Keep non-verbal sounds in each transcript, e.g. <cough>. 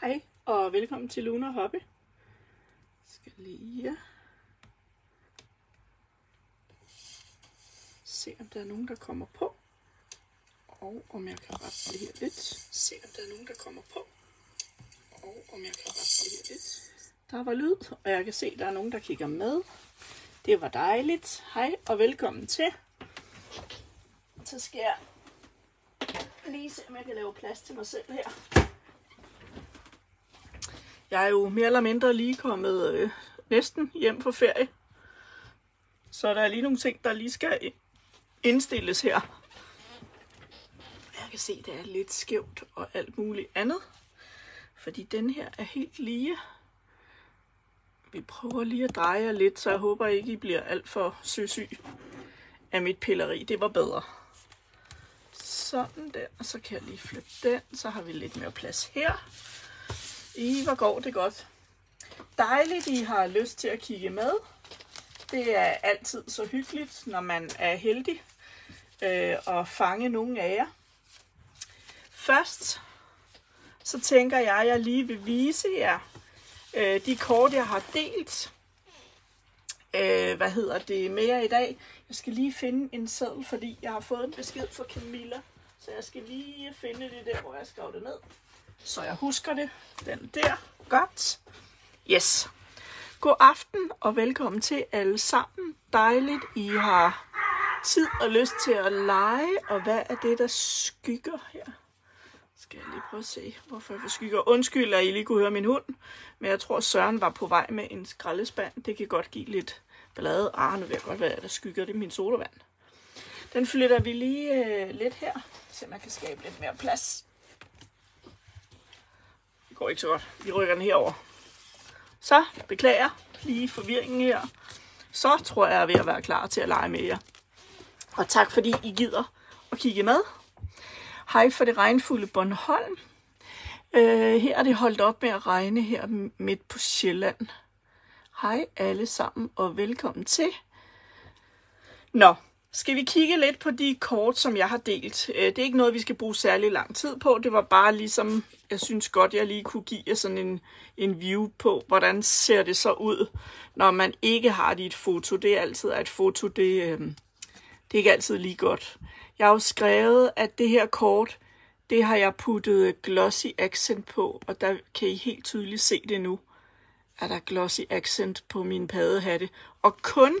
Hej og velkommen til Luna Hobby. Jeg skal lige se om der er nogen der kommer på. Og om jeg kan rette det her lidt. Se om der er nogen der kommer på. Og om jeg kan rette det her lidt. Der var lyd, og jeg kan se, at der er nogen, der kigger med. Det var dejligt. Hej og velkommen til. Så skal jeg lige se, om jeg kan lave plads til mig selv her. Jeg er jo mere eller mindre lige kommet øh, næsten hjem fra ferie. Så der er lige nogle ting, der lige skal indstilles her. Jeg kan se, det er lidt skævt og alt muligt andet. Fordi den her er helt lige. Vi prøver lige at dreje jer lidt, så jeg håber ikke, I bliver alt for søsyg af mit pilleri. Det var bedre. Sådan der, så kan jeg lige flytte den. Så har vi lidt mere plads her. I, hvor går det godt. Dejligt, I har lyst til at kigge med. Det er altid så hyggeligt, når man er heldig øh, at fange nogle af jer. Først så tænker jeg, at jeg lige vil vise jer øh, de kort, jeg har delt. Øh, hvad hedder det mere i dag? Jeg skal lige finde en seddel, fordi jeg har fået en besked fra Camilla. Så jeg skal lige finde det der, hvor jeg skrev det ned. Så jeg husker det. Den der. Godt. Yes. God aften og velkommen til alle sammen. Dejligt, I har tid og lyst til at lege. Og hvad er det, der skygger her? Skal jeg lige prøve at se, hvorfor jeg får skygger. Undskyld, at I lige kunne høre min hund. Men jeg tror, Søren var på vej med en skraldespand. Det kan godt give lidt ballade. Ah, nu ved jeg godt, hvad der skygger. Det er min sodavand. Den flytter vi lige øh, lidt her, så man kan skabe lidt mere plads går ikke så godt. Vi rykker den herover. Så beklager lige forvirringen her. Så tror jeg, jeg er ved at være klar til at lege med jer. Og tak fordi I gider at kigge med. Hej for det regnfulde Bornholm. Øh, her er det holdt op med at regne her midt på Sjælland. Hej alle sammen og velkommen til. Nå, skal vi kigge lidt på de kort, som jeg har delt. Øh, det er ikke noget, vi skal bruge særlig lang tid på. Det var bare ligesom, jeg synes godt, jeg lige kunne give jer sådan en, en view på, hvordan ser det så ud, når man ikke har det i et foto. Det er altid, at et foto, det, øh, det er ikke altid lige godt. Jeg har jo skrevet, at det her kort, det har jeg puttet glossy accent på, og der kan I helt tydeligt se det nu. Er der glossy accent på min paddehatte, og kun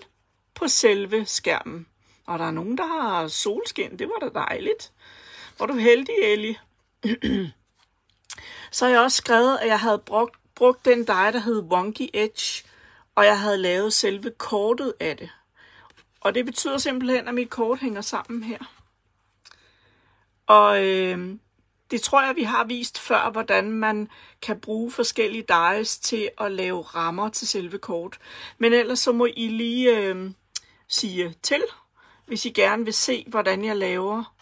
på selve skærmen. Og der er nogen, der har solskin. Det var da dejligt. Var du heldig, Ellie? <clears throat> så har jeg også skrevet, at jeg havde brugt, brugt den dej, der hed Wonky Edge, og jeg havde lavet selve kortet af det. Og det betyder simpelthen, at mit kort hænger sammen her. Og øh, det tror jeg, vi har vist før, hvordan man kan bruge forskellige dies til at lave rammer til selve kort. Men ellers så må I lige øh, sige til, hvis I gerne vil se, hvordan jeg laver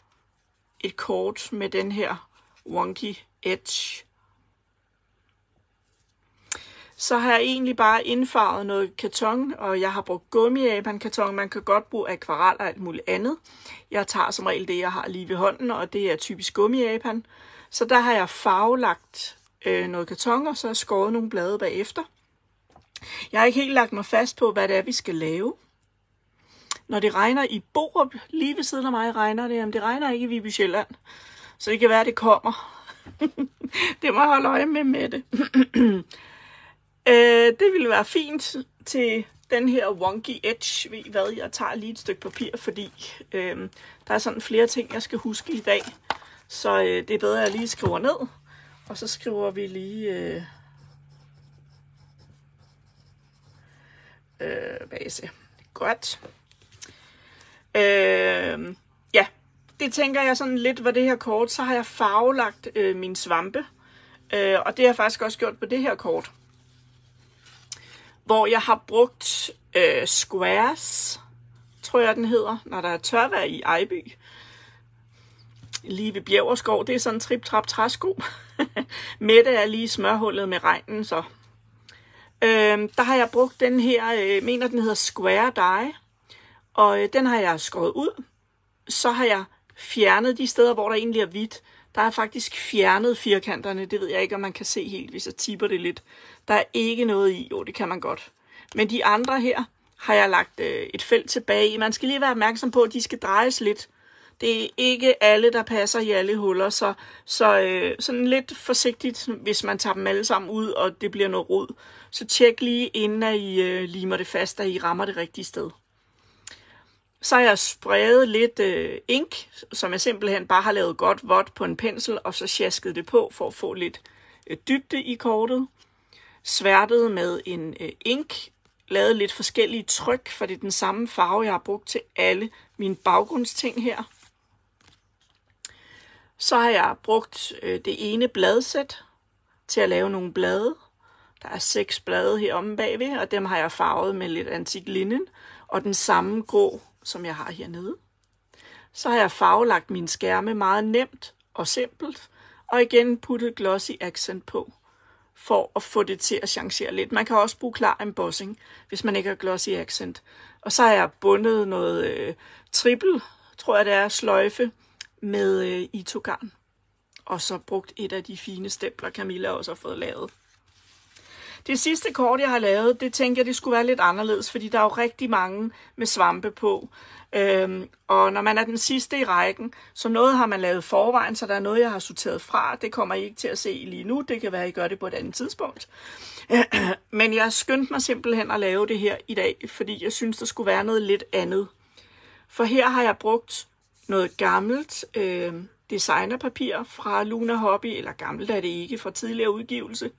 et kort med den her wonky edge. Så har jeg egentlig bare indfarvet noget karton, og jeg har brugt gummiapan karton. Man kan godt bruge akvarel og alt muligt andet. Jeg tager som regel det, jeg har lige ved hånden, og det er typisk gummiapan. Så der har jeg farvelagt øh, noget karton, og så har jeg skåret nogle blade bagefter. Jeg har ikke helt lagt mig fast på, hvad det er, vi skal lave når det regner i Borup, lige ved siden af mig regner det, jamen det regner ikke i Viby Sjælland. Så det kan være, det kommer. <laughs> det må jeg holde øje med med det. <clears throat> øh, det ville være fint til den her wonky edge. Ved I hvad, jeg tager lige et stykke papir, fordi øh, der er sådan flere ting, jeg skal huske i dag. Så øh, det er bedre, at jeg lige skriver ned. Og så skriver vi lige... Øh, øh, base. Godt. Øh, ja, det tænker jeg sådan lidt hvor det her kort. Så har jeg farvelagt øh, min svampe. Øh, og det har jeg faktisk også gjort på det her kort. Hvor jeg har brugt øh, squares, tror jeg den hedder, når der er tørvejr i Ejby. Lige ved Bjergerskov, det er sådan en trip-trap træsko. <laughs> Mette er lige smørhullet med regnen, så. Øh, der har jeg brugt den her, øh, mener den hedder Square Die og øh, den har jeg skåret ud. Så har jeg fjernet de steder, hvor der egentlig er hvidt. der er faktisk fjernet firkanterne. Det ved jeg ikke, om man kan se helt, hvis jeg tipper det lidt. Der er ikke noget i. Jo, det kan man godt. Men de andre her har jeg lagt øh, et felt tilbage i. Man skal lige være opmærksom på, at de skal drejes lidt. Det er ikke alle, der passer i alle huller, så, så øh, sådan lidt forsigtigt, hvis man tager dem alle sammen ud, og det bliver noget rod. Så tjek lige inden, at I øh, limer det fast, at I rammer det rigtige sted. Så har jeg spredt lidt øh, ink, som jeg simpelthen bare har lavet godt vådt på en pensel, og så sjasket det på for at få lidt øh, dybde i kortet. Sværtet med en øh, ink, lavet lidt forskellige tryk, for det er den samme farve, jeg har brugt til alle mine baggrundsting her. Så har jeg brugt øh, det ene bladsæt til at lave nogle blade. Der er seks blade her omme bagved, og dem har jeg farvet med lidt antik linnen, og den samme grå, som jeg har hernede. Så har jeg farvelagt mine skærme meget nemt og simpelt, og igen puttet glossy accent på, for at få det til at changere lidt. Man kan også bruge klar embossing, hvis man ikke har glossy accent. Og så har jeg bundet noget øh, triple, tror jeg det er, sløjfe, med øh, itogarn. Og så brugt et af de fine stempler, Camilla også har fået lavet. Det sidste kort, jeg har lavet, det tænker jeg, det skulle være lidt anderledes, fordi der er jo rigtig mange med svampe på. Øhm, og når man er den sidste i rækken, så noget har man lavet forvejen, så der er noget, jeg har sorteret fra. Det kommer I ikke til at se lige nu. Det kan være, at I gør det på et andet tidspunkt. <clears throat> Men jeg skyndte mig simpelthen at lave det her i dag, fordi jeg synes, der skulle være noget lidt andet. For her har jeg brugt noget gammelt øh, designerpapir fra Luna Hobby, eller gammelt er det ikke, fra tidligere udgivelse.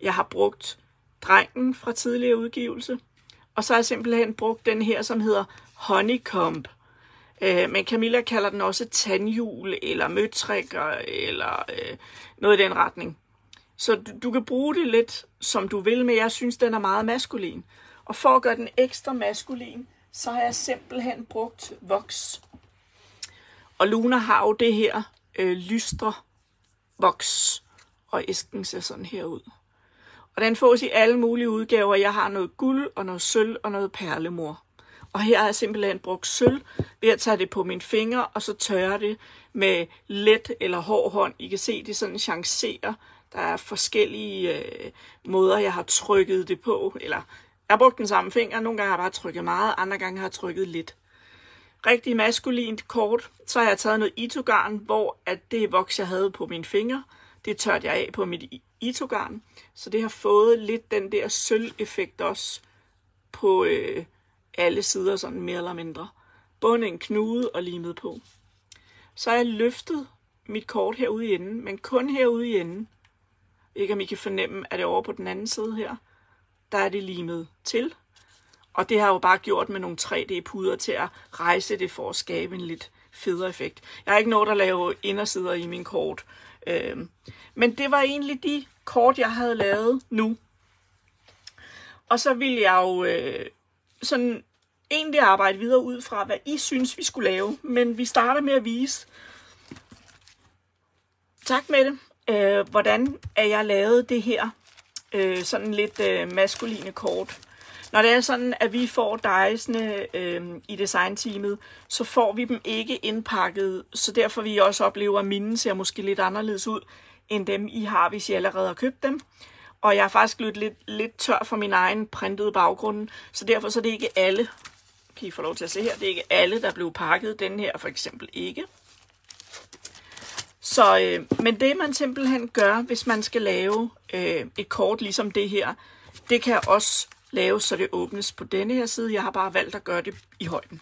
Jeg har brugt drengen fra tidligere udgivelse. Og så har jeg simpelthen brugt den her, som hedder Honeycomb. Øh, men Camilla kalder den også tandhjul, eller møtrikker, eller øh, noget i den retning. Så du, du kan bruge det lidt, som du vil, men jeg synes, den er meget maskulin. Og for at gøre den ekstra maskulin, så har jeg simpelthen brugt voks. Og Luna har jo det her øh, lystre voks, og æsken ser sådan her ud. Og den fås i alle mulige udgaver. Jeg har noget guld og noget sølv og noget perlemor. Og her har jeg simpelthen brugt sølv ved at tage det på mine fingre, og så tørre det med let eller hård hånd. I kan se, det sådan chancerer. Der er forskellige øh, måder, jeg har trykket det på. Eller jeg har brugt den samme finger. Nogle gange har jeg bare trykket meget, andre gange har jeg trykket lidt. Rigtig maskulint kort. Så har jeg taget noget itogarn, hvor at det voks, jeg havde på mine fingre, det tørte jeg af på mit itogarn. Så det har fået lidt den der sølv-effekt også på øh, alle sider, sådan mere eller mindre. Bundet en knude og limet på. Så har jeg løftet mit kort herude i enden, men kun herude i enden. Ikke om I kan fornemme, at det over på den anden side her, der er det limet til. Og det har jeg jo bare gjort med nogle 3D-puder til at rejse det for at skabe en lidt federe effekt. Jeg har ikke nået at lave indersider i min kort. Øh, men det var egentlig de kort, jeg havde lavet nu. Og så vil jeg jo øh, sådan egentlig arbejde videre ud fra, hvad I synes, vi skulle lave. Men vi starter med at vise, tak med det, øh, hvordan er jeg lavet det her øh, sådan lidt øh, maskuline kort. Når det er sådan, at vi får dejsene øh, i designteamet, så får vi dem ikke indpakket, så derfor vi også oplever, at mine ser måske lidt anderledes ud, end dem I har, hvis I allerede har købt dem. Og jeg er faktisk lidt, lidt, lidt tør for min egen printede baggrund, så derfor så er det ikke alle, kan I få lov til at se her, det er ikke alle, der blev pakket. Den her for eksempel ikke. Så, øh, men det man simpelthen gør, hvis man skal lave øh, et kort ligesom det her, det kan også laves, så det åbnes på denne her side. Jeg har bare valgt at gøre det i højden.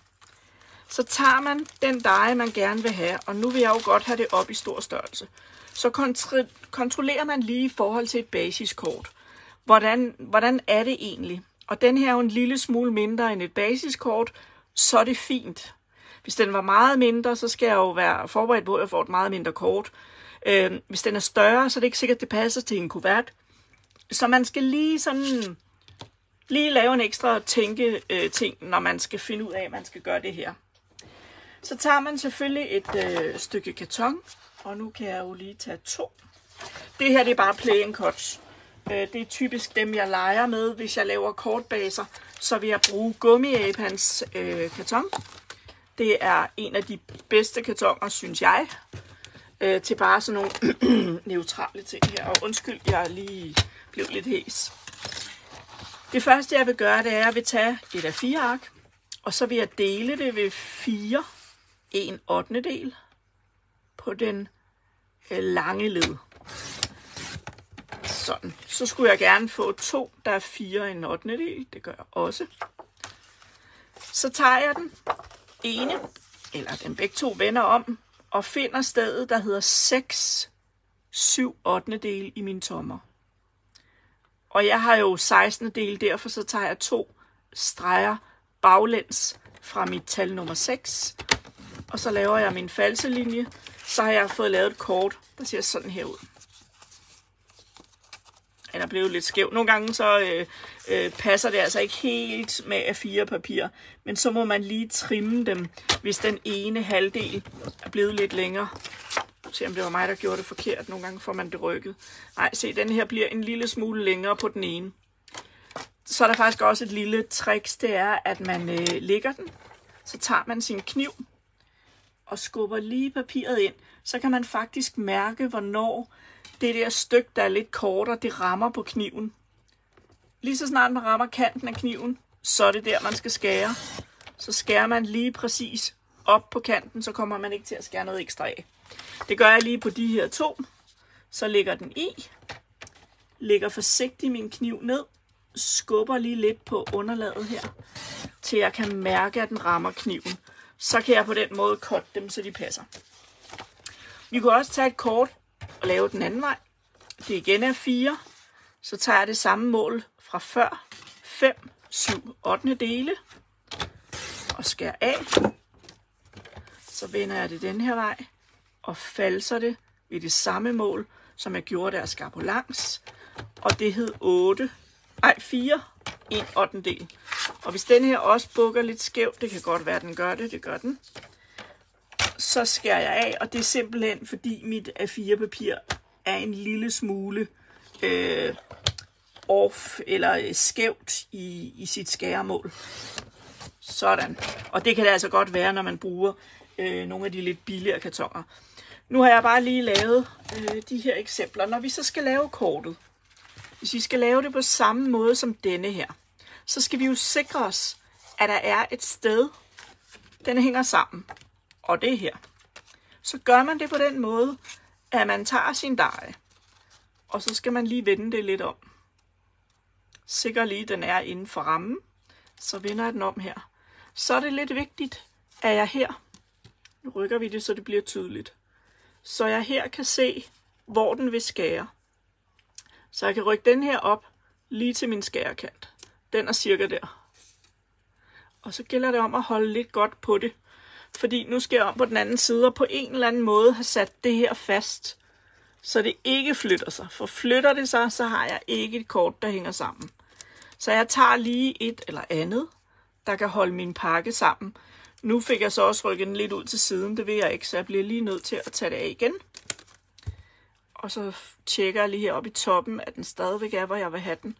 Så tager man den dej, man gerne vil have, og nu vil jeg jo godt have det op i stor størrelse. Så kontrollerer man lige i forhold til et basiskort. Hvordan, hvordan er det egentlig? Og den her er jo en lille smule mindre end et basiskort, så er det fint. Hvis den var meget mindre, så skal jeg jo være forberedt på, at jeg får et meget mindre kort. Øh, hvis den er større, så er det ikke sikkert, at det passer til en kuvert. Så man skal lige sådan lige lave en ekstra tænke øh, ting, når man skal finde ud af, at man skal gøre det her. Så tager man selvfølgelig et øh, stykke karton, og nu kan jeg jo lige tage to. Det her det er bare plain cuts. Øh, det er typisk dem, jeg leger med, hvis jeg laver kortbaser. Så vil jeg bruge gummiapans øh, karton. Det er en af de bedste kartoner, synes jeg. øh, til bare sådan nogle <clears throat> neutrale ting her. Og undskyld, jeg lige blev lidt hæs. Det første, jeg vil gøre, det er, at jeg vil tage et af fire ark, og så vil jeg dele det ved 4, en 8. del på den øh, lange led. Sådan. Så skulle jeg gerne få to, der er 4 en 8. del. Det gør jeg også. Så tager jeg den ene, eller den begge to vender om, og finder stedet, der hedder 6, 7 8. del i min tommer. Og jeg har jo 16. del, derfor så tager jeg to streger baglæns fra mit tal nummer 6. Og så laver jeg min falselinje. Så har jeg fået lavet et kort, der ser sådan her ud. Den er blevet lidt skæv. Nogle gange så øh, øh, passer det altså ikke helt med A4 papir, men så må man lige trimme dem, hvis den ene halvdel er blevet lidt længere til, om det var mig, der gjorde det forkert. Nogle gange får man det rykket. Nej, se, den her bliver en lille smule længere på den ene. Så er der faktisk også et lille trick, det er, at man øh, lægger den. Så tager man sin kniv og skubber lige papiret ind. Så kan man faktisk mærke, hvornår det der stykke, der er lidt kortere, det rammer på kniven. Lige så snart man rammer kanten af kniven, så er det der, man skal skære. Så skærer man lige præcis op på kanten, så kommer man ikke til at skære noget ekstra af. Det gør jeg lige på de her to. Så lægger den i. Lægger forsigtigt min kniv ned. Skubber lige lidt på underlaget her, til jeg kan mærke, at den rammer kniven. Så kan jeg på den måde korte dem, så de passer. Vi kunne også tage et kort og lave den anden vej. Det igen er 4. Så tager jeg det samme mål fra før. 5, 7, 8 dele. Og skærer af. Så vender jeg det den her vej. Og falser det ved det samme mål, som jeg gjorde, der skar. Og det hed 8. Ej, 4. 1 8 del. Og hvis den her også bukker lidt skævt, det kan godt være, at den gør det, det gør den, så skærer jeg af, og det er simpelthen fordi mit A4-papir er en lille smule øh, off eller skævt i, i sit skæremål. Sådan. Og det kan det altså godt være, når man bruger øh, nogle af de lidt billigere kartoner. Nu har jeg bare lige lavet øh, de her eksempler. Når vi så skal lave kortet, hvis vi skal lave det på samme måde som denne her, så skal vi jo sikre os, at der er et sted, den hænger sammen og det her. Så gør man det på den måde, at man tager sin dej, og så skal man lige vende det lidt om. Sikker lige, den er inden for rammen, så vender jeg den om her. Så er det lidt vigtigt, at jeg her, nu rykker vi det, så det bliver tydeligt, så jeg her kan se, hvor den vil skære. Så jeg kan rykke den her op lige til min skærekant. Den er cirka der. Og så gælder det om at holde lidt godt på det, fordi nu skal jeg om på den anden side, og på en eller anden måde have sat det her fast, så det ikke flytter sig. For flytter det sig, så har jeg ikke et kort, der hænger sammen. Så jeg tager lige et eller andet, der kan holde min pakke sammen. Nu fik jeg så også rykket den lidt ud til siden, det vil jeg ikke, så jeg bliver lige nødt til at tage det af igen. Og så tjekker jeg lige heroppe i toppen, at den stadigvæk er, hvor jeg vil have den.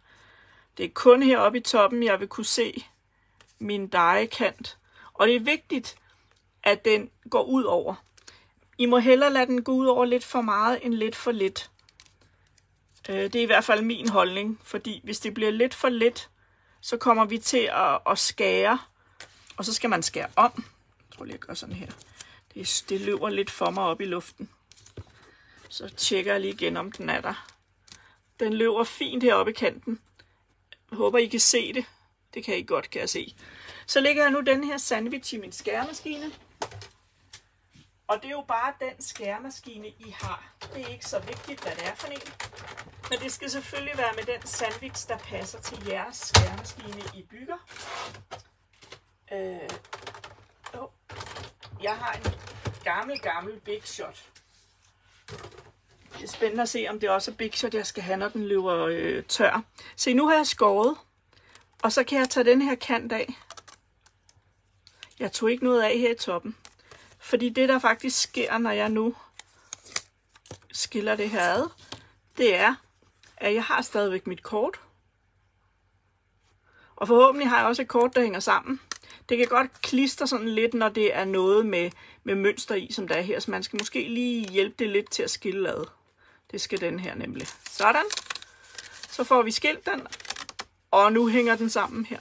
Det er kun heroppe i toppen, jeg vil kunne se min dejekant. Og det er vigtigt, at den går ud over. I må hellere lade den gå ud over lidt for meget end lidt for lidt. Øh, det er i hvert fald min holdning, fordi hvis det bliver lidt for lidt, så kommer vi til at, at skære, og så skal man skære om. Jeg tror lige, jeg gør sådan her. Det, det løber lidt for mig op i luften. Så tjekker jeg lige igen, om den er der. Den løber fint heroppe i kanten. Jeg håber, I kan se det. Det kan I godt, kan jeg se. Så lægger jeg nu den her sandwich i min skæremaskine. Og det er jo bare den skæremaskine, I har. Det er ikke så vigtigt, hvad det er for en. Men det skal selvfølgelig være med den sandwich, der passer til jeres skæremaskine, I bygger. Øh, oh. Jeg har en gammel, gammel Big Shot. Det er spændende at se, om det også er Big Shot, jeg skal have, når den løber øh, tør. Se, nu har jeg skåret. Og så kan jeg tage den her kant af. Jeg tog ikke noget af her i toppen. Fordi det, der faktisk sker, når jeg nu skiller det her ad, det er, at jeg har stadigvæk mit kort. Og forhåbentlig har jeg også et kort, der hænger sammen. Det kan godt klister sådan lidt, når det er noget med, med mønster i, som der er her. Så man skal måske lige hjælpe det lidt til at skille ad. Det skal den her nemlig. Sådan. Så får vi skilt den, og nu hænger den sammen her.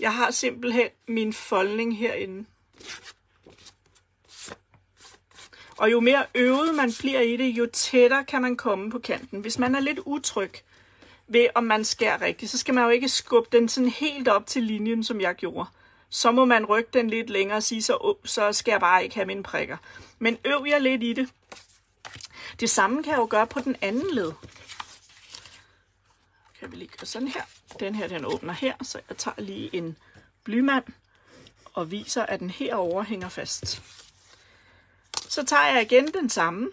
Jeg har simpelthen min foldning herinde. Og jo mere øvet man bliver i det, jo tættere kan man komme på kanten. Hvis man er lidt utryg ved, om man skærer rigtigt, så skal man jo ikke skubbe den sådan helt op til linjen, som jeg gjorde. Så må man rykke den lidt længere og sige, så, så skal jeg bare ikke have mine prikker. Men øv jeg lidt i det. Det samme kan jeg jo gøre på den anden led. Kan vi lige gøre sådan her. Den her, den åbner her, så jeg tager lige en blymand og viser, at den herover hænger fast. Så tager jeg igen den samme,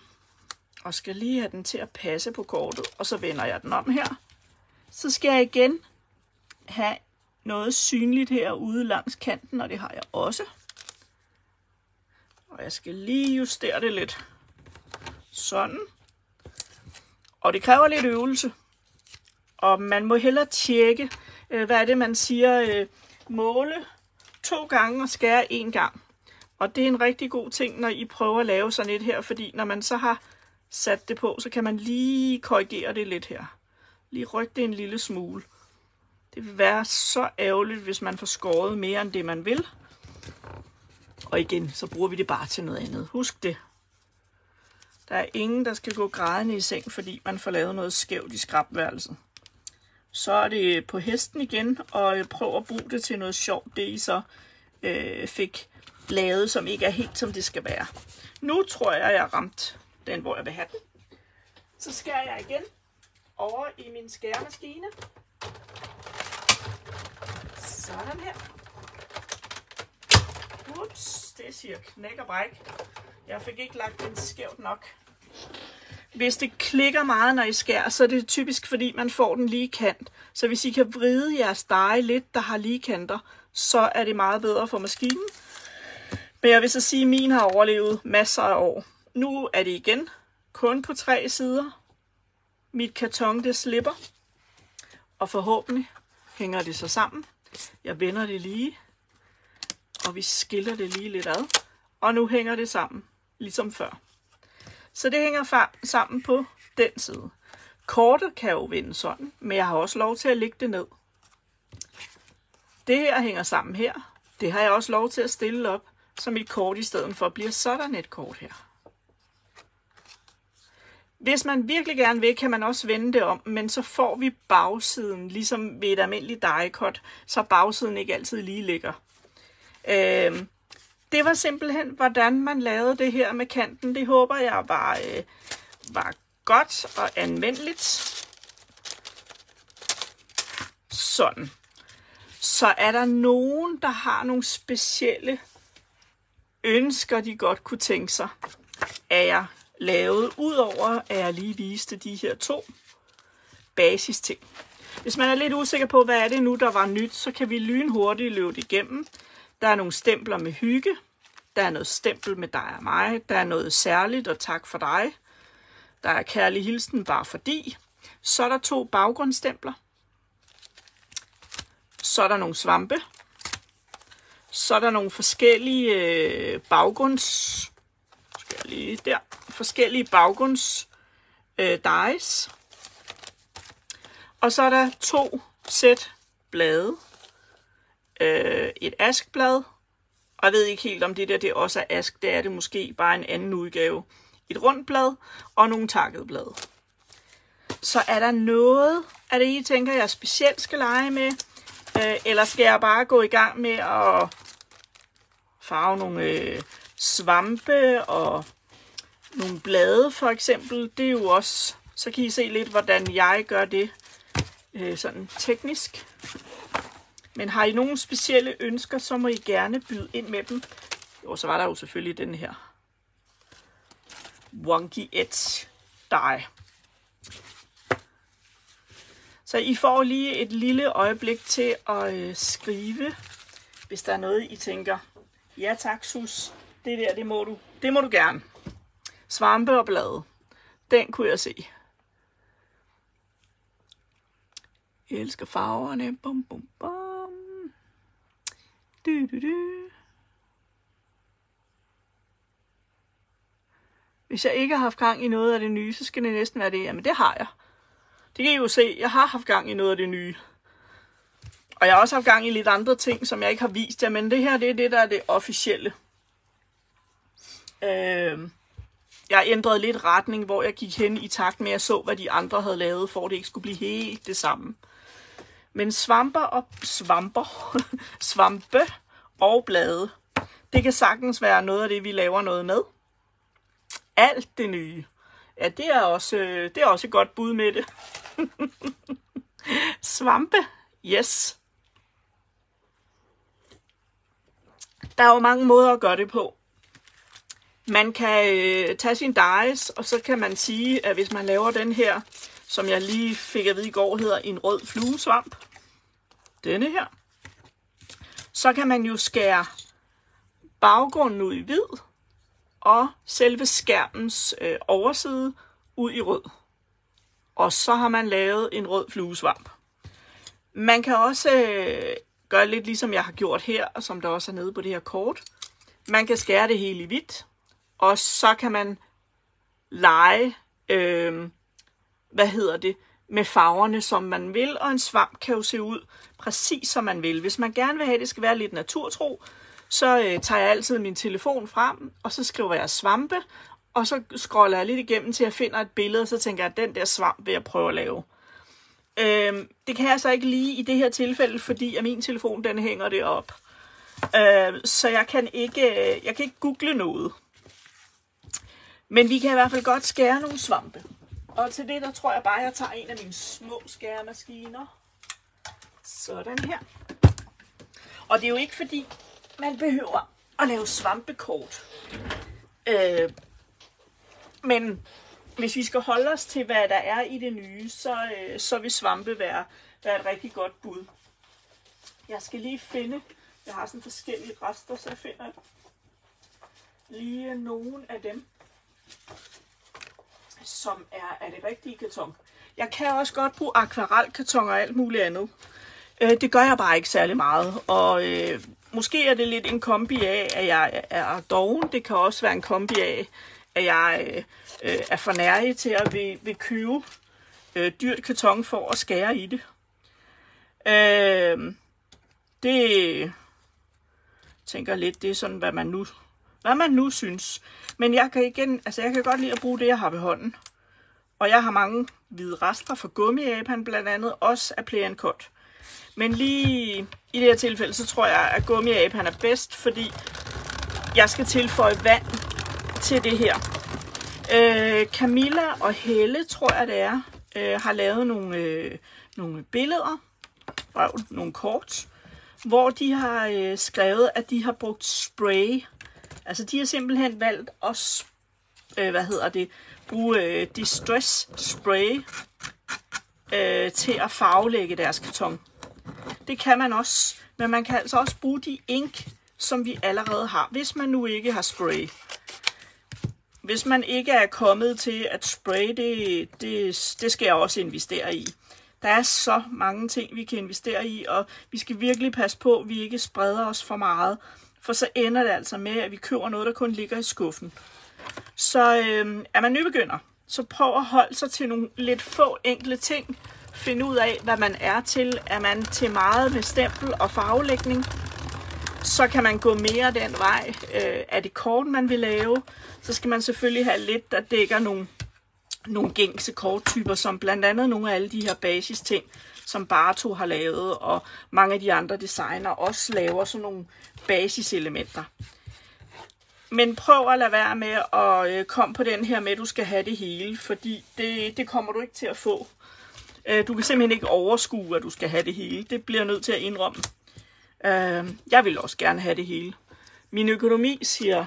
og skal lige have den til at passe på kortet, og så vender jeg den om her. Så skal jeg igen have noget synligt herude langs kanten, og det har jeg også. Og jeg skal lige justere det lidt. Sådan. Og det kræver lidt øvelse. Og man må hellere tjekke, øh, hvad er det, man siger, øh, måle to gange og skære en gang. Og det er en rigtig god ting, når I prøver at lave sådan et her, fordi når man så har sat det på, så kan man lige korrigere det lidt her. Lige rykke det en lille smule. Det vil være så ærgerligt, hvis man får skåret mere end det, man vil. Og igen, så bruger vi det bare til noget andet. Husk det. Der er ingen, der skal gå grædende i seng, fordi man får lavet noget skævt i skrabværelset. Så er det på hesten igen, og prøv at bruge det til noget sjovt, det I så øh, fik lavet, som ikke er helt som det skal være. Nu tror jeg, jeg har ramt den, hvor jeg vil have den. Så skærer jeg igen over i min skæremaskine. Sådan her. Ups, det siger knæk og bræk. Jeg fik ikke lagt den skævt nok. Hvis det klikker meget, når I skærer, så er det typisk, fordi man får den lige kant. Så hvis I kan vride jeres dej lidt, der har lige kanter, så er det meget bedre for maskinen. Men jeg vil så sige, at min har overlevet masser af år. Nu er det igen kun på tre sider. Mit karton det slipper. Og forhåbentlig hænger det så sammen. Jeg vender det lige. Og vi skiller det lige lidt ad. Og nu hænger det sammen, ligesom før. Så det hænger sammen på den side. Kortet kan jo vende sådan, men jeg har også lov til at lægge det ned. Det her hænger sammen her. Det har jeg også lov til at stille op, så mit kort i stedet for bliver sådan et kort her. Hvis man virkelig gerne vil, kan man også vende det om, men så får vi bagsiden, ligesom ved et almindeligt diecut, så bagsiden ikke altid lige ligger. Øh, det var simpelthen, hvordan man lavede det her med kanten. Det håber jeg var, øh, var godt og anvendeligt. Sådan. Så er der nogen, der har nogle specielle ønsker, de godt kunne tænke sig, er jeg lavet, udover at jeg lige viste de her to basis ting. Hvis man er lidt usikker på, hvad er det nu, der var nyt, så kan vi lynhurtigt løbe det igennem. Der er nogle stempler med hygge. Der er noget stempel med dig og mig. Der er noget særligt og tak for dig. Der er kærlig hilsen bare fordi. Så er der to baggrundsstempler. Så er der nogle svampe. Så er der nogle forskellige øh, baggrunds... Der lige der. Forskellige baggrunds øh, dice. Og så er der to sæt blade. Øh, et askblad. Og jeg ved ikke helt, om det der det også er ask. Det er det måske bare en anden udgave. Et rundt blad og nogle takket blade. Så er der noget af det, I tænker, jeg specielt skal lege med? Øh, eller skal jeg bare gå i gang med at farve nogle øh, svampe og nogle blade for eksempel. Det er jo også, så kan I se lidt, hvordan jeg gør det øh, sådan teknisk. Men har I nogle specielle ønsker, så må I gerne byde ind med dem. Jo, så var der jo selvfølgelig den her Wonky Edge dye. Så I får lige et lille øjeblik til at øh, skrive, hvis der er noget, I tænker, Ja tak, sus. Det der, det må du. Det må du gerne. Svampe og blade. Den kunne jeg se. Jeg elsker farverne. Bum, bum, bum. Du, du, du. Hvis jeg ikke har haft gang i noget af det nye, så skal det næsten være det. Jamen, det har jeg. Det kan I jo se. Jeg har haft gang i noget af det nye. Og jeg har også haft gang i lidt andre ting, som jeg ikke har vist jer. Men det her, det er det, der er det officielle. Øh, jeg ændrede lidt retning, hvor jeg gik hen i takt med, at jeg så, hvad de andre havde lavet, for det ikke skulle blive helt det samme. Men svamper og svamper, <laughs> svampe og blade, det kan sagtens være noget af det, vi laver noget med. Alt det nye. Ja, det er også, øh, det er også et godt bud med det. <laughs> Svampe, yes. Der er jo mange måder at gøre det på. Man kan øh, tage sin dice, og så kan man sige, at hvis man laver den her, som jeg lige fik at vide i går, hedder en rød fluesvamp, denne her, så kan man jo skære baggrunden ud i hvid, og selve skærmens øh, overside ud i rød. Og så har man lavet en rød fluesvamp. Man kan også øh, gøre lidt ligesom jeg har gjort her, og som der også er nede på det her kort. Man kan skære det hele i hvidt, og så kan man lege, øh, hvad hedder det, med farverne, som man vil, og en svamp kan jo se ud præcis som man vil. Hvis man gerne vil have, at det skal være lidt naturtro, så øh, tager jeg altid min telefon frem, og så skriver jeg svampe, og så scroller jeg lidt igennem til jeg finder et billede, og så tænker jeg, at den der svamp vil jeg prøve at lave. Øh, det kan jeg så ikke lige i det her tilfælde, fordi at min telefon den hænger det op. Øh, så jeg kan ikke, øh, jeg kan ikke google noget. Men vi kan i hvert fald godt skære nogle svampe. Og til det, der tror jeg bare, at jeg tager en af mine små skæremaskiner. Sådan her. Og det er jo ikke fordi, man behøver at lave svampekort. Øh, men hvis vi skal holde os til, hvad der er i det nye, så, øh, så vil svampe være, være et rigtig godt bud. Jeg skal lige finde, jeg har sådan forskellige rester, så jeg finder lige nogle af dem, som er af det rigtige karton. Jeg kan også godt bruge akvarelkarton og alt muligt andet. Øh, det gør jeg bare ikke særlig meget, og øh, måske er det lidt en kombi af, at jeg er doven. Det kan også være en kombi af, at jeg øh, øh er for nærige til at vil, vil købe øh, dyrt karton for at skære i det. Øh, det tænker lidt, det er sådan, hvad man nu, hvad man nu synes. Men jeg kan igen, altså jeg kan godt lide at bruge det, jeg har ved hånden. Og jeg har mange hvide rester fra gummiapan, blandt andet også af Play Cut. Men lige i det her tilfælde, så tror jeg, at gummiapan er bedst, fordi jeg skal tilføje vand til det her. Øh, Camilla og Helle, tror jeg det er, øh, har lavet nogle, øh, nogle billeder, røv, nogle kort, hvor de har øh, skrevet, at de har brugt spray. Altså de har simpelthen valgt at, øh, hvad hedder det, bruge øh, distress spray øh, til at farvelægge deres karton. Det kan man også, men man kan altså også bruge de ink, som vi allerede har, hvis man nu ikke har spray. Hvis man ikke er kommet til at spray, det, det, det skal jeg også investere i. Der er så mange ting, vi kan investere i, og vi skal virkelig passe på, at vi ikke spreder os for meget. For så ender det altså med, at vi køber noget, der kun ligger i skuffen. Så øh, er man nybegynder, så prøv at holde sig til nogle lidt få enkle ting. Find ud af, hvad man er til. Er man til meget med stempel og farvelægning, så kan man gå mere den vej. Øh, er det kort, man vil lave, så skal man selvfølgelig have lidt, der dækker nogle, nogle gængse korttyper, som blandt andet nogle af alle de her basis ting, som Barto har lavet, og mange af de andre designer også laver sådan nogle basiselementer. Men prøv at lade være med at øh, komme på den her med, at du skal have det hele, fordi det, det kommer du ikke til at få. Øh, du kan simpelthen ikke overskue, at du skal have det hele. Det bliver nødt til at indrømme. Øh, jeg vil også gerne have det hele. Min økonomi siger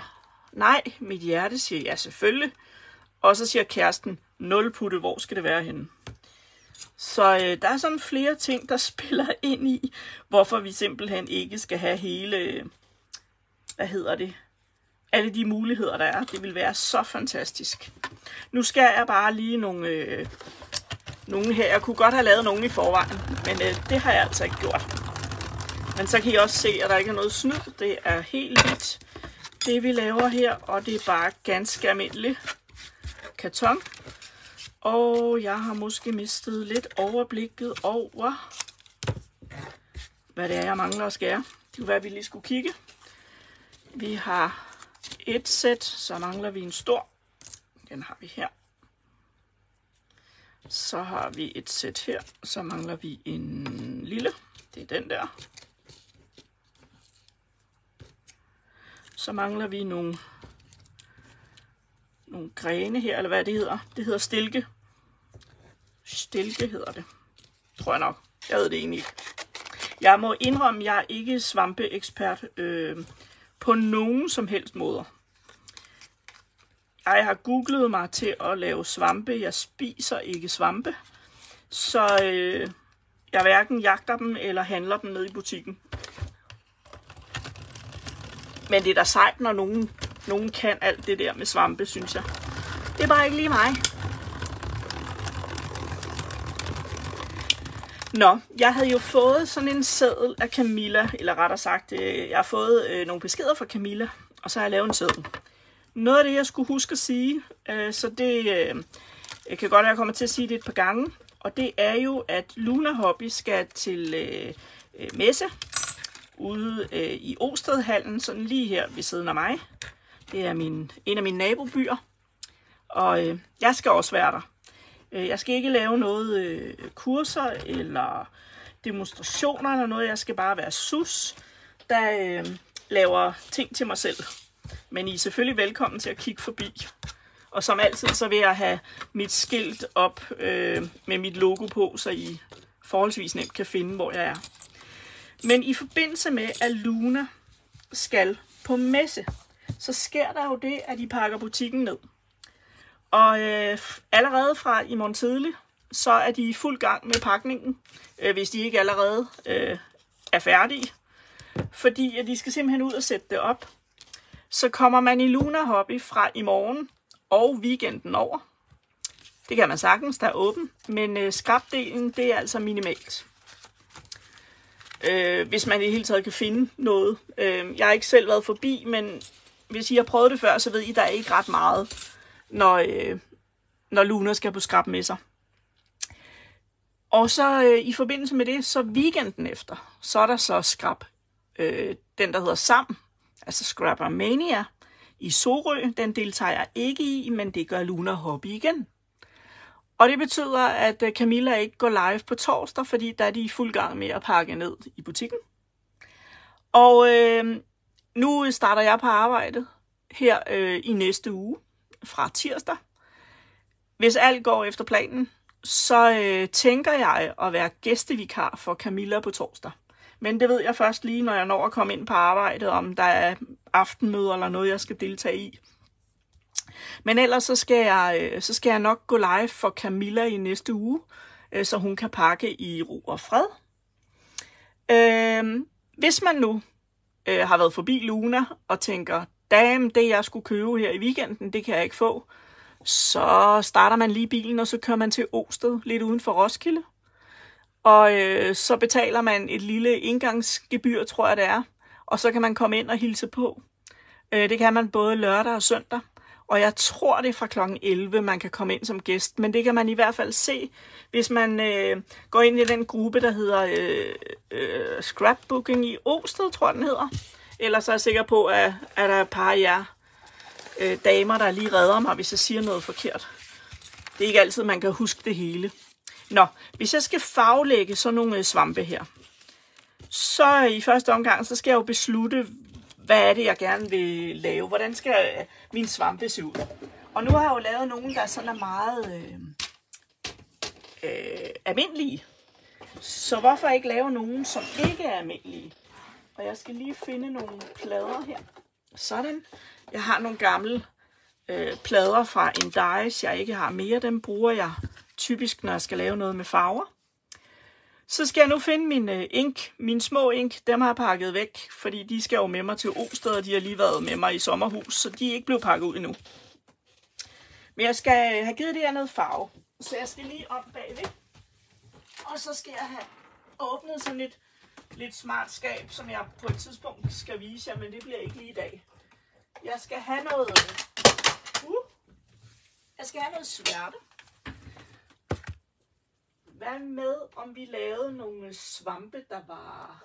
nej, mit hjerte siger ja selvfølgelig. Og så siger kæresten, nul putte, hvor skal det være henne? Så øh, der er sådan flere ting, der <laughs> spiller ind i, hvorfor vi simpelthen ikke skal have hele, øh, hvad hedder det, alle de muligheder, der er. Det vil være så fantastisk. Nu skal jeg bare lige nogle, øh, nogle her. Jeg kunne godt have lavet nogle i forvejen, men øh, det har jeg altså ikke gjort. Men så kan I også se, at der ikke er noget snyd. Det er helt hvidt, det vi laver her, og det er bare ganske almindelig karton. Og jeg har måske mistet lidt overblikket over, hvad det er, jeg mangler at skære. Det kunne være, at vi lige skulle kigge. Vi har et sæt, så mangler vi en stor. Den har vi her. Så har vi et sæt her, så mangler vi en lille. Det er den der. Så mangler vi nogle, nogle grene her, eller hvad det hedder. Det hedder stilke. Stilke hedder det. Tror jeg nok. Jeg ved det egentlig ikke. Jeg må indrømme, at jeg er ikke svampeekspert øh, på nogen som helst måder. Jeg har googlet mig til at lave svampe. Jeg spiser ikke svampe. Så øh, jeg hverken jagter dem eller handler dem ned i butikken. Men det er da sejt, når nogen, nogen kan alt det der med svampe, synes jeg. Det er bare ikke lige mig. Nå, jeg havde jo fået sådan en seddel af Camilla, eller rettere sagt, øh, jeg har fået øh, nogle beskeder fra Camilla, og så har jeg lavet en seddel. Noget af det, jeg skulle huske at sige, øh, så det øh, jeg kan godt være, at jeg kommer til at sige det et par gange, og det er jo, at Luna Hobby skal til øh, øh, messe ude øh, i Ostedhallen, sådan lige her ved siden af mig. Det er min, en af mine nabobyer, og øh, jeg skal også være der. Øh, jeg skal ikke lave noget øh, kurser eller demonstrationer eller noget. Jeg skal bare være sus, der øh, laver ting til mig selv. Men I er selvfølgelig velkommen til at kigge forbi. Og som altid, så vil jeg have mit skilt op øh, med mit logo på, så I forholdsvis nemt kan finde, hvor jeg er. Men i forbindelse med, at Luna skal på messe, så sker der jo det, at de pakker butikken ned. Og øh, allerede fra i morgen tidlig, så er de i fuld gang med pakningen, øh, hvis de ikke allerede øh, er færdige. Fordi at de skal simpelthen ud og sætte det op. Så kommer man i Luna Hobby fra i morgen og weekenden over. Det kan man sagtens, der er åben, men øh, skrabdelen, det er altså minimalt. Øh, hvis man i det hele taget kan finde noget. Øh, jeg har ikke selv været forbi, men hvis I har prøvet det før, så ved I, der er ikke ret meget, når, øh, når Luna skal på skrab med sig. Og så øh, i forbindelse med det, så weekenden efter, så er der så skrab. Øh, den, der hedder Sam, altså Scrapper Mania, i Sorø. Den deltager jeg ikke i, men det gør Luna Hobby igen. Og det betyder, at øh, Camilla ikke går live på torsdag, fordi der er de i fuld gang med at pakke ned i butikken. Og øh, nu starter jeg på arbejde her øh, i næste uge fra tirsdag. Hvis alt går efter planen, så øh, tænker jeg at være gæstevikar for Camilla på torsdag. Men det ved jeg først lige, når jeg når at komme ind på arbejdet, om der er aftenmøder eller noget, jeg skal deltage i. Men ellers så skal jeg, øh, så skal jeg nok gå live for Camilla i næste uge, øh, så hun kan pakke i ro og fred. Øh, hvis man nu øh, har været forbi Luna og tænker, damn, det jeg skulle købe her i weekenden, det kan jeg ikke få, så starter man lige bilen, og så kører man til Osted, lidt uden for Roskilde. Og øh, så betaler man et lille indgangsgebyr, tror jeg det er, og så kan man komme ind og hilse på. Øh, det kan man både lørdag og søndag. Og jeg tror, det er fra kl. 11, man kan komme ind som gæst. Men det kan man i hvert fald se, hvis man øh, går ind i den gruppe, der hedder øh, øh, Scrapbooking i Osted, tror jeg, den hedder. Ellers er jeg sikker på, at, at der er et par af jer øh, damer, der lige redder mig, hvis jeg siger noget forkert. Det er ikke altid, man kan huske det hele. Nå, hvis jeg skal farvelægge sådan nogle øh, svampe her, så i første omgang, så skal jeg jo beslutte, hvad er det, jeg gerne vil lave? Hvordan skal øh, min svampe se ud? Og nu har jeg jo lavet nogle, der sådan er meget øh, øh, almindelige. Så hvorfor ikke lave nogen, som ikke er almindelige? Og jeg skal lige finde nogle plader her. Sådan. Jeg har nogle gamle øh, plader fra en jeg ikke har mere. Dem bruger jeg typisk, når jeg skal lave noget med farver. Så skal jeg nu finde min øh, ink, min små ink, dem har jeg pakket væk, fordi de skal jo med mig til Osted, og de har lige været med mig i sommerhus, så de er ikke blevet pakket ud endnu. Men jeg skal øh, have givet det her noget farve, så jeg skal lige op bagved. Og så skal jeg have åbnet sådan et lidt smart skab, som jeg på et tidspunkt skal vise jer, men det bliver ikke lige i dag. Jeg skal have noget... Uh, jeg skal have noget sværte. Hvad med, om vi lavede nogle svampe, der var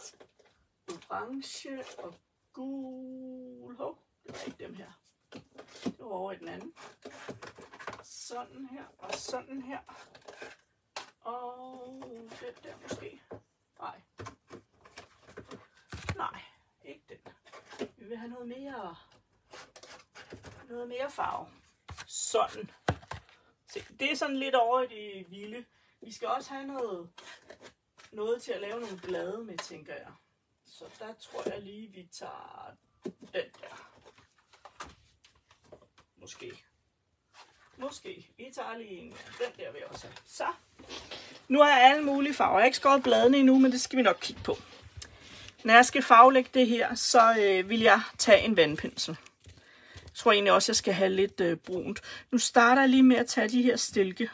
orange og gul? Hov, det var ikke dem her. Det var over i den anden. Sådan her og sådan her. Og den der måske. Nej. Nej, ikke den. Vi vil have noget mere, noget mere farve. Sådan. Se, det er sådan lidt over i det vilde. Vi skal også have noget, noget til at lave nogle blade med, tænker jeg. Så der tror jeg lige, vi tager den der. Måske. Måske. Vi tager lige en. Den der vil jeg også have. Så. Nu har jeg alle mulige farver. Jeg har ikke skåret bladene endnu, men det skal vi nok kigge på. Når jeg skal farvelægge det her, så øh, vil jeg tage en vandpensel. Jeg tror egentlig også, jeg skal have lidt øh, brunt. Nu starter jeg lige med at tage de her stilke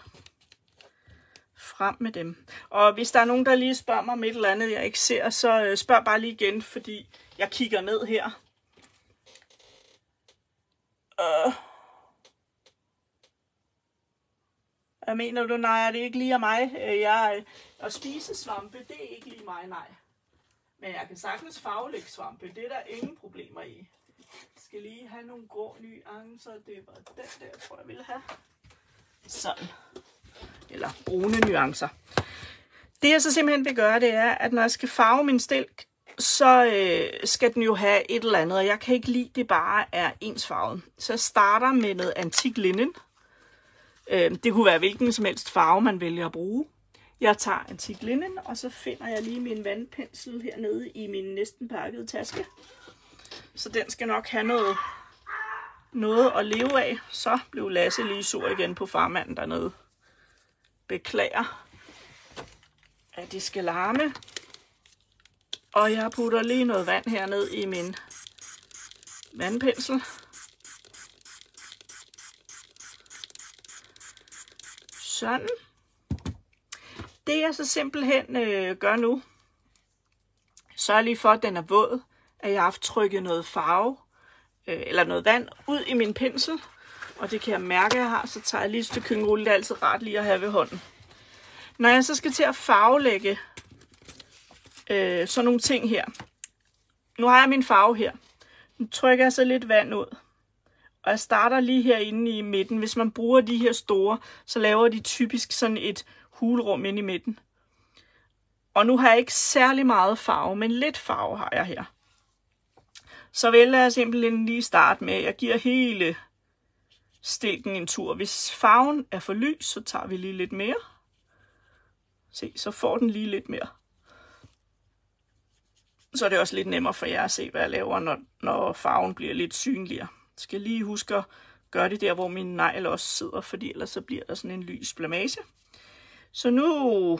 frem med dem. Og hvis der er nogen, der lige spørger mig om et eller andet, jeg ikke ser, så øh, spørg bare lige igen, fordi jeg kigger ned her. Øh. Hvad mener du? Nej, det er ikke lige af mig. Øh, jeg, øh, at spise svampe, det er ikke lige mig, nej. Men jeg kan sagtens faglægge svampe. Det er der ingen problemer i. Jeg skal lige have nogle grå nuancer. Det var den der, tror jeg, ville have. Sådan. Eller brune nuancer. Det jeg så simpelthen vil gøre, det er, at når jeg skal farve min stilk, så øh, skal den jo have et eller andet, og jeg kan ikke lide, at det bare er ensfarvet. Så jeg starter med noget antik linnen. Øh, det kunne være hvilken som helst farve, man vælger at bruge. Jeg tager antik linnen, og så finder jeg lige min vandpensel hernede i min næsten pakkede taske. Så den skal nok have noget, noget at leve af. Så blev Lasse lige sur igen på farmanden dernede. Beklager, at det skal larme. Og jeg putter lige noget vand herned i min vandpensel. Sådan. Det jeg så simpelthen øh, gør nu, sørg lige for, at den er våd, at jeg har haft trykket noget farve, øh, eller noget vand, ud i min pensel. Og det kan jeg mærke, at jeg har, så tager jeg lige et stykke køkkenrulle. Det er altid rart lige at have ved hånden. Når jeg så skal til at farvelægge øh, sådan nogle ting her. Nu har jeg min farve her. Nu trykker jeg så lidt vand ud. Og jeg starter lige herinde i midten. Hvis man bruger de her store, så laver de typisk sådan et hulrum ind i midten. Og nu har jeg ikke særlig meget farve, men lidt farve har jeg her. Så vælger jeg simpelthen lige starte med, at jeg giver hele stilken en tur. Hvis farven er for lys, så tager vi lige lidt mere. Se, så får den lige lidt mere. Så er det også lidt nemmere for jer at se, hvad jeg laver, når, når farven bliver lidt synligere. Jeg skal lige huske at gøre det der, hvor min negl også sidder, fordi ellers så bliver der sådan en lys blamage. Så nu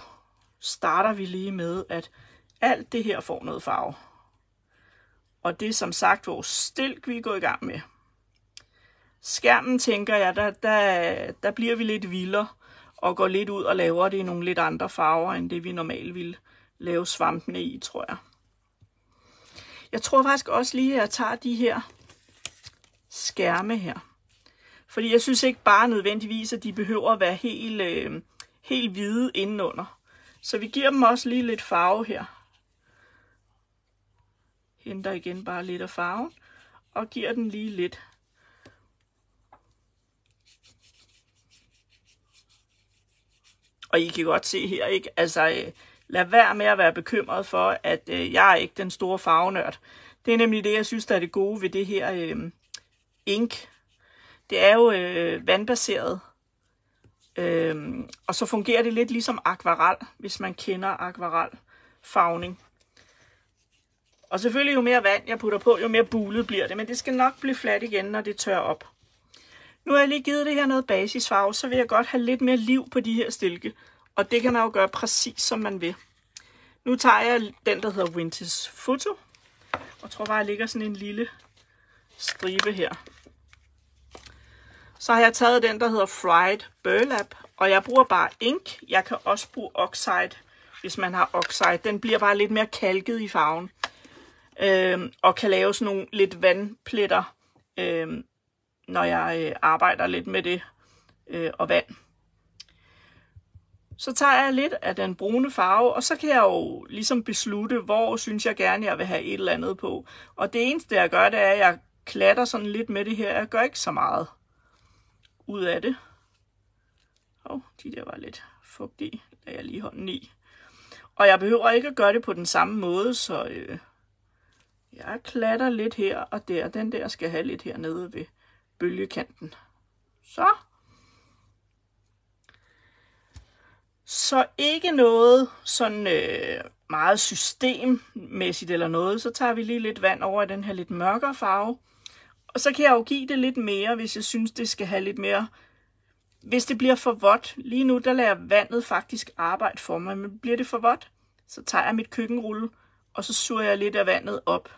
starter vi lige med, at alt det her får noget farve. Og det er som sagt vores stilk, vi går i gang med. Skærmen, tænker jeg, der, der, der bliver vi lidt vildere og går lidt ud og laver det i nogle lidt andre farver, end det vi normalt ville lave svampene i, tror jeg. Jeg tror faktisk også lige, at jeg tager de her skærme her. Fordi jeg synes ikke bare nødvendigvis, at de behøver at være helt, øh, helt hvide indenunder. Så vi giver dem også lige lidt farve her. Henter igen bare lidt af farven. Og giver den lige lidt. Og I kan godt se her, ikke? Altså, øh, lad være med at være bekymret for, at øh, jeg er ikke den store farvenørd. Det er nemlig det, jeg synes, der er det gode ved det her øh, ink. Det er jo øh, vandbaseret. Øh, og så fungerer det lidt ligesom akvarel, hvis man kender akvarelfarvning. Og selvfølgelig jo mere vand jeg putter på, jo mere bulet bliver det. Men det skal nok blive fladt igen, når det tør op. Nu har jeg lige givet det her noget basisfarve, så vil jeg godt have lidt mere liv på de her stilke. Og det kan man jo gøre præcis som man vil. Nu tager jeg den, der hedder Winters Photo. Og tror bare, jeg ligger sådan en lille stribe her. Så har jeg taget den, der hedder Fried Burlap. Og jeg bruger bare ink. Jeg kan også bruge Oxide hvis man har oxide. Den bliver bare lidt mere kalket i farven. Øh, og kan lave sådan nogle lidt vandpletter, øh, når jeg øh, arbejder lidt med det øh, og vand. Så tager jeg lidt af den brune farve, og så kan jeg jo ligesom beslutte, hvor synes jeg gerne, jeg vil have et eller andet på. Og det eneste, jeg gør, det er, at jeg klatter sådan lidt med det her. Jeg gør ikke så meget ud af det. Åh, de der var lidt fugtige. Lad jeg lige hånden i. Og jeg behøver ikke at gøre det på den samme måde, så øh, jeg klatter lidt her og der. Den der skal have lidt hernede ved bølgekanten. Så. Så ikke noget sådan øh, meget systemmæssigt eller noget. Så tager vi lige lidt vand over i den her lidt mørkere farve. Og så kan jeg jo give det lidt mere, hvis jeg synes, det skal have lidt mere... Hvis det bliver for vådt, lige nu der lader vandet faktisk arbejde for mig, men bliver det for vådt, så tager jeg mit køkkenrulle, og så suger jeg lidt af vandet op.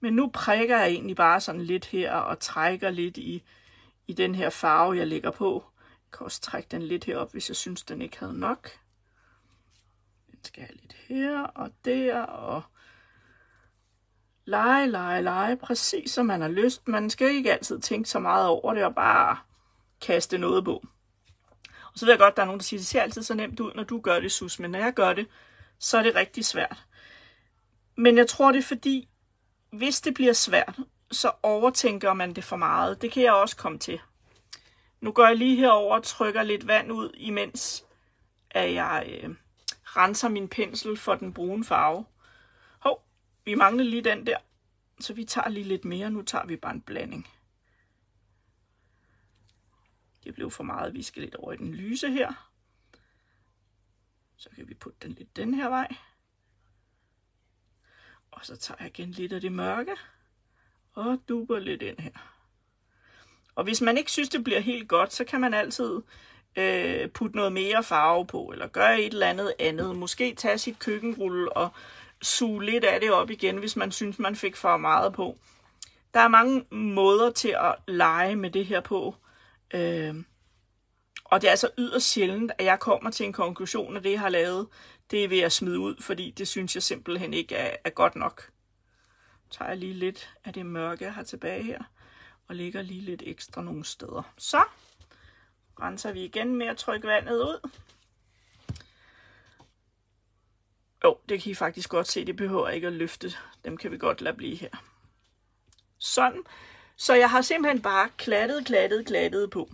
Men nu prikker jeg egentlig bare sådan lidt her, og trækker lidt i, i den her farve, jeg lægger på. Jeg kan også trække den lidt herop, hvis jeg synes, den ikke havde nok. Den skal jeg lidt her og der, og lege, lege, lege, præcis som man har lyst. Man skal ikke altid tænke så meget over det, og bare kaste noget på. Og så ved jeg godt, at der er nogen, der siger, at det ser altid så nemt ud, når du gør det, Sus. Men når jeg gør det, så er det rigtig svært. Men jeg tror, det er fordi, hvis det bliver svært, så overtænker man det for meget. Det kan jeg også komme til. Nu går jeg lige herover og trykker lidt vand ud, imens at jeg øh, renser min pensel for den brune farve. Vi mangler lige den der, så vi tager lige lidt mere. Nu tager vi bare en blanding. Det blev for meget. Vi skal lidt over i den lyse her. Så kan vi putte den lidt den her vej. Og så tager jeg igen lidt af det mørke. Og duber lidt ind her. Og hvis man ikke synes, det bliver helt godt, så kan man altid øh, putte noget mere farve på, eller gøre et eller andet andet. Måske tage sit køkkenrulle og suge lidt af det op igen, hvis man synes, man fik for meget på. Der er mange måder til at lege med det her på. Øh, og det er altså yderst sjældent, at jeg kommer til en konklusion af det, jeg har lavet. Det vil jeg smide ud, fordi det synes jeg simpelthen ikke er, er godt nok. Så tager jeg lige lidt af det mørke, jeg har tilbage her og lægger lige lidt ekstra nogle steder. Så renser vi igen med at trykke vandet ud. Jo, det kan I faktisk godt se, det behøver ikke at løfte. Dem kan vi godt lade blive her. Sådan. Så jeg har simpelthen bare klattet, klattet, klattet på.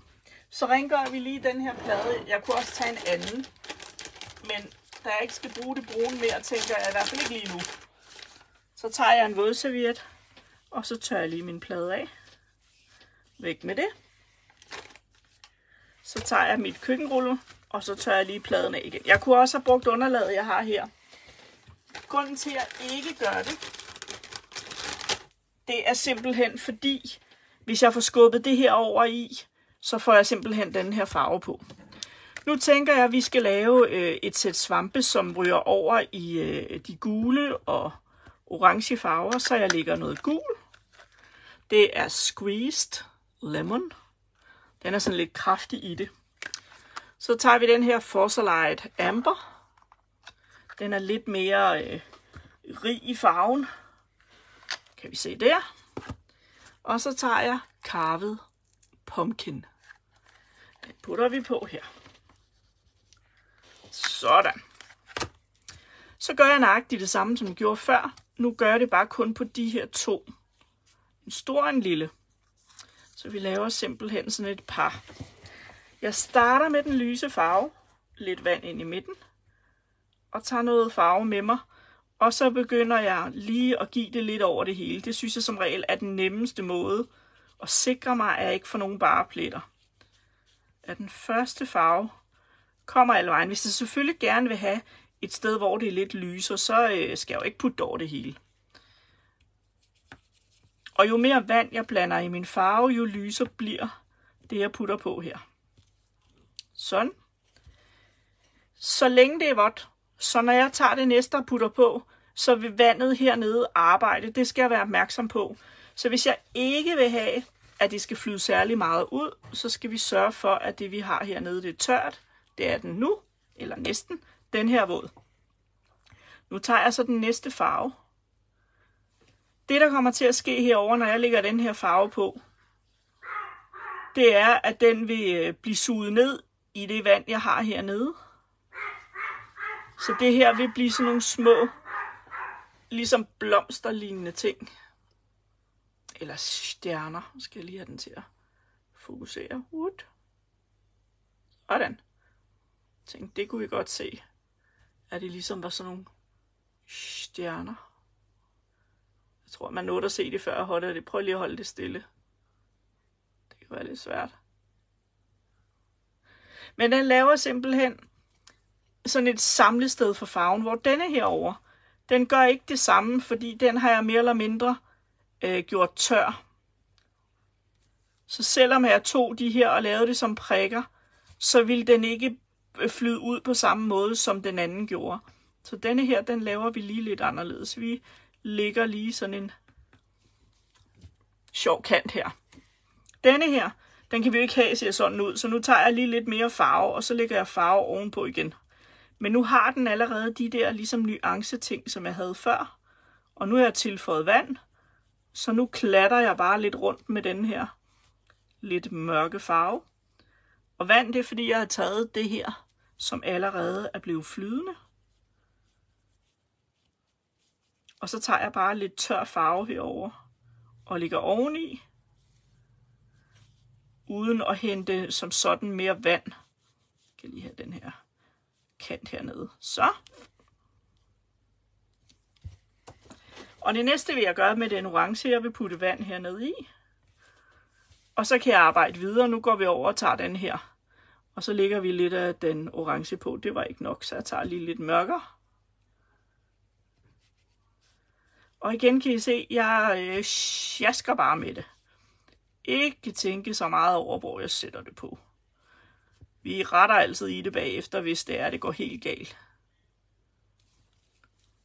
Så rengør vi lige den her plade. Jeg kunne også tage en anden. Men da jeg ikke skal bruge det brune mere, tænker jeg i hvert fald ikke lige nu. Så tager jeg en vådserviet, og så tørrer jeg lige min plade af. Væk med det. Så tager jeg mit køkkenrulle, og så tør jeg lige pladen af igen. Jeg kunne også have brugt underlaget, jeg har her. Grunden til, at jeg ikke gør det, det er simpelthen fordi, hvis jeg får skubbet det her over i, så får jeg simpelthen den her farve på. Nu tænker jeg, at vi skal lave øh, et sæt svampe, som ryger over i øh, de gule og orange farver, så jeg lægger noget gul. Det er squeezed lemon. Den er sådan lidt kraftig i det. Så tager vi den her Fossilite Amber. Den er lidt mere øh, rig i farven. Kan vi se der. Og så tager jeg carved pumpkin. Den putter vi på her. Sådan. Så gør jeg nøjagtigt det samme, som jeg gjorde før. Nu gør jeg det bare kun på de her to. En stor og en lille. Så vi laver simpelthen sådan et par. Jeg starter med den lyse farve, lidt vand ind i midten, og tager noget farve med mig. Og så begynder jeg lige at give det lidt over det hele. Det synes jeg som regel er den nemmeste måde at sikre mig, at jeg ikke får nogen bare pletter. At den første farve kommer alle vejen. Hvis jeg selvfølgelig gerne vil have et sted, hvor det er lidt lysere, så øh, skal jeg jo ikke putte over det hele. Og jo mere vand jeg blander i min farve, jo lysere bliver det, jeg putter på her. Sådan. Så længe det er vådt, så når jeg tager det næste og putter på, så vil vandet hernede arbejde. Det skal jeg være opmærksom på. Så hvis jeg ikke vil have, at det skal flyde særlig meget ud, så skal vi sørge for, at det vi har hernede, det er tørt. Det er den nu, eller næsten. den her våd. Nu tager jeg så den næste farve. Det, der kommer til at ske herover, når jeg lægger den her farve på, det er, at den vil øh, blive suget ned i det vand, jeg har hernede. Så det her vil blive sådan nogle små, ligesom blomsterlignende ting. Eller stjerner. Skal jeg lige have den til at fokusere. Wood. Sådan. Jeg tænkte, det kunne vi godt se. At det ligesom var sådan nogle stjerner. Jeg tror, man nåede at se det før jeg holdt det. Prøv lige at holde det stille. Det kan være lidt svært. Men den laver simpelthen sådan et samlested for farven, hvor denne herover, den gør ikke det samme, fordi den har jeg mere eller mindre øh, gjort tør. Så selvom jeg tog de her og lavede det som prikker, så vil den ikke øh, flyde ud på samme måde, som den anden gjorde. Så denne her, den laver vi lige lidt anderledes. Vi lægger lige sådan en sjov kant her. Denne her, den kan vi jo ikke have, ser sådan ud, så nu tager jeg lige lidt mere farve, og så lægger jeg farve ovenpå igen. Men nu har den allerede de der ligesom nuance ting, som jeg havde før. Og nu har jeg tilføjet vand, så nu klatter jeg bare lidt rundt med den her lidt mørke farve. Og vand, det er fordi, jeg har taget det her, som allerede er blevet flydende. Og så tager jeg bare lidt tør farve herover og ligger oveni, uden at hente som sådan mere vand. Jeg kan lige have den her kant hernede. Så. Og det næste vil jeg gøre med den orange, jeg vil putte vand hernede i. Og så kan jeg arbejde videre. Nu går vi over og tager den her. Og så lægger vi lidt af den orange på. Det var ikke nok, så jeg tager lige lidt mørkere. Og igen kan I se, jeg øh, sjasker bare med det. Ikke tænke så meget over, hvor jeg sætter det på. Vi retter altid i det bagefter, hvis det er, at det går helt galt.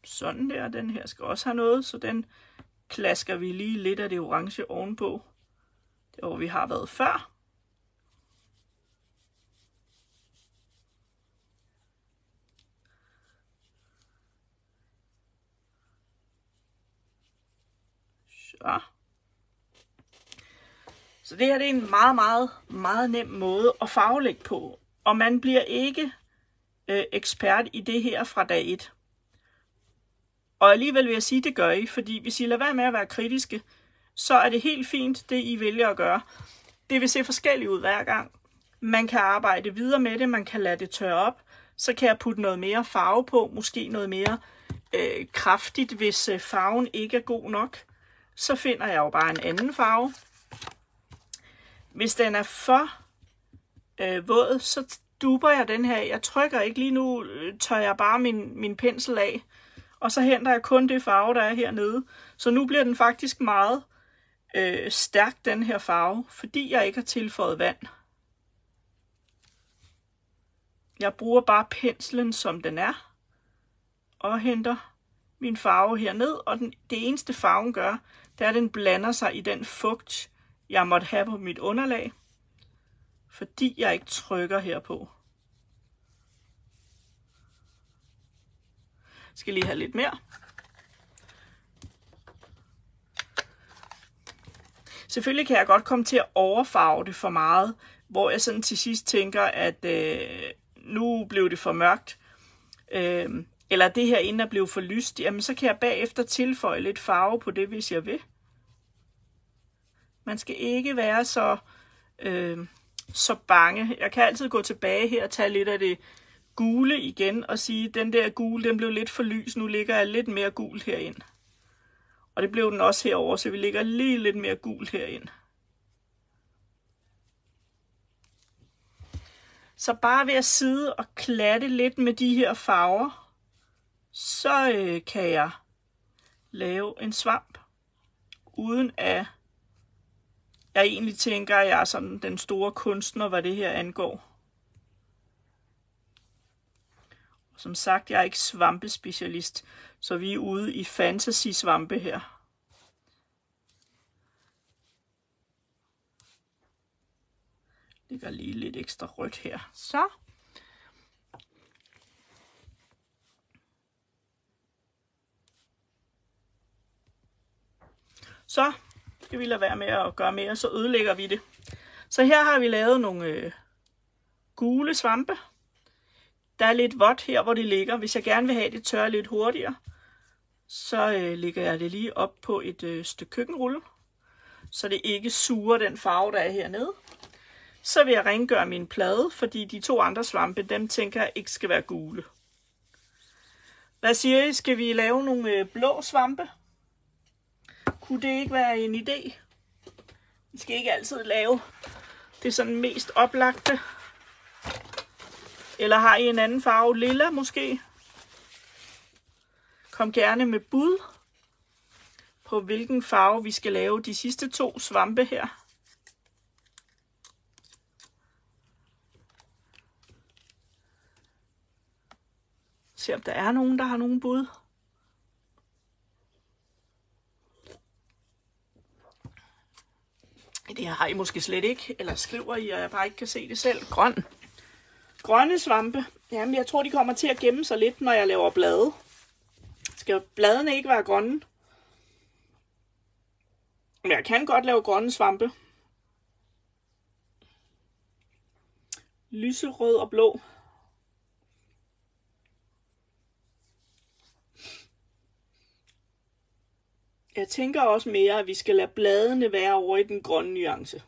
Sådan der, den her skal også have noget, så den klasker vi lige lidt af det orange ovenpå. Der hvor vi har været før. Så. Så det her det er en meget, meget, meget nem måde at farvelægge på. Og man bliver ikke øh, ekspert i det her fra dag 1. Og alligevel vil jeg sige, at det gør I, fordi hvis I lader være med at være kritiske, så er det helt fint, det I vælger at gøre. Det vil se forskelligt ud hver gang. Man kan arbejde videre med det, man kan lade det tørre op, så kan jeg putte noget mere farve på, måske noget mere øh, kraftigt, hvis øh, farven ikke er god nok. Så finder jeg jo bare en anden farve. Hvis den er for øh, våd, så duber jeg den her. Jeg trykker ikke lige nu, øh, tør jeg bare min, min pensel af. Og så henter jeg kun det farve, der er hernede. Så nu bliver den faktisk meget øh, stærk, den her farve, fordi jeg ikke har tilføjet vand. Jeg bruger bare penslen, som den er, og henter min farve herned, og den, det eneste farven gør, det er, at den blander sig i den fugt, jeg måtte have på mit underlag, fordi jeg ikke trykker herpå. Jeg skal lige have lidt mere. Selvfølgelig kan jeg godt komme til at overfarve det for meget, hvor jeg sådan til sidst tænker, at øh, nu blev det for mørkt, øh, eller det her inden er blevet for lyst, jamen så kan jeg bagefter tilføje lidt farve på det, hvis jeg vil. Man skal ikke være så, øh, så bange. Jeg kan altid gå tilbage her og tage lidt af det gule igen og sige, den der gule, den blev lidt for lys, nu ligger jeg lidt mere gul herind. Og det blev den også herover, så vi ligger lige lidt mere gul herind. Så bare ved at sidde og klatte lidt med de her farver, så øh, kan jeg lave en svamp, uden at jeg egentlig tænker, at jeg er sådan den store kunstner, hvad det her angår. Som sagt, jeg er ikke svampespecialist, så vi er ude i fantasy-svampe her. Ligger lige lidt ekstra rødt her. Så. Så skal vi lade være med at gøre mere, så ødelægger vi det. Så her har vi lavet nogle øh, gule svampe. Der er lidt vådt her, hvor det ligger. Hvis jeg gerne vil have det tørre lidt hurtigere, så øh, lægger jeg det lige op på et øh, stykke køkkenrulle, så det ikke suger den farve, der er hernede. Så vil jeg rengøre min plade, fordi de to andre svampe, dem tænker jeg ikke skal være gule. Hvad siger I? Skal vi lave nogle øh, blå svampe? Kunne det ikke være en idé? Vi skal ikke altid lave det sådan mest oplagte. Eller har I en anden farve? Lilla måske? Kom gerne med bud på, hvilken farve vi skal lave de sidste to svampe her. Se om der er nogen, der har nogen bud. Det har I måske slet ikke, eller skriver I, og jeg bare ikke kan se det selv. Grøn. Grønne svampe. Jamen, jeg tror, de kommer til at gemme sig lidt, når jeg laver blade. Skal bladene ikke være grønne? Men jeg kan godt lave grønne svampe. Lyserød og blå. Jeg tænker også mere, at vi skal lade bladene være over i den grønne nuance.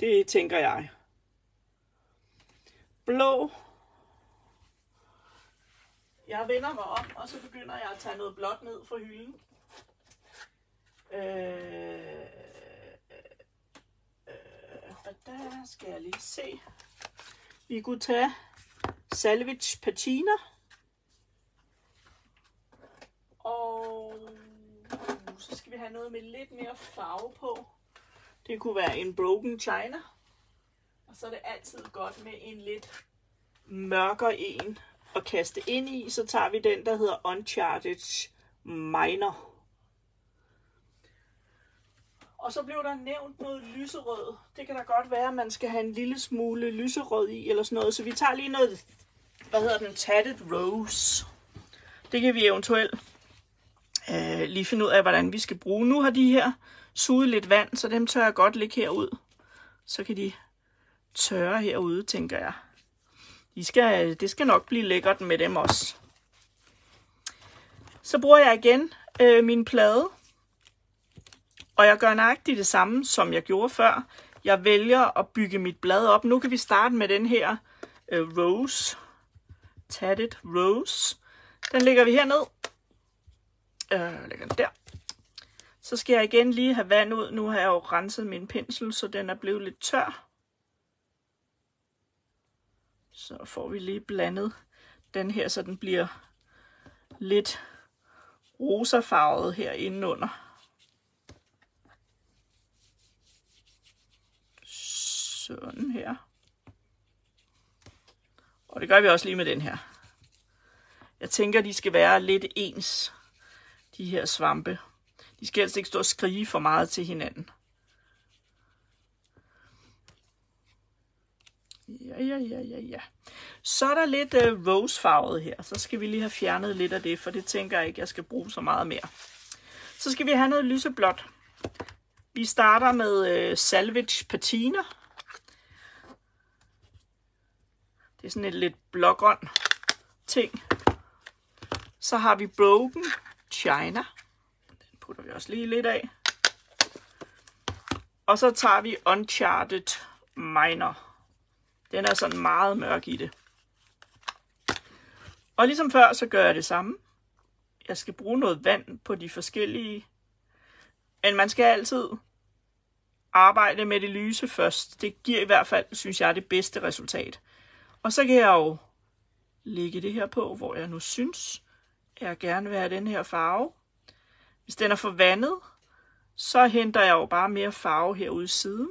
Det tænker jeg. Blå. Jeg vender mig om, og så begynder jeg at tage noget blåt ned fra hylden. Øh, øh, der skal jeg lige se. Vi kunne tage Salvage Patina. Og Uh, så skal vi have noget med lidt mere farve på. Det kunne være en Broken China. Og så er det altid godt med en lidt mørkere en at kaste ind i. Så tager vi den, der hedder Uncharted Minor. Og så blev der nævnt noget lyserød. Det kan da godt være, at man skal have en lille smule lyserød i, eller sådan noget. Så vi tager lige noget, hvad hedder den, Tatted Rose. Det kan vi eventuelt øh, lige finde ud af, hvordan vi skal bruge. Nu har de her suget lidt vand, så dem tør jeg godt lægge herud. Så kan de tørre herude, tænker jeg. De skal, det skal nok blive lækkert med dem også. Så bruger jeg igen øh, min plade. Og jeg gør nøjagtigt det samme, som jeg gjorde før. Jeg vælger at bygge mit blad op. Nu kan vi starte med den her øh, rose. Tatted rose. Den lægger vi herned. Øh, lægger den der. Så skal jeg igen lige have vand ud. Nu har jeg jo renset min pensel, så den er blevet lidt tør. Så får vi lige blandet den her, så den bliver lidt rosafarvet her indenunder. Sådan her. Og det gør vi også lige med den her. Jeg tænker, de skal være lidt ens, de her svampe. De skal helst ikke stå og skrige for meget til hinanden. Ja, ja, ja, ja, ja. Så er der lidt uh, rosefarvet her. Så skal vi lige have fjernet lidt af det, for det tænker jeg ikke, jeg skal bruge så meget mere. Så skal vi have noget lyseblåt. Vi starter med uh, Salvage Patina. Det er sådan et lidt blågrøn ting. Så har vi Broken China. Den putter vi også lige lidt af. Og så tager vi Uncharted Minor. Den er sådan meget mørk i det. Og ligesom før, så gør jeg det samme. Jeg skal bruge noget vand på de forskellige. Men man skal altid arbejde med det lyse først. Det giver i hvert fald, synes jeg, det bedste resultat. Og så kan jeg jo lægge det her på, hvor jeg nu synes, jeg gerne vil have den her farve. Hvis den er for vandet, så henter jeg jo bare mere farve herude i siden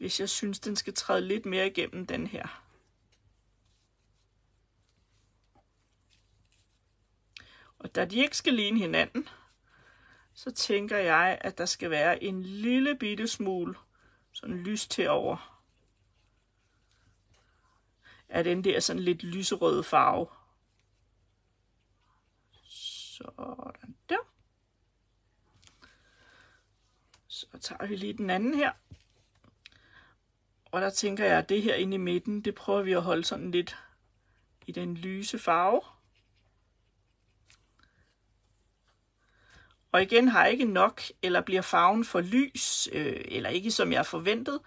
hvis jeg synes, den skal træde lidt mere igennem den her. Og da de ikke skal ligne hinanden, så tænker jeg, at der skal være en lille bitte smule sådan lys til over af den der sådan lidt lyserøde farve. Sådan der. Så tager vi lige den anden her. Og der tænker jeg, at det her inde i midten, det prøver vi at holde sådan lidt i den lyse farve. Og igen har jeg ikke nok, eller bliver farven for lys, øh, eller ikke som jeg forventede,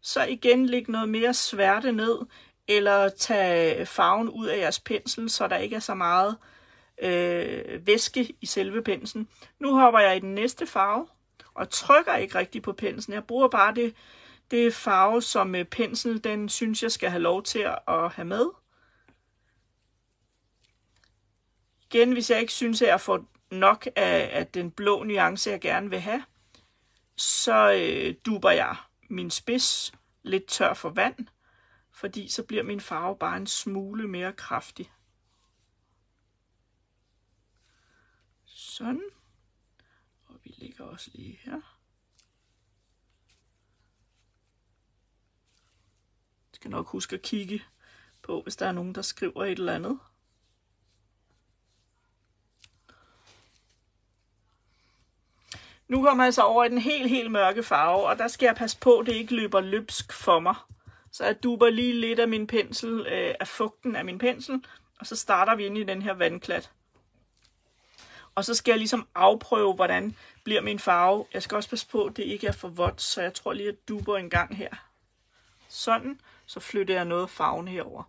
så igen læg noget mere sværte ned, eller tage farven ud af jeres pensel, så der ikke er så meget øh, øh, væske i selve penslen. Nu hopper jeg i den næste farve, og trykker ikke rigtigt på penslen. Jeg bruger bare det, det farve, som øh, pensel, den synes jeg skal have lov til at have med. Igen, hvis jeg ikke synes, at jeg får nok af, af den blå nuance, jeg gerne vil have, så øh, duber jeg min spids lidt tør for vand, fordi så bliver min farve bare en smule mere kraftig. Sådan. Og vi lægger også lige her. Jeg skal nok huske at kigge på, hvis der er nogen, der skriver et eller andet. Nu kommer jeg så over i den helt, helt mørke farve, og der skal jeg passe på, at det ikke løber løbsk for mig. Så jeg duber lige lidt af min pensel, øh, af fugten af min pensel, og så starter vi ind i den her vandklat. Og så skal jeg ligesom afprøve, hvordan bliver min farve. Jeg skal også passe på, at det ikke er for vådt, så jeg tror lige, at duber en gang her. Sådan, så flytter jeg noget af farven herover.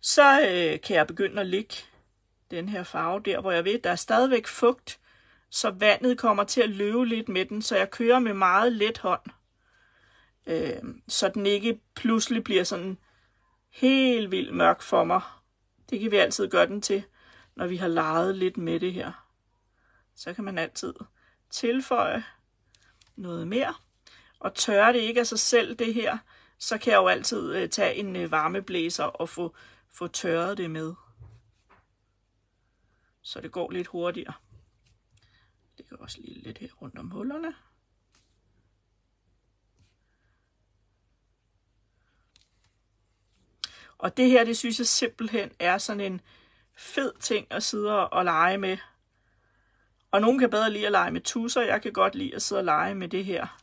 Så øh, kan jeg begynde at lægge den her farve der, hvor jeg ved, der er stadigvæk fugt, så vandet kommer til at løbe lidt med den, så jeg kører med meget let hånd, øh, så den ikke pludselig bliver sådan helt vildt mørk for mig. Det kan vi altid gøre den til, når vi har leget lidt med det her. Så kan man altid tilføje noget mere. Og tørre det ikke af sig selv, det her, så kan jeg jo altid øh, tage en øh, varmeblæser og få, få tørret det med så det går lidt hurtigere. Det kan også lige lidt her rundt om hullerne. Og det her, det synes jeg simpelthen er sådan en fed ting at sidde og lege med. Og nogen kan bedre lide at lege med tusser, jeg kan godt lide at sidde og lege med det her.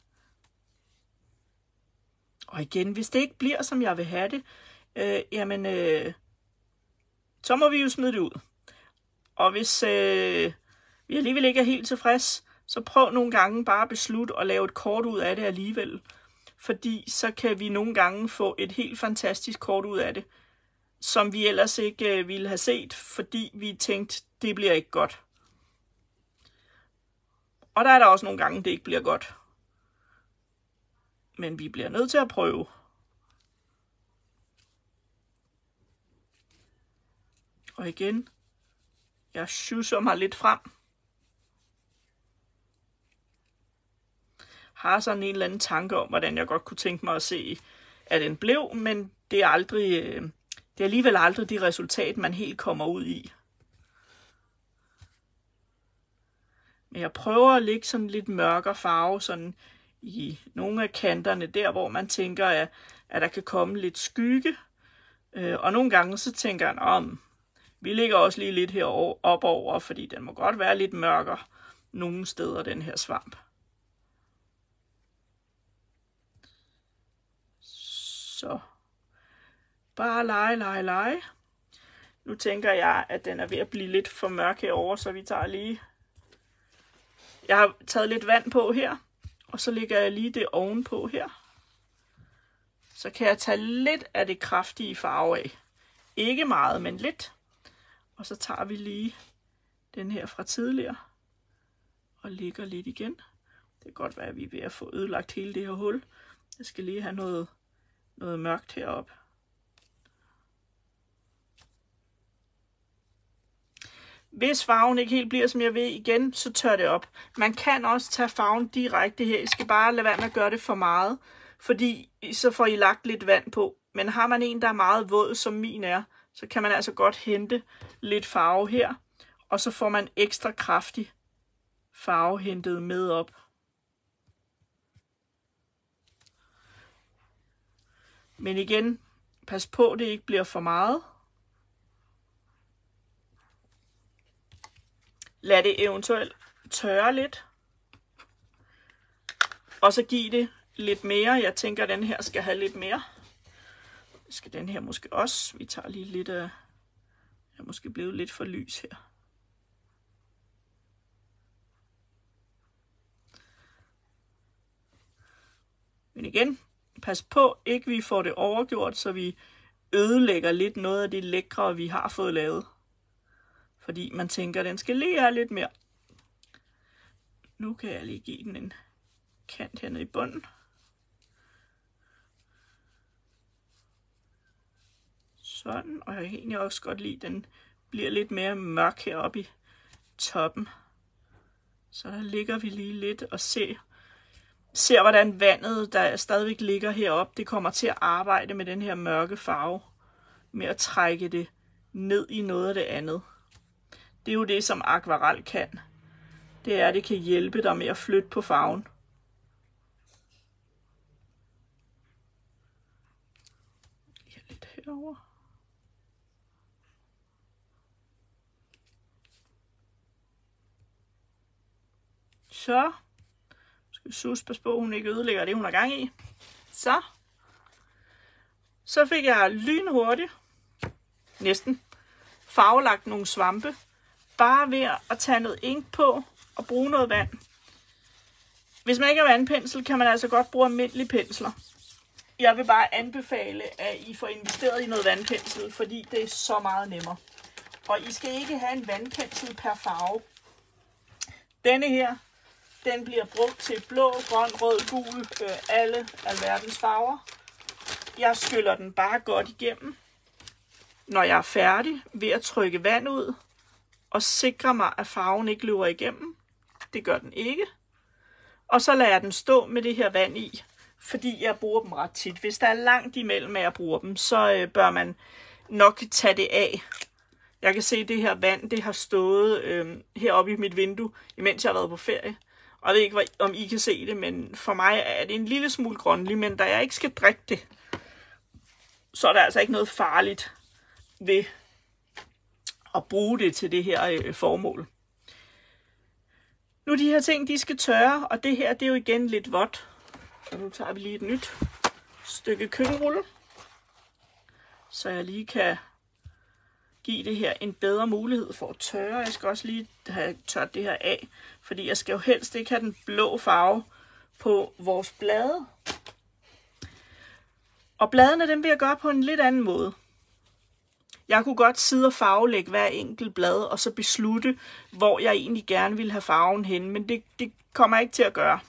Og igen, hvis det ikke bliver, som jeg vil have det, øh, jamen, øh, så må vi jo smide det ud. Og hvis øh, vi alligevel ikke er helt tilfreds, så prøv nogle gange bare at beslutte at lave et kort ud af det alligevel. Fordi så kan vi nogle gange få et helt fantastisk kort ud af det, som vi ellers ikke øh, ville have set, fordi vi tænkte, det bliver ikke godt. Og der er der også nogle gange, det ikke bliver godt. Men vi bliver nødt til at prøve. Og igen, jeg schusser mig lidt frem. Har sådan en eller anden tanke om, hvordan jeg godt kunne tænke mig at se, at den blev, men det er aldrig, øh, det er alligevel aldrig det resultat, man helt kommer ud i. Men jeg prøver at lægge sådan lidt mørkere farve sådan i nogle af kanterne, der hvor man tænker, at, at der kan komme lidt skygge. Øh, og nogle gange så tænker jeg, om vi ligger også lige lidt her op over, fordi den må godt være lidt mørkere nogle steder, den her svamp. Så bare lege, lege, lege. Nu tænker jeg, at den er ved at blive lidt for mørk herovre, så vi tager lige... Jeg har taget lidt vand på her, og så lægger jeg lige det ovenpå her. Så kan jeg tage lidt af det kraftige farve af. Ikke meget, men lidt. Og så tager vi lige den her fra tidligere og lægger lidt igen. Det kan godt være, at vi er ved at få ødelagt hele det her hul. Jeg skal lige have noget, noget mørkt heroppe. Hvis farven ikke helt bliver, som jeg vil igen, så tør det op. Man kan også tage farven direkte her. I skal bare lade være med at gøre det for meget, fordi så får I lagt lidt vand på. Men har man en, der er meget våd, som min er, så kan man altså godt hente lidt farve her, og så får man ekstra kraftig farve hentet med op. Men igen, pas på, det ikke bliver for meget. Lad det eventuelt tørre lidt. Og så giv det lidt mere. Jeg tænker, at den her skal have lidt mere. Skal den her måske også. Vi tager lige lidt af... Jeg er måske blevet lidt for lys her. Men igen, pas på, ikke vi får det overgjort, så vi ødelægger lidt noget af det lækre, vi har fået lavet. Fordi man tænker, at den skal lige lidt mere. Nu kan jeg lige give den en kant hernede i bunden. Sådan, og jeg kan egentlig også godt lide, at den bliver lidt mere mørk heroppe i toppen. Så der ligger vi lige lidt og ser, ser hvordan vandet, der stadigvæk ligger heroppe, det kommer til at arbejde med den her mørke farve, med at trække det ned i noget af det andet. Det er jo det, som akvarel kan. Det er, at det kan hjælpe dig med at flytte på farven. Lige lidt herover. Så sus pas på, hun ikke ødelægger det, hun har gang i. Så. Så fik jeg lynhurtigt, næsten, farvelagt nogle svampe. Bare ved at tage noget ink på og bruge noget vand. Hvis man ikke har vandpensel, kan man altså godt bruge almindelige pensler. Jeg vil bare anbefale, at I får investeret i noget vandpensel, fordi det er så meget nemmere. Og I skal ikke have en vandpensel per farve. Denne her, den bliver brugt til blå, grøn, rød, gul, øh, alle alverdens farver. Jeg skyller den bare godt igennem, når jeg er færdig, ved at trykke vand ud og sikre mig, at farven ikke løber igennem. Det gør den ikke. Og så lader jeg den stå med det her vand i, fordi jeg bruger dem ret tit. Hvis der er langt imellem, at jeg bruger dem, så øh, bør man nok tage det af. Jeg kan se, at det her vand, det har stået øh, heroppe i mit vindue, imens jeg har været på ferie. Og jeg ved ikke, om I kan se det, men for mig er det en lille smule grønlig, men da jeg ikke skal drikke det, så er der altså ikke noget farligt ved at bruge det til det her øh, formål. Nu de her ting, de skal tørre, og det her, det er jo igen lidt vådt. Så nu tager vi lige et nyt stykke køkkenrulle, så jeg lige kan give det her en bedre mulighed for at tørre. Jeg skal også lige have tørt det her af, fordi jeg skal jo helst ikke have den blå farve på vores blade. Og bladene, dem vil jeg gøre på en lidt anden måde. Jeg kunne godt sidde og farvelægge hver enkelt blad, og så beslutte, hvor jeg egentlig gerne vil have farven hen, men det, det kommer jeg ikke til at gøre.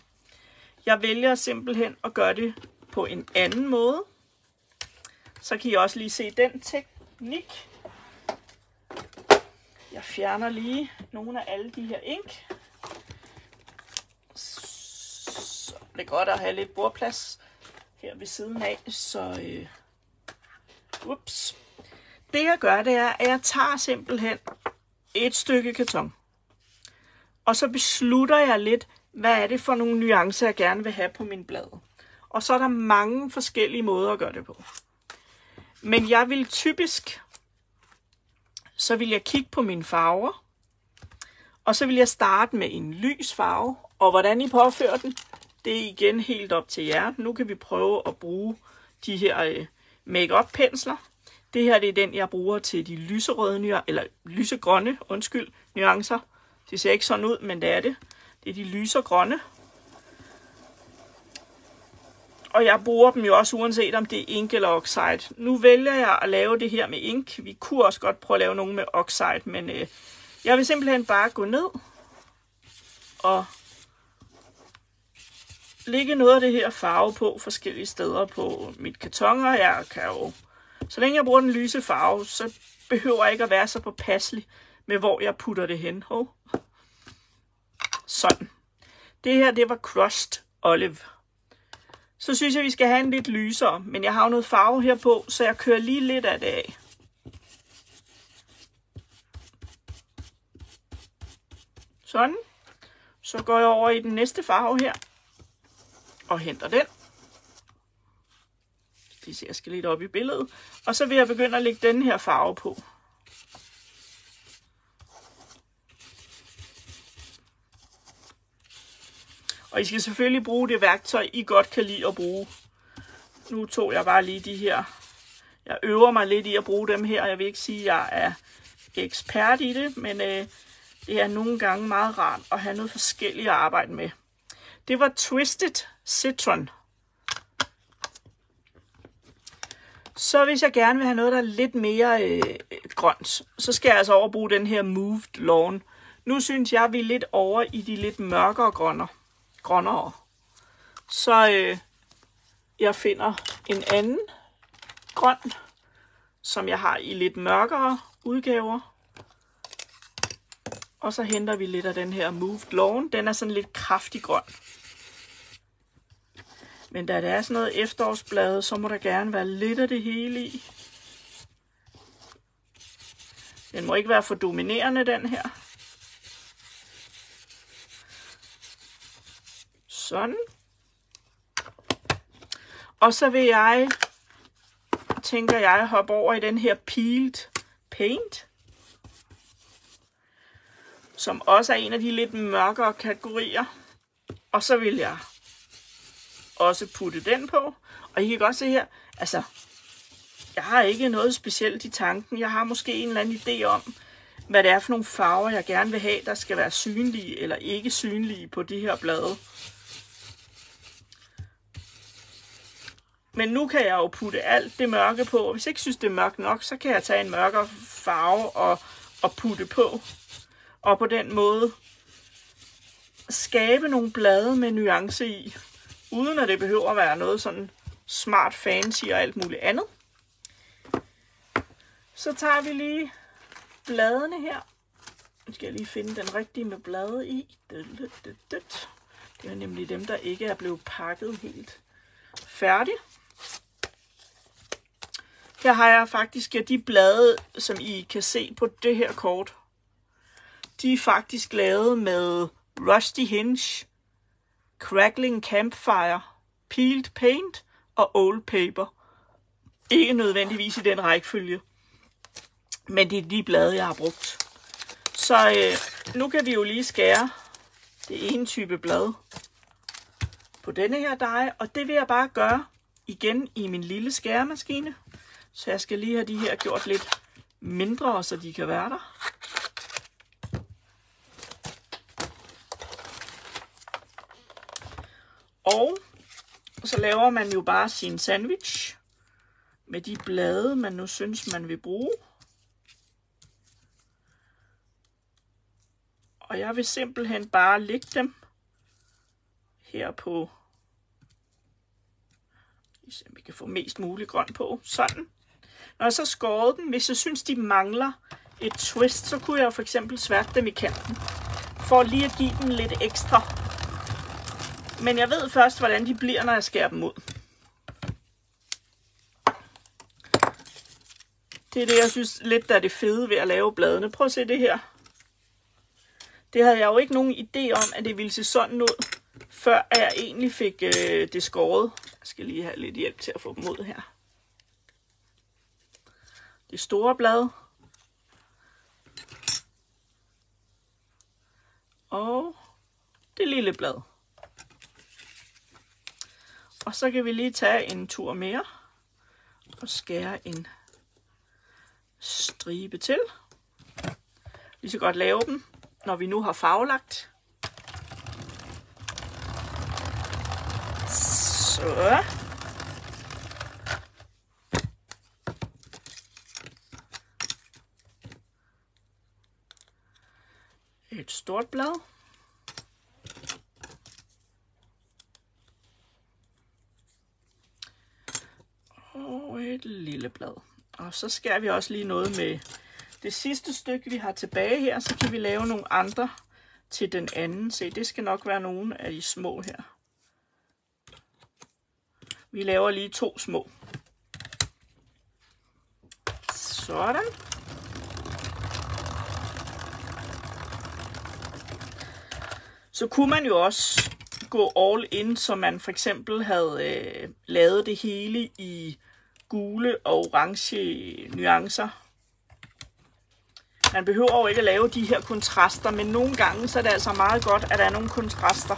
Jeg vælger simpelthen at gøre det på en anden måde. Så kan I også lige se den teknik. Jeg fjerner lige nogle af alle de her ink. Så det er godt at have lidt bordplads her ved siden af, så øh, ups. Det jeg gør, det er, at jeg tager simpelthen et stykke karton. Og så beslutter jeg lidt, hvad er det for nogle nuancer, jeg gerne vil have på min blad. Og så er der mange forskellige måder at gøre det på. Men jeg vil typisk, så vil jeg kigge på mine farver. Og så vil jeg starte med en lys farve. Og hvordan I påfører den, det er igen helt op til jer. Nu kan vi prøve at bruge de her øh, make-up pensler. Det her det er den, jeg bruger til de lyserøde nuancer, eller lysegrønne, undskyld, nuancer. Det ser ikke sådan ud, men det er det. Det er de lysergrønne. Og jeg bruger dem jo også uanset om det er ink eller oxide. Nu vælger jeg at lave det her med ink. Vi kunne også godt prøve at lave nogle med oxide, men øh, jeg vil simpelthen bare gå ned og lægge noget af det her farve på forskellige steder på mit kartoner. Jeg kan jo så længe jeg bruger den lyse farve, så behøver jeg ikke at være så påpasselig med, hvor jeg putter det hen. Oh. Sådan. Det her, det var Crushed Olive. Så synes jeg, vi skal have en lidt lysere, men jeg har jo noget farve her på, så jeg kører lige lidt af det af. Sådan. Så går jeg over i den næste farve her, og henter den Det ser jeg skal lidt op i billedet. Og så vil jeg begynde at lægge den her farve på. Og I skal selvfølgelig bruge det værktøj, I godt kan lide at bruge. Nu tog jeg bare lige de her. Jeg øver mig lidt i at bruge dem her. Jeg vil ikke sige, at jeg er ekspert i det, men øh, det er nogle gange meget rart at have noget forskelligt at arbejde med. Det var Twisted Citron. Så hvis jeg gerne vil have noget, der er lidt mere øh, grønt, så skal jeg altså overbruge den her Moved Lawn. Nu synes jeg, vi er lidt over i de lidt mørkere grønner, grønnere. Så øh, jeg finder en anden grøn, som jeg har i lidt mørkere udgaver. Og så henter vi lidt af den her Moved Lawn. Den er sådan lidt kraftig grøn. Men da det er sådan noget efterårsblade, så må der gerne være lidt af det hele i. Den må ikke være for dominerende, den her. Sådan. Og så vil jeg, tænker jeg, hoppe over i den her Peeled Paint. Som også er en af de lidt mørkere kategorier. Og så vil jeg også putte den på. Og I kan godt se her, altså, jeg har ikke noget specielt i tanken. Jeg har måske en eller anden idé om, hvad det er for nogle farver, jeg gerne vil have, der skal være synlige eller ikke synlige på de her blade. Men nu kan jeg jo putte alt det mørke på. Hvis jeg ikke synes, det er mørkt nok, så kan jeg tage en mørkere farve og, og putte på. Og på den måde skabe nogle blade med nuance i uden at det behøver at være noget sådan smart fancy og alt muligt andet. Så tager vi lige bladene her. Nu skal jeg lige finde den rigtige med blade i. Det er nemlig dem, der ikke er blevet pakket helt færdig. Her har jeg faktisk de blade, som I kan se på det her kort. De er faktisk lavet med Rusty Hinge Crackling Campfire, Peeled Paint og Old Paper. Ikke nødvendigvis i den rækkefølge, men det er de blade, jeg har brugt. Så øh, nu kan vi jo lige skære det ene type blad på denne her dej, og det vil jeg bare gøre igen i min lille skæremaskine. Så jeg skal lige have de her gjort lidt mindre, så de kan være der. Og så laver man jo bare sin sandwich med de blade, man nu synes, man vil bruge. Og jeg vil simpelthen bare lægge dem her på, så vi kan få mest muligt grønt på, sådan. Når jeg så skåret dem, hvis jeg synes, de mangler et twist, så kunne jeg for eksempel sværte dem i kanten, for lige at give dem lidt ekstra men jeg ved først, hvordan de bliver, når jeg skærer dem ud. Det er det, jeg synes lidt, der er det fede ved at lave bladene. Prøv at se det her. Det havde jeg jo ikke nogen idé om, at det ville se sådan ud, før jeg egentlig fik øh, det skåret. Jeg skal lige have lidt hjælp til at få dem ud her. Det store blad. Og det lille blad. Og så kan vi lige tage en tur mere og skære en stribe til. Lige så godt lave dem, når vi nu har farvelagt. Så. Et stort blad. et lille blad. Og så skærer vi også lige noget med det sidste stykke, vi har tilbage her. Så kan vi lave nogle andre til den anden. Se, det skal nok være nogle af de små her. Vi laver lige to små. Sådan. Så kunne man jo også gå all in, så man for eksempel havde øh, lavet det hele i gule og orange nuancer. Man behøver jo ikke at lave de her kontraster, men nogle gange så er det altså meget godt, at der er nogle kontraster.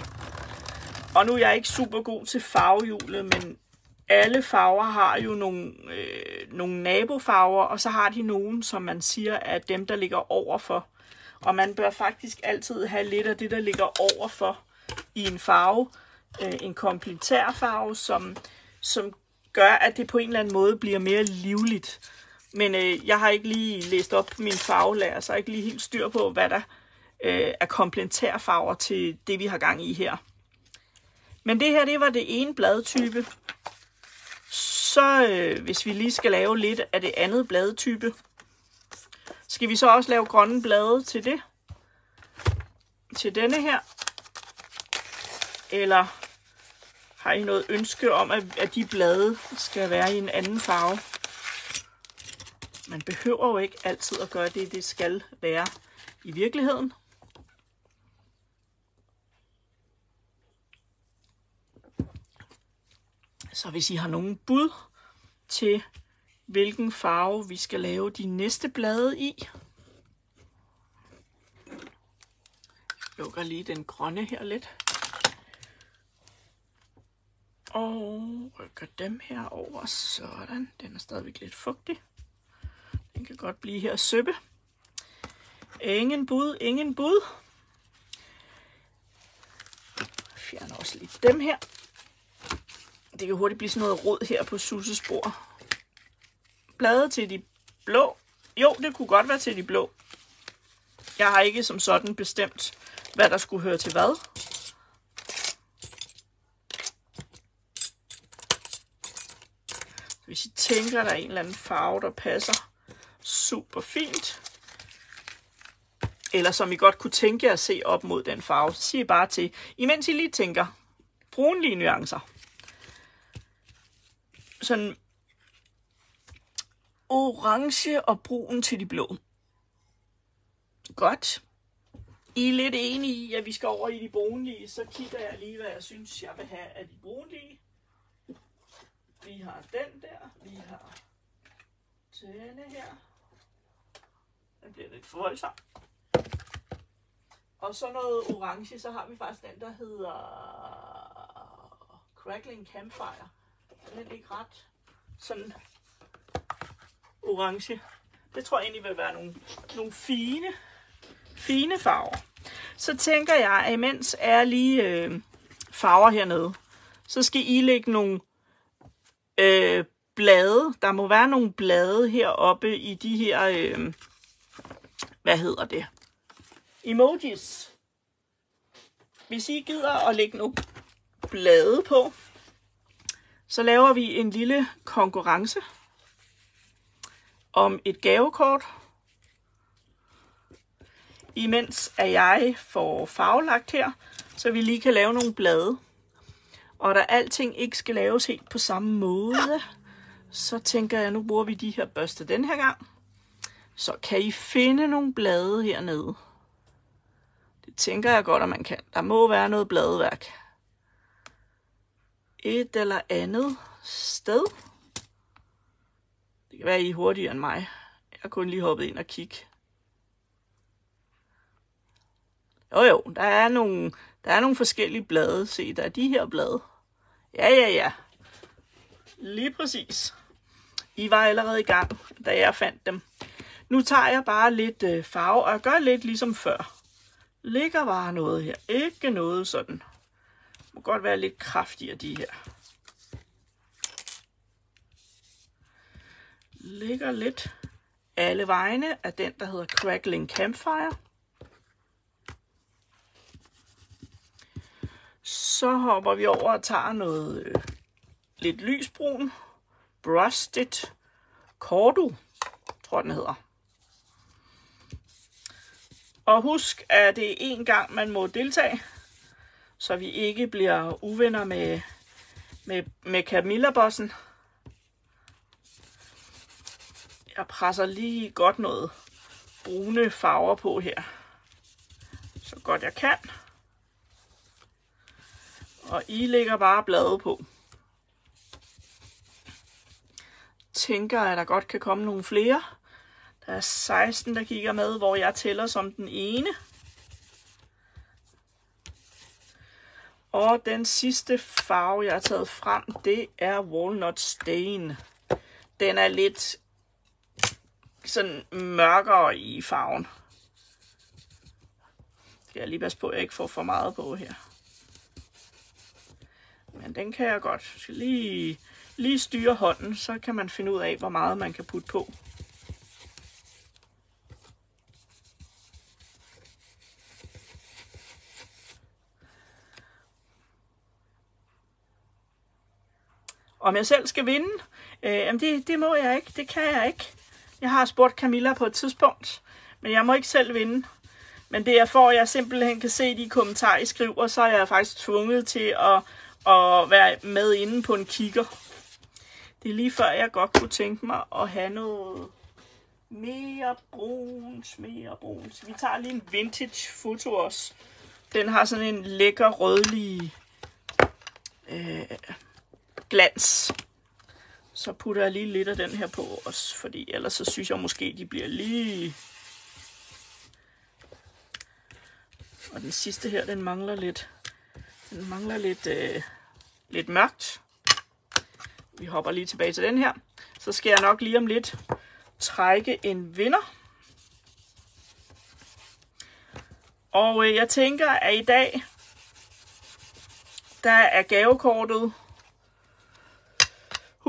Og nu er jeg ikke super god til farvehjulet, men alle farver har jo nogle, øh, nogle nabofarver, og så har de nogen, som man siger er dem, der ligger overfor. Og man bør faktisk altid have lidt af det, der ligger overfor i en farve. Øh, en komplementær farve, som, som gør, at det på en eller anden måde bliver mere livligt. Men øh, jeg har ikke lige læst op på min farvelærer, så jeg har ikke lige helt styr på, hvad der øh, er komplementære farver til det, vi har gang i her. Men det her, det var det ene bladtype. Så øh, hvis vi lige skal lave lidt af det andet bladtype, skal vi så også lave grønne blade til det? Til denne her? Eller har I noget ønske om, at, at de blade skal være i en anden farve? Man behøver jo ikke altid at gøre det, det skal være i virkeligheden. Så hvis I har nogen bud til, hvilken farve vi skal lave de næste blade i. Jeg lukker lige den grønne her lidt. Og rykker dem her over. Sådan. Den er stadigvæk lidt fugtig. Den kan godt blive her søppe. Ingen bud, ingen bud. Jeg fjerner også lige dem her. Det kan hurtigt blive sådan noget rod her på Susses bord. Blade til de blå. Jo, det kunne godt være til de blå. Jeg har ikke som sådan bestemt, hvad der skulle høre til hvad. Hvis I tænker, der er en eller anden farve, der passer super fint, eller som I godt kunne tænke jer at se op mod den farve, så siger I bare til, imens I lige tænker, brunlige nuancer. Sådan orange og brun til de blå. Godt. I er lidt enige i, at vi skal over i de brunlige, så kigger jeg lige, hvad jeg synes, jeg vil have af de brunlige. Vi har den der, vi har denne her. Den bliver lidt for voldsom. Og så noget orange, så har vi faktisk den, der hedder Crackling Campfire. Den er ikke ret sådan orange. Det tror jeg egentlig vil være nogle, nogle fine, fine farver. Så tænker jeg, at imens er lige øh, farver hernede, så skal I lægge nogle øh, blade. Der må være nogle blade heroppe i de her, øh, hvad hedder det? Emojis. Hvis I gider at lægge nogle blade på, så laver vi en lille konkurrence om et gavekort. Imens at jeg får farvelagt her, så vi lige kan lave nogle blade. Og da alting ikke skal laves helt på samme måde, så tænker jeg, nu bruger vi de her børster den her gang. Så kan I finde nogle blade hernede. Det tænker jeg godt, at man kan. Der må være noget bladeværk. Et eller andet sted. Det kan være, I hurtigere end mig. Jeg har kun lige hoppet ind og kigge. Jo jo, der er nogle, der er nogle forskellige blade. Se, der er de her blade. Ja, ja, ja. Lige præcis. I var allerede i gang, da jeg fandt dem. Nu tager jeg bare lidt øh, farve, og gør lidt ligesom før. Ligger bare noget her. Ikke noget sådan. Det må godt være lidt kraftigere, de her. Ligger lidt alle vegne af den, der hedder Crackling Campfire. Så hopper vi over og tager noget øh, lidt lysbrun. Brusted Cordu, tror den hedder. Og husk, at det er én gang, man må deltage, så vi ikke bliver uvenner med, med, med Camilla-bossen. Jeg presser lige godt noget brune farver på her, så godt jeg kan. Og I lægger bare blade på. Tænker, at der godt kan komme nogle flere. Der er 16, der kigger med, hvor jeg tæller som den ene. Og den sidste farve, jeg har taget frem, det er Walnut Stain. Den er lidt sådan mørkere i farven. Skal jeg lige passe på, at jeg ikke får for meget på her. Men den kan jeg godt. Jeg skal lige, lige styre hånden, så kan man finde ud af, hvor meget man kan putte på. Om jeg selv skal vinde? Øh, jamen det, det må jeg ikke. Det kan jeg ikke. Jeg har spurgt Camilla på et tidspunkt, men jeg må ikke selv vinde. Men det er for, at jeg simpelthen kan se de kommentarer, I skriver, så er jeg faktisk tvunget til at, at være med inde på en kigger. Det er lige før, jeg godt kunne tænke mig at have noget mere bruns, mere bruns. Vi tager lige en vintage foto også. Den har sådan en lækker rødlig øh, glans. Så putter jeg lige lidt af den her på også, fordi ellers så synes jeg måske, de bliver lige... Og den sidste her, den mangler lidt, den mangler lidt, øh, lidt mørkt. Vi hopper lige tilbage til den her. Så skal jeg nok lige om lidt trække en vinder. Og øh, jeg tænker, at i dag, der er gavekortet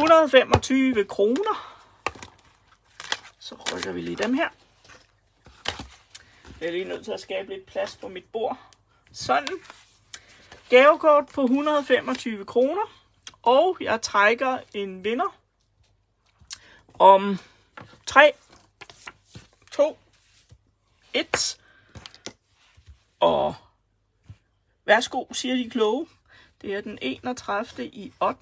125 kroner. Så rykker vi lige dem her. Jeg er lige nødt til at skabe lidt plads på mit bord. Sådan. Gavekort på 125 kroner. Og jeg trækker en vinder om 3, 2, 1. Og værsgo, siger de kloge. Det er den 31. i 8.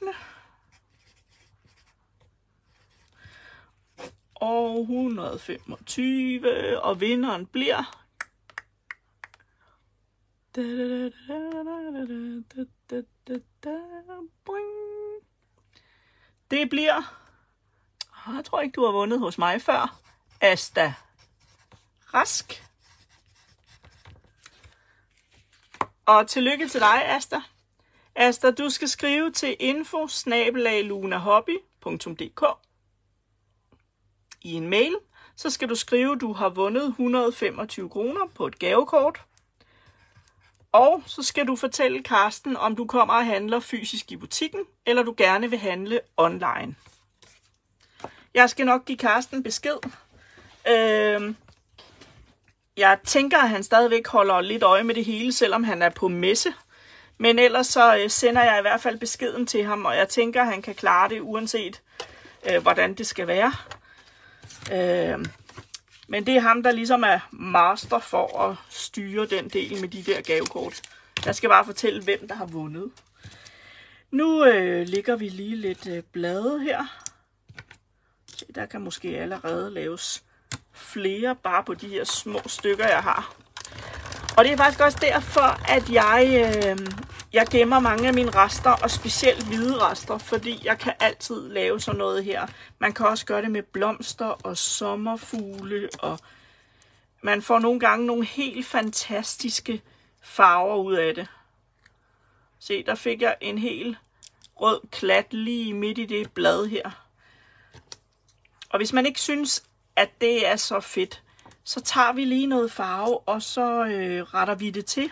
og 125, og vinderen bliver... Det bliver... Jeg tror ikke, du har vundet hos mig før. Asta Rask. Og tillykke til dig, Asta. Asta, du skal skrive til info i en mail, så skal du skrive, at du har vundet 125 kroner på et gavekort. Og så skal du fortælle Karsten, om du kommer og handler fysisk i butikken, eller du gerne vil handle online. Jeg skal nok give Karsten besked. Øh, jeg tænker, at han stadigvæk holder lidt øje med det hele, selvom han er på messe. Men ellers så øh, sender jeg i hvert fald beskeden til ham, og jeg tænker, at han kan klare det, uanset øh, hvordan det skal være. Øh, men det er ham, der ligesom er master for at styre den del med de der gavekort. Jeg skal bare fortælle, hvem der har vundet. Nu øh, ligger vi lige lidt øh, blade her. Se, der kan måske allerede laves flere bare på de her små stykker, jeg har. Og det er faktisk også derfor, at jeg, øh, jeg gemmer mange af mine rester, og specielt hvide rester, fordi jeg kan altid lave sådan noget her. Man kan også gøre det med blomster og sommerfugle, og man får nogle gange nogle helt fantastiske farver ud af det. Se, der fik jeg en helt rød klat lige midt i det blad her. Og hvis man ikke synes, at det er så fedt, så tager vi lige noget farve, og så øh, retter vi det til,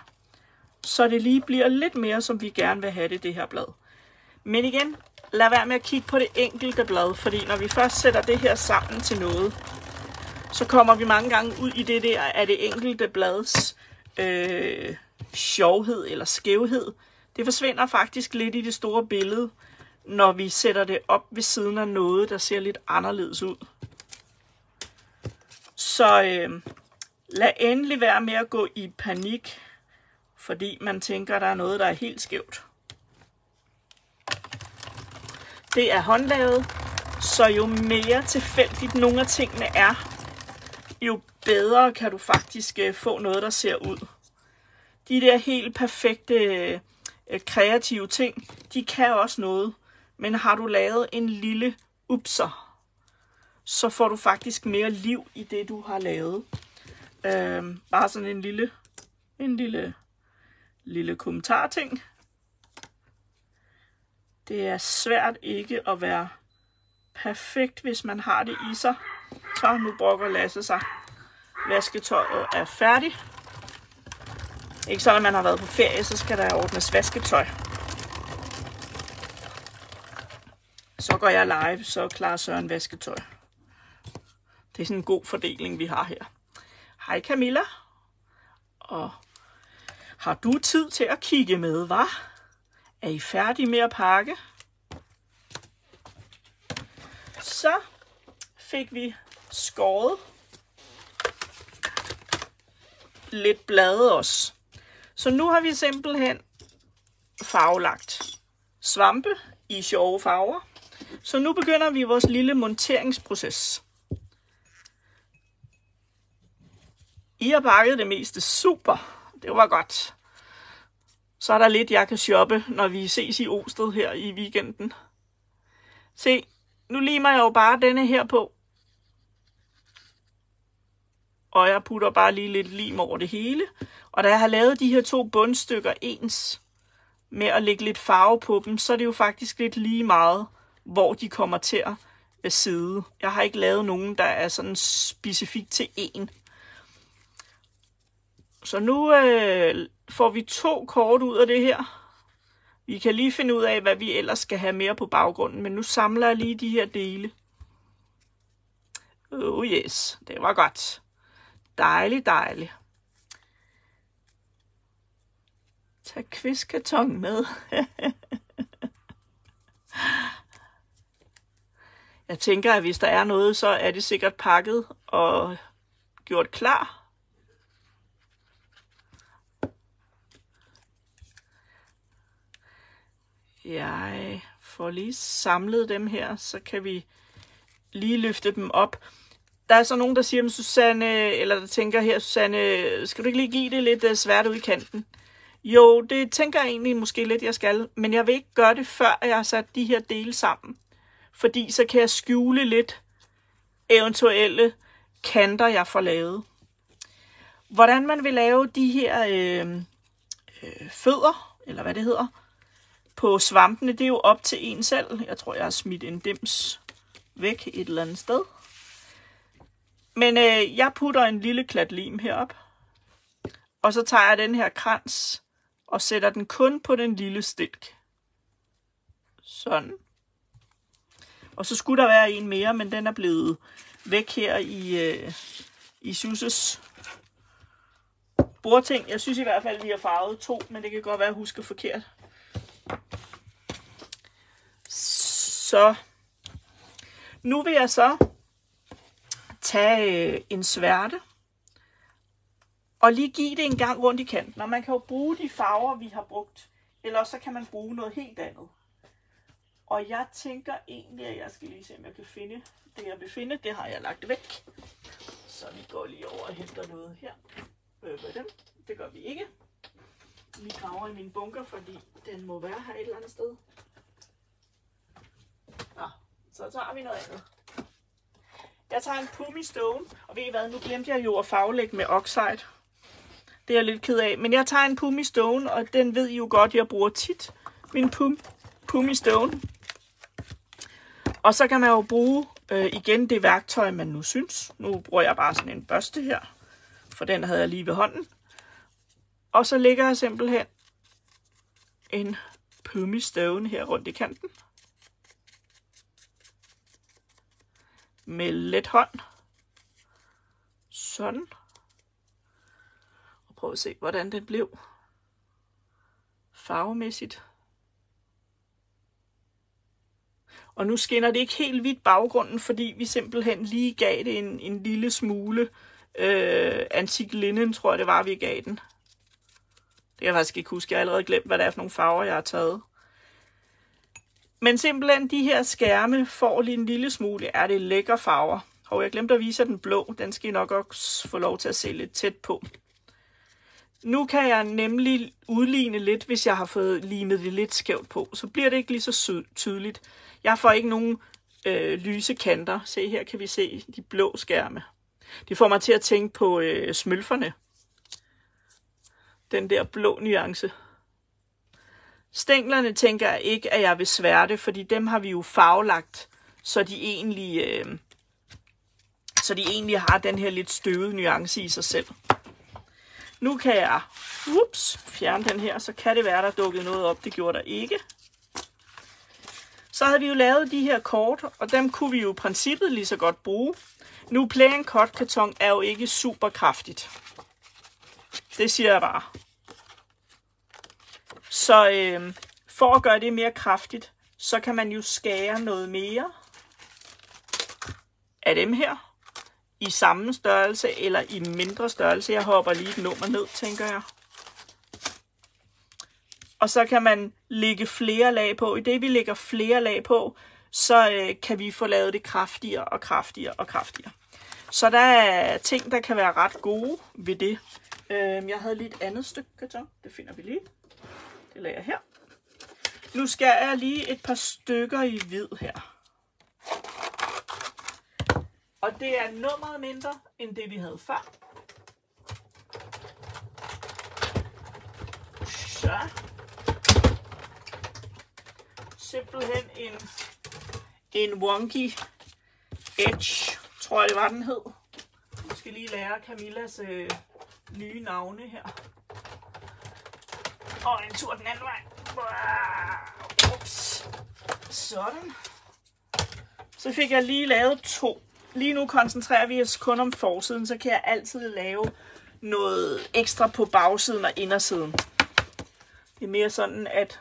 så det lige bliver lidt mere, som vi gerne vil have det, det her blad. Men igen, lad være med at kigge på det enkelte blad, fordi når vi først sætter det her sammen til noget, så kommer vi mange gange ud i det der af det enkelte blads øh, sjovhed eller skævhed. Det forsvinder faktisk lidt i det store billede, når vi sætter det op ved siden af noget, der ser lidt anderledes ud. Så øh, lad endelig være med at gå i panik, fordi man tænker, der er noget, der er helt skævt. Det er håndlavet, så jo mere tilfældigt nogle af tingene er, jo bedre kan du faktisk øh, få noget, der ser ud. De der helt perfekte øh, kreative ting, de kan også noget. Men har du lavet en lille upser, så får du faktisk mere liv i det, du har lavet. Øhm, bare sådan en lille, en lille, lille kommentarting. Det er svært ikke at være perfekt, hvis man har det i sig. Så nu brokker Lasse sig. Vasketøjet er færdigt. Ikke sådan, at man har været på ferie, så skal der ordnes vasketøj. Så går jeg live, så klarer Søren vasketøj. Det er sådan en god fordeling, vi har her. Hej Camilla. Og har du tid til at kigge med, var? Er I færdige med at pakke? Så fik vi skåret lidt blade også. Så nu har vi simpelthen farvelagt svampe i sjove farver. Så nu begynder vi vores lille monteringsproces. I har pakket det meste super. Det var godt. Så er der lidt, jeg kan shoppe, når vi ses i Osted her i weekenden. Se, nu limer jeg jo bare denne her på. Og jeg putter bare lige lidt lim over det hele. Og da jeg har lavet de her to bundstykker ens, med at lægge lidt farve på dem, så er det jo faktisk lidt lige meget, hvor de kommer til at sidde. Jeg har ikke lavet nogen, der er sådan specifikt til en. Så nu øh, får vi to kort ud af det her. Vi kan lige finde ud af, hvad vi ellers skal have mere på baggrunden, men nu samler jeg lige de her dele. Oh yes, det var godt. Dejligt, dejligt. Tag kvistkarton med. <laughs> jeg tænker, at hvis der er noget, så er det sikkert pakket og gjort klar. Jeg får lige samlet dem her, så kan vi lige løfte dem op. Der er så nogen, der siger, Susanne, eller der tænker her, Susanne, skal du ikke lige give det lidt øh, svært ud i kanten? Jo, det tænker jeg egentlig måske lidt, jeg skal, men jeg vil ikke gøre det, før jeg har sat de her dele sammen. Fordi så kan jeg skjule lidt eventuelle kanter, jeg får lavet. Hvordan man vil lave de her øh, øh, fødder, eller hvad det hedder, på svampene, det er jo op til en selv. Jeg tror, jeg har smidt en dims væk et eller andet sted. Men øh, jeg putter en lille klat lim herop. Og så tager jeg den her krans og sætter den kun på den lille stilk. Sådan. Og så skulle der være en mere, men den er blevet væk her i, øh, i Suses bordting. Jeg synes i hvert fald, at vi har farvet to, men det kan godt være, at jeg husker forkert. Så nu vil jeg så tage øh, en sværte og lige give det en gang rundt i kanten. Og man kan jo bruge de farver, vi har brugt, eller så kan man bruge noget helt andet. Og jeg tænker egentlig, at jeg skal lige se, om jeg kan finde det, jeg vil finde. Det har jeg lagt væk. Så vi går lige over og henter noget her. Øh, dem. Det gør vi ikke lige graver i min bunker, fordi den må være her et eller andet sted. Nå, så tager vi noget andet. Jeg tager en Pumi Stone, og ved I hvad, nu glemte jeg jo at farvelægge med Oxide. Det er jeg lidt ked af, men jeg tager en Pumi Stone, og den ved I jo godt, jeg bruger tit. Min Pum, Pumi Stone. Og så kan man jo bruge øh, igen det værktøj, man nu synes. Nu bruger jeg bare sådan en børste her, for den havde jeg lige ved hånden. Og så lægger jeg simpelthen en Pumi her rundt i kanten. med let hånd. Sådan. Og prøv at se, hvordan den blev farvemæssigt. Og nu skinner det ikke helt hvidt baggrunden, fordi vi simpelthen lige gav det en, en lille smule øh, antik linen, tror jeg det var, vi gav den. Det kan jeg faktisk ikke huske. Jeg har allerede glemt, hvad det er for nogle farver, jeg har taget. Men simpelthen de her skærme får lige en lille smule, er det lækker farver. Og jeg glemte at vise den blå, den skal I nok også få lov til at se lidt tæt på. Nu kan jeg nemlig udligne lidt, hvis jeg har fået limet det lidt skævt på. Så bliver det ikke lige så tydeligt. Jeg får ikke nogen øh, lyse kanter. Se, her kan vi se de blå skærme. Det får mig til at tænke på øh, smølferne. Den der blå nuance. Stænglerne tænker jeg ikke, at jeg vil sværte, fordi dem har vi jo farvelagt, så de egentlig, øh, så de egentlig har den her lidt støvede nuance i sig selv. Nu kan jeg ups, fjerne den her, så kan det være, der dukkede noget op. Det gjorde der ikke. Så havde vi jo lavet de her kort, og dem kunne vi jo i princippet lige så godt bruge. Nu playing cut karton er jo ikke super kraftigt. Det siger jeg bare. Så øh, for at gøre det mere kraftigt, så kan man jo skære noget mere af dem her i samme størrelse eller i mindre størrelse. Jeg hopper lige et nummer ned, tænker jeg. Og så kan man lægge flere lag på. I det vi lægger flere lag på, så øh, kan vi få lavet det kraftigere og kraftigere og kraftigere. Så der er ting, der kan være ret gode ved det. Øhm, jeg havde lige et andet stykke karton. Det finder vi lige. Det lader jeg her. Nu skal jeg lige et par stykker i hvid her. Og det er nummeret mindre, end det vi havde før. Så. Simpelthen en, en wonky edge, tror jeg det var den hed. Jeg skal lige lære Camillas øh, nye navne her. Og en tur den anden vej. Ups. Sådan. Så fik jeg lige lavet to. Lige nu koncentrerer vi os kun om forsiden, så kan jeg altid lave noget ekstra på bagsiden og indersiden. Det er mere sådan, at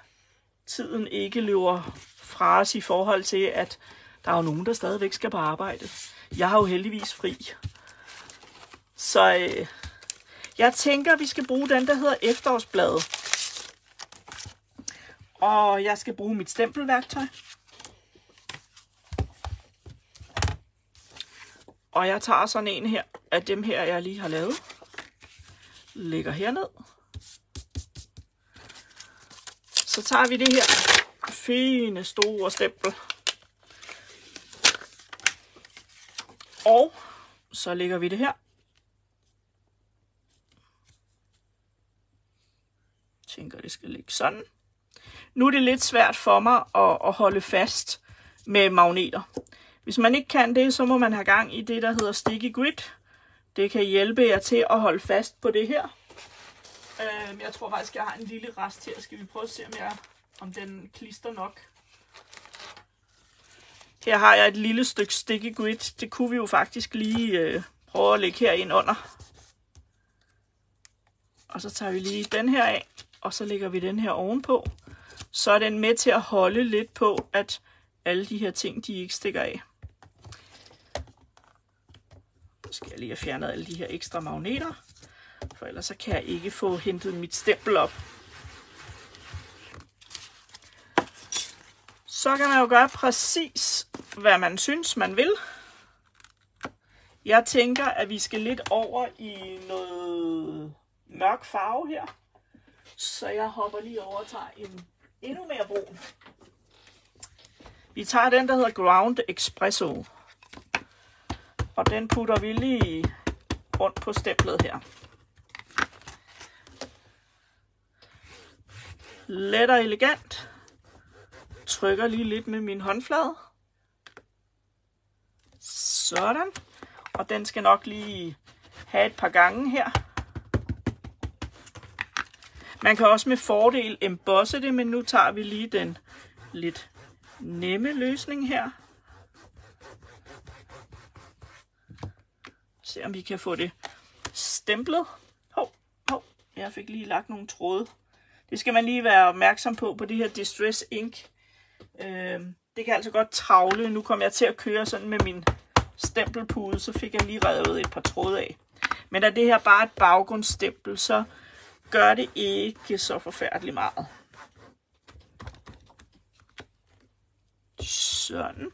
tiden ikke løber fra os i forhold til, at der er jo nogen, der stadigvæk skal på arbejde. Jeg har jo heldigvis fri. Så øh, jeg tænker, at vi skal bruge den, der hedder efterårsbladet. Og jeg skal bruge mit stempelværktøj. Og jeg tager sådan en her af dem her, jeg lige har lavet. Lægger herned. Så tager vi det her fine store stempel. Og så lægger vi det her. Tænker, det skal ligge sådan. Nu er det lidt svært for mig at, at holde fast med magneter. Hvis man ikke kan det, så må man have gang i det, der hedder Sticky Grid. Det kan hjælpe jer til at holde fast på det her. Øh, jeg tror faktisk, jeg har en lille rest her. Skal vi prøve at se, om, jeg, om den klister nok. Her har jeg et lille stykke Sticky Grid. Det kunne vi jo faktisk lige øh, prøve at lægge her ind under. Og så tager vi lige den her af, og så lægger vi den her ovenpå. Så er den med til at holde lidt på, at alle de her ting, de ikke stikker af. Så skal jeg lige have fjernet alle de her ekstra magneter, for ellers så kan jeg ikke få hentet mit stempel op. Så kan man jo gøre præcis, hvad man synes, man vil. Jeg tænker, at vi skal lidt over i noget mørk farve her. Så jeg hopper lige over og tager en endnu mere brun. Vi tager den, der hedder Ground Espresso. Og den putter vi lige rundt på stemplet her. Let og elegant. Trykker lige lidt med min håndflade. Sådan. Og den skal nok lige have et par gange her. Man kan også med fordel embosse det, men nu tager vi lige den lidt nemme løsning her. Se om vi kan få det stemplet. Hov, hov, jeg fik lige lagt nogle tråde. Det skal man lige være opmærksom på, på det her Distress Ink. Øh, det kan altså godt travle. Nu kommer jeg til at køre sådan med min stempelpude, så fik jeg lige revet et par tråde af. Men da det her bare er et baggrundsstempel, så gør det ikke så forfærdeligt meget. Sådan.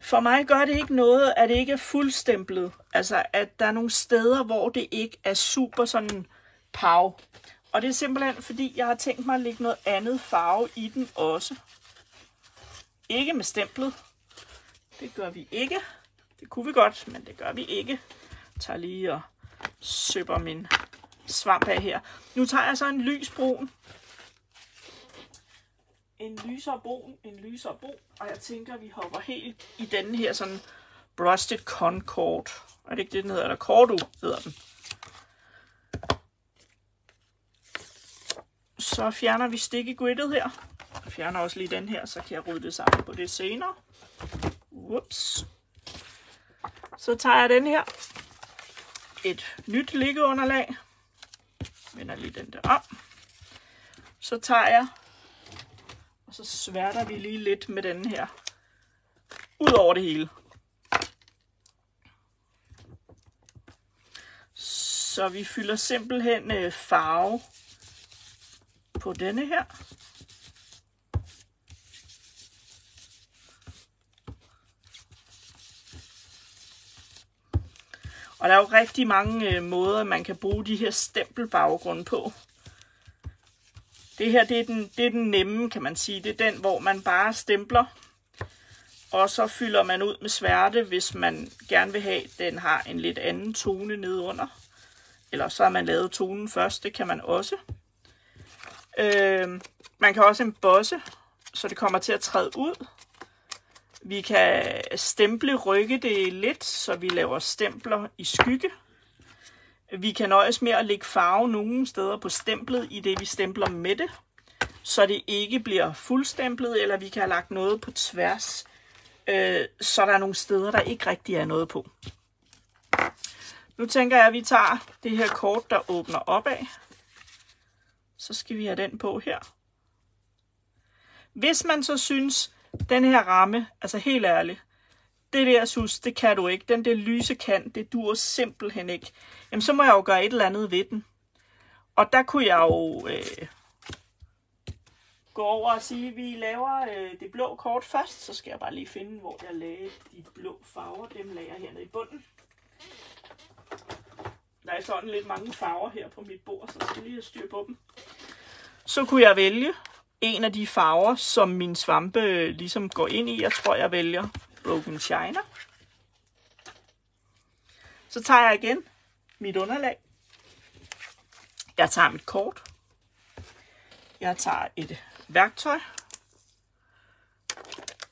For mig gør det ikke noget, at det ikke er fuldstemplet. Altså, at der er nogle steder, hvor det ikke er super sådan pav. Og det er simpelthen, fordi jeg har tænkt mig at lægge noget andet farve i den også. Ikke med stemplet. Det gør vi ikke. Det kunne vi godt, men det gør vi ikke. Jeg tager lige og søber min svamp af her. Nu tager jeg så en lysbrun. en lysere brun, en lysere brun, og jeg tænker, vi hopper helt i denne her sådan Brusted Concord. Er det ikke det, den hedder? Eller Cordu hedder den. Så fjerner vi stik i gridtet her. Jeg fjerner også lige den her, så kan jeg rydde det sammen på det senere. Whoops. Så tager jeg den her. Et nyt liggeunderlag. Vender lige den der om. Så tager jeg, og så sværter vi lige lidt med den her. Ud over det hele. Så vi fylder simpelthen øh, farve på denne her. Og der er jo rigtig mange øh, måder, man kan bruge de her stempelbaggrunde på. Det her, det er, den, det er den nemme, kan man sige. Det er den, hvor man bare stempler. Og så fylder man ud med sværte, hvis man gerne vil have, at den har en lidt anden tone nedunder. Eller så har man lavet tonen først, det kan man også. Øh, man kan også embosse, så det kommer til at træde ud. Vi kan stemple rykke det lidt, så vi laver stempler i skygge. Vi kan nøjes med at lægge farve nogle steder på stemplet, i det vi stempler med det, så det ikke bliver fuldstemplet, eller vi kan have lagt noget på tværs, øh, så der er nogle steder, der ikke rigtig er noget på. Nu tænker jeg, at vi tager det her kort, der åbner opad. Så skal vi have den på her. Hvis man så synes, den her ramme, altså helt ærligt, det der sus, det kan du ikke. Den der lyse kant, det dur simpelthen ikke. Jamen, så må jeg jo gøre et eller andet ved den. Og der kunne jeg jo øh, gå over og sige, at vi laver øh, det blå kort først. Så skal jeg bare lige finde, hvor jeg lagde de blå farver. Dem lagde jeg hernede i bunden. Der er sådan lidt mange farver her på mit bord, så jeg skal lige have styr på dem. Så kunne jeg vælge en af de farver, som min svampe øh, ligesom går ind i. Jeg tror, jeg vælger Broken Shiner. Så tager jeg igen mit underlag. Jeg tager mit kort. Jeg tager et værktøj.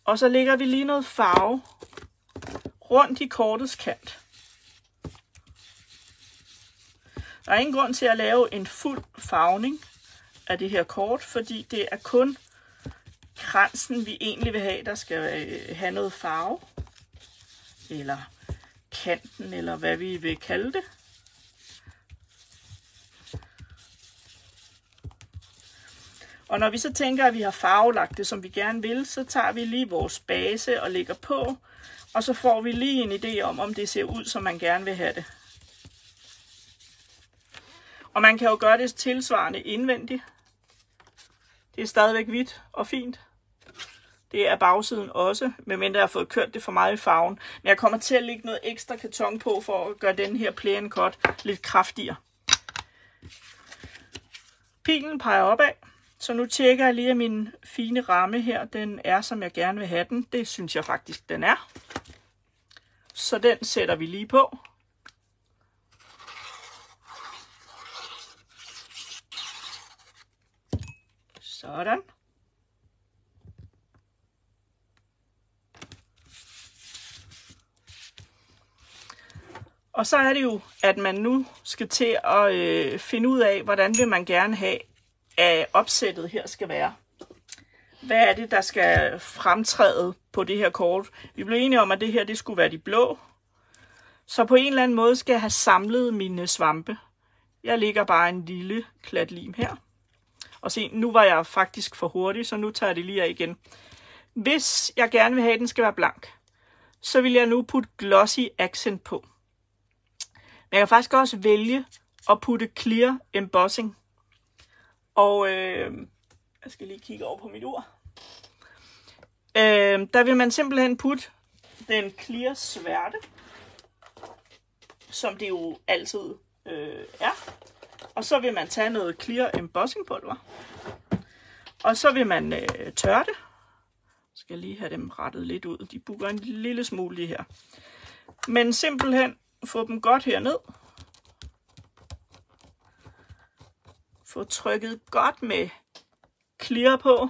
Og så lægger vi lige noget farve rundt i kortets kant. Der er ingen grund til at lave en fuld farvning af det her kort, fordi det er kun kransen, vi egentlig vil have, der skal øh, have noget farve. Eller kanten, eller hvad vi vil kalde det. Og når vi så tænker, at vi har farvelagt det, som vi gerne vil, så tager vi lige vores base og lægger på, og så får vi lige en idé om, om det ser ud, som man gerne vil have det. Og man kan jo gøre det tilsvarende indvendigt. Det er stadigvæk hvidt og fint. Det er bagsiden også, medmindre jeg har fået kørt det for meget i farven. Men jeg kommer til at lægge noget ekstra karton på, for at gøre den her play cut lidt kraftigere. Pilen peger opad, så nu tjekker jeg lige, at min fine ramme her, den er, som jeg gerne vil have den. Det synes jeg faktisk, den er. Så den sætter vi lige på. Sådan. Og så er det jo, at man nu skal til at øh, finde ud af, hvordan vil man gerne have, at opsættet her skal være. Hvad er det, der skal fremtræde på det her kort? Vi blev enige om, at det her det skulle være de blå. Så på en eller anden måde skal jeg have samlet mine svampe. Jeg lægger bare en lille klat lim her. Og se, nu var jeg faktisk for hurtig, så nu tager jeg det lige af igen. Hvis jeg gerne vil have, at den skal være blank, så vil jeg nu putte glossy accent på. Men jeg kan faktisk også vælge at putte clear embossing. Og øh, jeg skal lige kigge over på mit ur. Øh, der vil man simpelthen putte den clear sværte, som det jo altid øh, er. Og så vil man tage noget clear embossing pulver. Og så vil man øh, tørre det. Jeg skal lige have dem rettet lidt ud. De bukker en lille smule lige her. Men simpelthen få dem godt herned. Få trykket godt med clear på.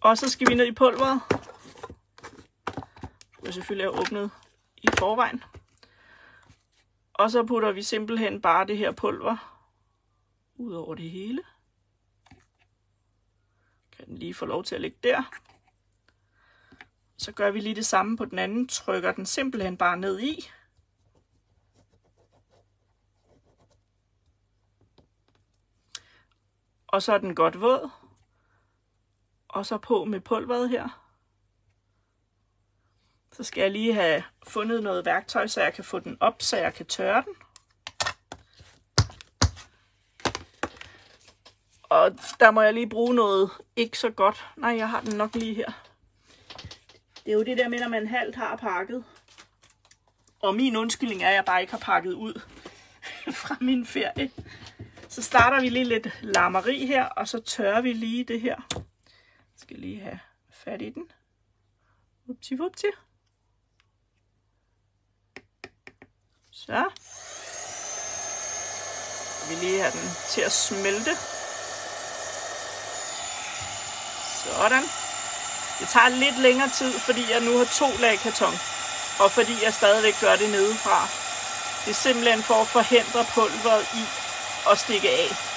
Og så skal vi ned i pulveret. Det er selvfølgelig åbnet i forvejen. Og så putter vi simpelthen bare det her pulver ud over det hele. Kan den lige få lov til at ligge der. Så gør vi lige det samme på den anden. Trykker den simpelthen bare ned i. Og så er den godt våd. Og så på med pulveret her. Så skal jeg lige have fundet noget værktøj, så jeg kan få den op, så jeg kan tørre den. Og der må jeg lige bruge noget ikke så godt. Nej, jeg har den nok lige her. Det er jo det der med, når man halvt har pakket. Og min undskyldning er, at jeg bare ikke har pakket ud <laughs> fra min ferie. Så starter vi lige lidt larmeri her, og så tørrer vi lige det her. Jeg skal lige have fat i den. Upti, upti. Så. Vi lige have den til at smelte. Sådan. Det tager lidt længere tid, fordi jeg nu har to lag karton. Og fordi jeg stadigvæk gør det nedefra. Det er simpelthen for at forhindre pulveret i at stikke af.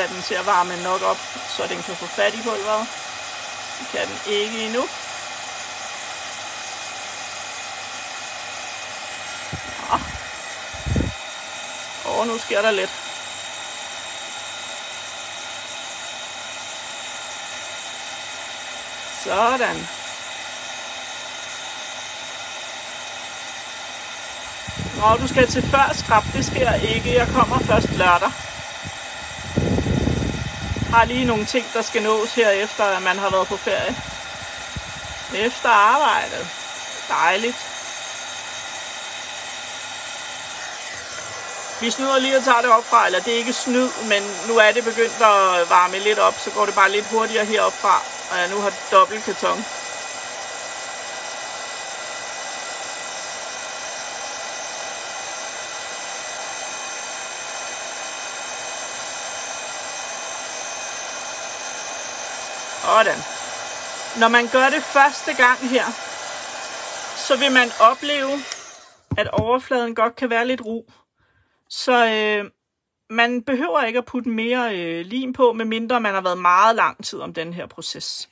Have den til at varme nok op, så den kan få fat i pulveret. Det kan den ikke endnu. Ja. Og nu sker der lidt. Sådan. Nå, du skal til før skrab, det sker ikke. Jeg kommer først lørdag har lige nogle ting, der skal nås her efter, at man har været på ferie. Efter arbejdet. Dejligt. Vi snyder lige og tager det op fra, eller det er ikke snyd, men nu er det begyndt at varme lidt op, så går det bare lidt hurtigere heroppe fra, og jeg nu har dobbelt karton. Sådan. Når man gør det første gang her, så vil man opleve, at overfladen godt kan være lidt ru. Så øh, man behøver ikke at putte mere øh, lim på, medmindre man har været meget lang tid om den her proces.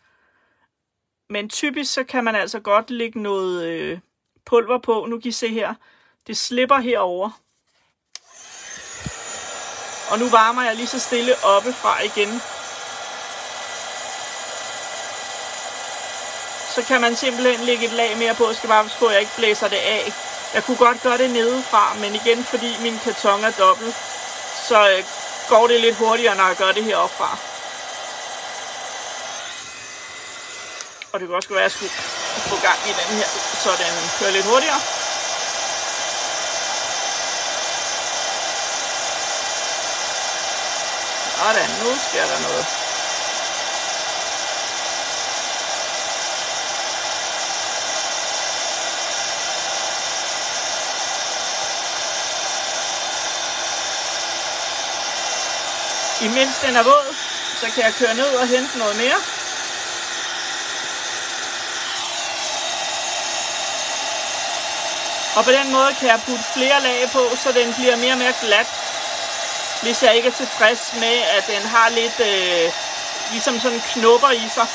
Men typisk så kan man altså godt lægge noget øh, pulver på. Nu kan I se her, det slipper herover. Og nu varmer jeg lige så stille oppefra igen. Så kan man simpelthen lægge et lag mere på. Jeg skal bare passe på, at jeg ikke blæser det af. Jeg kunne godt gøre det nedefra, men igen, fordi min karton er dobbelt, så øh, går det lidt hurtigere, når jeg gør det heroppefra. Og det kunne også være, at jeg skulle få gang i den her, så den kører lidt hurtigere. Sådan, nu sker der noget. Imens den er våd, så kan jeg køre ned og hente noget mere. Og på den måde kan jeg putte flere lag på, så den bliver mere og mere glat. Hvis jeg ikke er tilfreds med, at den har lidt øh, ligesom sådan knupper i sig.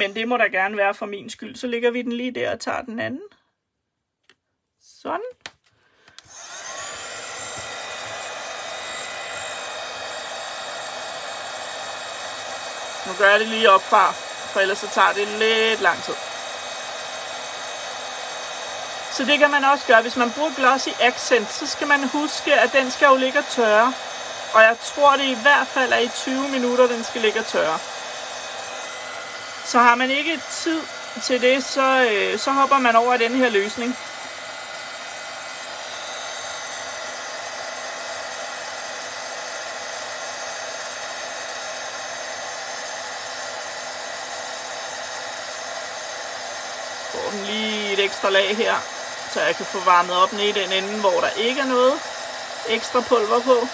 Men det må der gerne være for min skyld. Så ligger vi den lige der og tager den anden. Sådan. Nu gør jeg det lige op fra, for ellers så tager det lidt lang tid. Så det kan man også gøre. Hvis man bruger glossy accent, så skal man huske, at den skal jo ligge og tørre. Og jeg tror, det i hvert fald er i 20 minutter, den skal ligge og tørre. Så har man ikke tid til det, så, øh, så hopper man over den her løsning. et ekstra lag her, så jeg kan få varmet op ned i den ende, hvor der ikke er noget ekstra pulver på.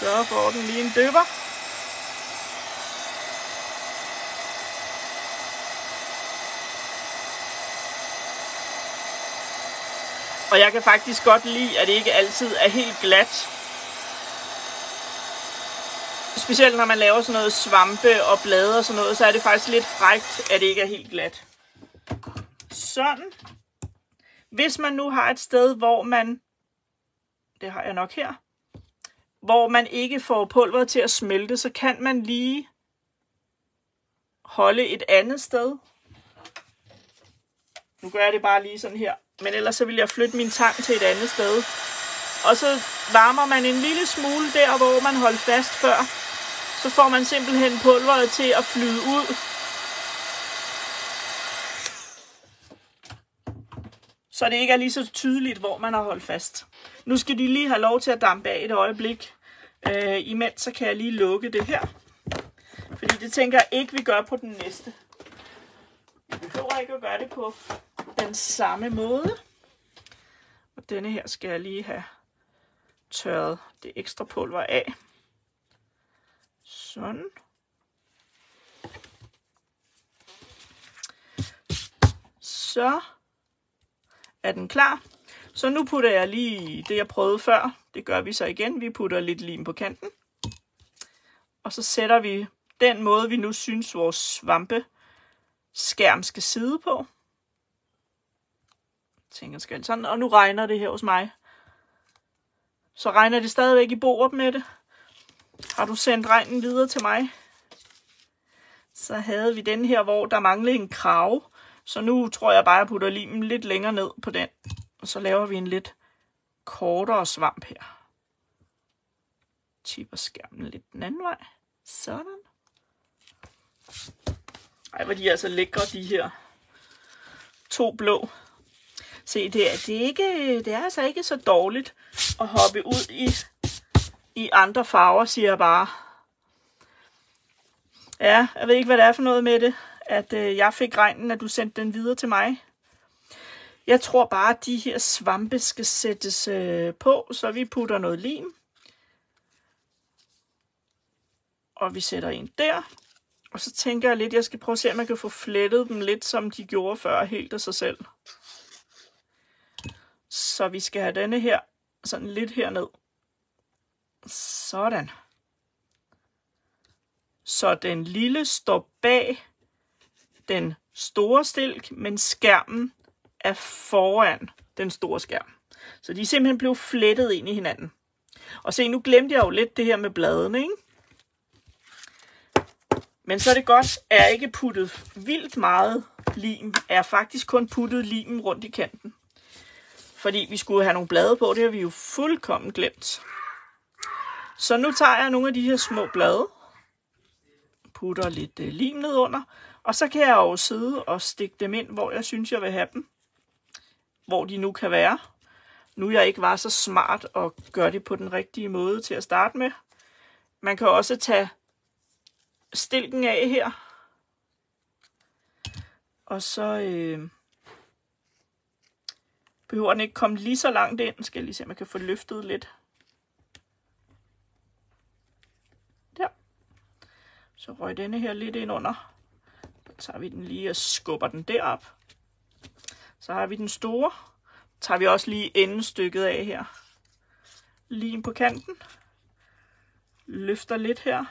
Så får den lige en dypper. Og jeg kan faktisk godt lide, at det ikke altid er helt glat. Specielt når man laver sådan noget svampe og blade og sådan noget, så er det faktisk lidt frægt, at det ikke er helt glat. Sådan. Hvis man nu har et sted, hvor man, det har jeg nok her, hvor man ikke får pulveret til at smelte, så kan man lige holde et andet sted. Nu gør jeg det bare lige sådan her. Men ellers så vil jeg flytte min tang til et andet sted. Og så varmer man en lille smule der, hvor man holdt fast før. Så får man simpelthen pulveret til at flyde ud. Så det ikke er lige så tydeligt, hvor man har holdt fast. Nu skal de lige have lov til at dampe af et øjeblik. Øh, imens så kan jeg lige lukke det her. Fordi det tænker jeg ikke, vi gør på den næste. Vi behøver ikke at gøre det på den samme måde. Og denne her skal jeg lige have tørret det ekstra pulver af. Sådan. Så er den klar. Så nu putter jeg lige det, jeg prøvede før. Det gør vi så igen. Vi putter lidt lim på kanten. Og så sætter vi den måde, vi nu synes, vores svampe skærm skal sidde på. Jeg tænker, skal sådan. Og nu regner det her hos mig. Så regner det stadigvæk i bordet med det. Har du sendt regnen videre til mig? Så havde vi den her, hvor der manglede en krav. Så nu tror jeg bare, at jeg putter limen lidt længere ned på den. Og så laver vi en lidt kortere svamp her. Tipper skærmen lidt den anden vej. Sådan. Ej, hvor de er altså lækre, de her to blå. Se, det er, det, er ikke, det er altså ikke så dårligt at hoppe ud i, i andre farver, siger jeg bare. Ja, jeg ved ikke, hvad det er for noget med det, at øh, jeg fik regnen, at du sendte den videre til mig. Jeg tror bare, at de her svampe skal sættes øh, på, så vi putter noget lim. Og vi sætter en der. Og så tænker jeg lidt, jeg skal prøve at se, om man kan få flettet dem lidt, som de gjorde før, helt af sig selv. Så vi skal have denne her sådan lidt herned. Sådan. Så den lille står bag den store stilk, men skærmen er foran den store skærm. Så de er simpelthen blevet flettet ind i hinanden. Og se, nu glemte jeg jo lidt det her med bladene, ikke? Men så er det godt, at jeg ikke puttet vildt meget lim. Er faktisk kun puttet limen rundt i kanten. Fordi vi skulle have nogle blade på, det har vi jo fuldkommen glemt. Så nu tager jeg nogle af de her små blade, putter lidt øh, lim ned under, og så kan jeg jo sidde og stikke dem ind, hvor jeg synes, jeg vil have dem. Hvor de nu kan være. Nu jeg ikke var så smart og gør det på den rigtige måde til at starte med. Man kan også tage stilken af her. Og så øh, behøver den ikke komme lige så langt ind. Skal jeg lige se, om jeg kan få løftet lidt. Der. Så røg denne her lidt ind under. Så tager vi den lige og skubber den derop. Så har vi den store. Så tager vi også lige endestykket af her. Lige på kanten. Løfter lidt her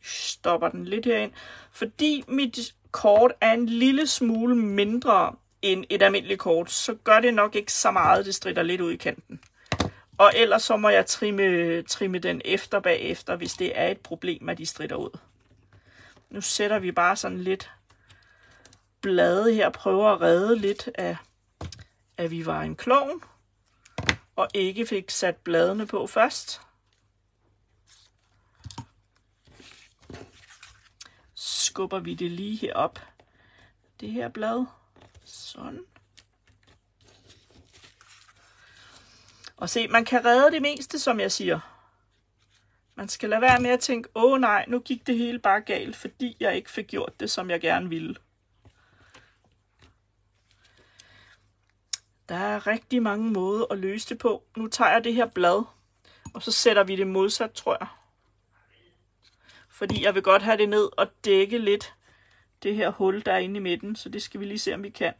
stopper den lidt herind. Fordi mit kort er en lille smule mindre end et almindeligt kort, så gør det nok ikke så meget, det strider lidt ud i kanten. Og ellers så må jeg trimme, trimme den efter bagefter, hvis det er et problem, at de strider ud. Nu sætter vi bare sådan lidt blade her, prøver at redde lidt af, at vi var en klovn, og ikke fik sat bladene på først. skubber vi det lige herop. Det her blad. Sådan. Og se, man kan redde det meste, som jeg siger. Man skal lade være med at tænke, åh nej, nu gik det hele bare galt, fordi jeg ikke fik gjort det, som jeg gerne ville. Der er rigtig mange måder at løse det på. Nu tager jeg det her blad, og så sætter vi det modsat, tror jeg. Fordi jeg vil godt have det ned og dække lidt det her hul, der er inde i midten. Så det skal vi lige se, om vi kan.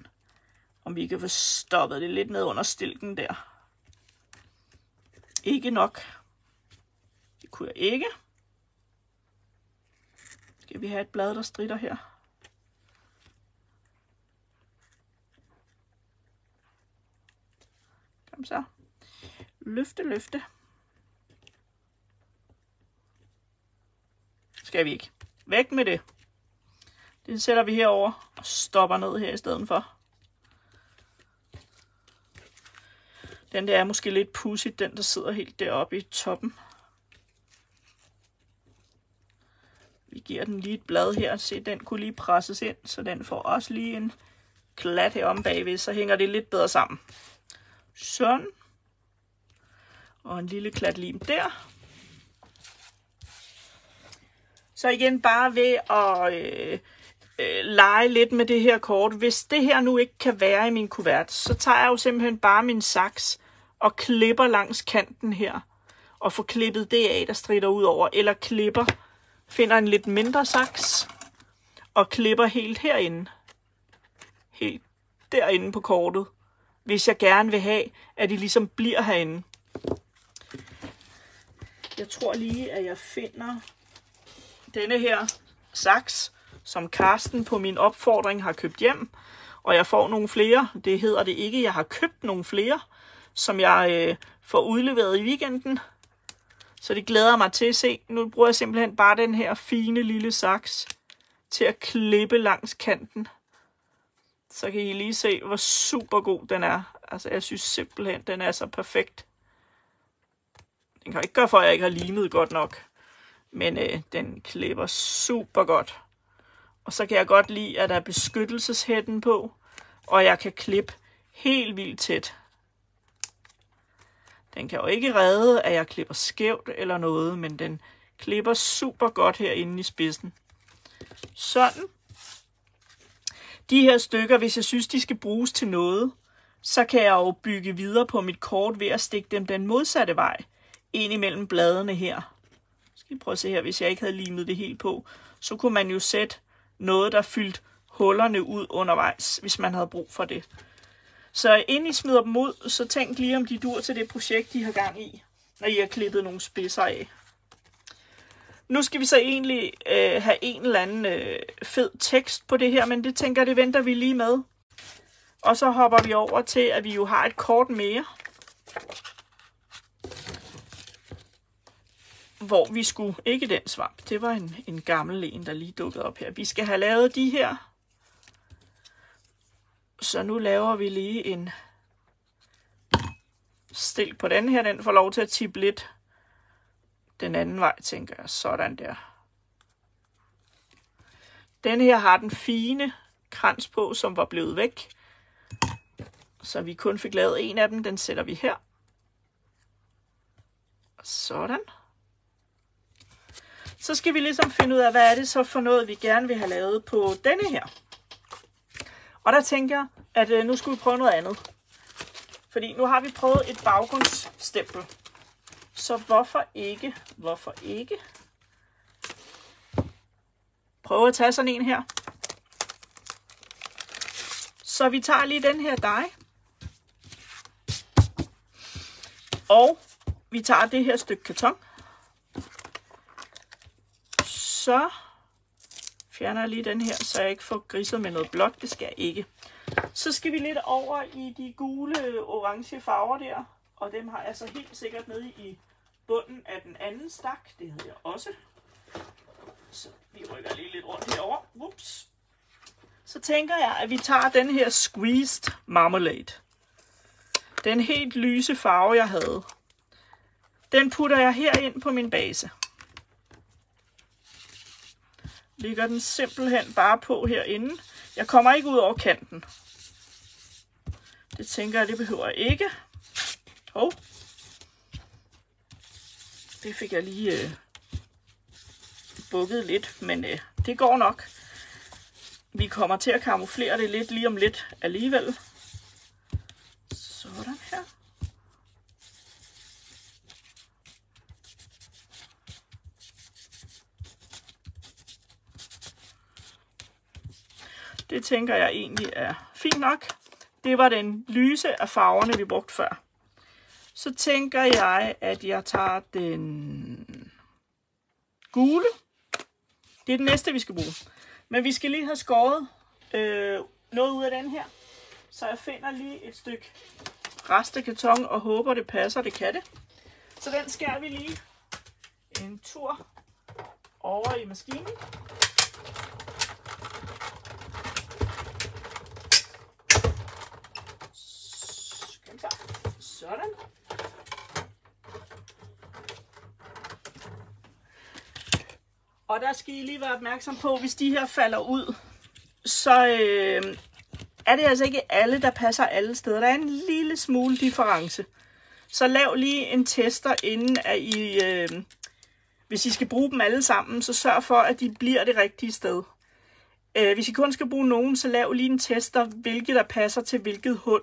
Om vi kan få stoppet det lidt ned under stilken der. Ikke nok. Det kunne jeg ikke. Skal vi have et blad, der strider her? Kom så. Løfte, løfte. Skal vi ikke. Væk med det. Det sætter vi herover og stopper ned her i stedet for. Den der er måske lidt pudsigt, den der sidder helt deroppe i toppen. Vi giver den lige et blad her. Se, den kunne lige presses ind, så den får også lige en klat herom bagved, så hænger det lidt bedre sammen. Sådan. Og en lille klat lim der. Så igen bare ved at øh, øh, lege lidt med det her kort. Hvis det her nu ikke kan være i min kuvert, så tager jeg jo simpelthen bare min saks og klipper langs kanten her. Og får klippet det af, der strider ud over. Eller klipper, finder en lidt mindre saks og klipper helt herinde. Helt derinde på kortet. Hvis jeg gerne vil have, at det ligesom bliver herinde. Jeg tror lige, at jeg finder denne her saks, som Karsten på min opfordring har købt hjem. Og jeg får nogle flere. Det hedder det ikke. Jeg har købt nogle flere, som jeg øh, får udleveret i weekenden. Så det glæder mig til at se. Nu bruger jeg simpelthen bare den her fine lille saks til at klippe langs kanten. Så kan I lige se, hvor super god den er. Altså, jeg synes simpelthen, den er så perfekt. Den kan ikke gøre for, at jeg ikke har limet godt nok. Men øh, den klipper super godt. Og så kan jeg godt lide, at der er beskyttelseshætten på. Og jeg kan klippe helt vildt tæt. Den kan jo ikke redde, at jeg klipper skævt eller noget, men den klipper super godt herinde i spidsen. Sådan. De her stykker, hvis jeg synes, de skal bruges til noget, så kan jeg jo bygge videre på mit kort ved at stikke dem den modsatte vej, ind imellem bladene her. Skal I prøve at se her, hvis jeg ikke havde limet det helt på, så kunne man jo sætte noget, der fyldt hullerne ud undervejs, hvis man havde brug for det. Så inden I smider dem ud, så tænk lige, om de dur til det projekt, de har gang i, når I har klippet nogle spidser af. Nu skal vi så egentlig øh, have en eller anden øh, fed tekst på det her, men det tænker det venter vi lige med. Og så hopper vi over til, at vi jo har et kort mere. Hvor vi skulle, ikke den svamp, det var en, en gammel en, der lige dukkede op her. Vi skal have lavet de her så nu laver vi lige en stil på den her. Den får lov til at tippe lidt den anden vej, tænker jeg. Sådan der. Den her har den fine krans på, som var blevet væk. Så vi kun fik lavet en af dem. Den sætter vi her. Sådan. Så skal vi ligesom finde ud af, hvad er det så for noget, vi gerne vil have lavet på denne her. Og der tænker jeg, at øh, nu skal vi prøve noget andet. Fordi nu har vi prøvet et baggrundsstempel. Så hvorfor ikke? Hvorfor ikke? Prøve at tage sådan en her. Så vi tager lige den her dej. Og vi tager det her stykke karton. Så fjerner jeg lige den her, så jeg ikke får griset med noget blåt. Det skal jeg ikke. Så skal vi lidt over i de gule, orange farver der. Og dem har jeg så helt sikkert nede i bunden af den anden stak. Det havde jeg også. Så vi rykker lige lidt rundt herover. Ups. Så tænker jeg, at vi tager den her squeezed marmalade. Den helt lyse farve, jeg havde. Den putter jeg her ind på min base ligger den simpelthen bare på herinde. Jeg kommer ikke ud over kanten. Det tænker jeg, det behøver jeg ikke. Hov. Det fik jeg lige øh, bukket lidt, men øh, det går nok. Vi kommer til at kamuflere det lidt lige om lidt alligevel. Sådan her. Det tænker jeg egentlig er fint nok. Det var den lyse af farverne, vi brugte før. Så tænker jeg, at jeg tager den gule. Det er den næste, vi skal bruge. Men vi skal lige have skåret øh, noget ud af den her. Så jeg finder lige et stykke restekarton og håber, det passer. Det kan det. Så den skærer vi lige en tur over i maskinen. Sådan. Og der skal I lige være opmærksom på, hvis de her falder ud, så øh, er det altså ikke alle, der passer alle steder. Der er en lille smule difference. Så lav lige en tester, inden at I, øh, hvis I skal bruge dem alle sammen, så sørg for, at de bliver det rigtige sted. Øh, hvis I kun skal bruge nogen, så lav lige en tester, hvilket der passer til hvilket hul.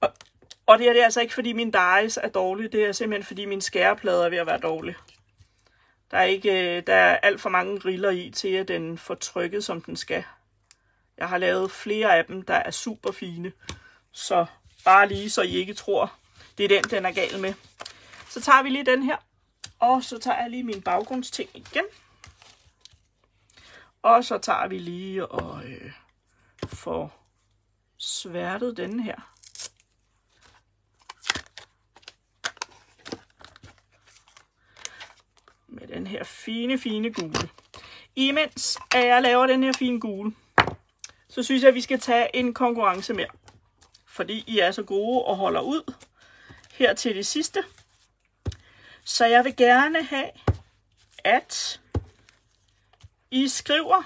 Og, og det er det altså ikke, fordi min dice er dårlig. Det er simpelthen, fordi min skæreplade er ved at være dårlig. Der er, ikke, øh, der er alt for mange riller i til, at den får trykket, som den skal. Jeg har lavet flere af dem, der er super fine. Så bare lige, så I ikke tror, det er den, den er gal med. Så tager vi lige den her. Og så tager jeg lige min baggrundsting igen. Og så tager vi lige og øh, får sværtet den her. Med den her fine, fine gule. Imens at jeg laver den her fine gule, så synes jeg, at vi skal tage en konkurrence mere. Fordi I er så gode og holder ud her til det sidste. Så jeg vil gerne have, at I skriver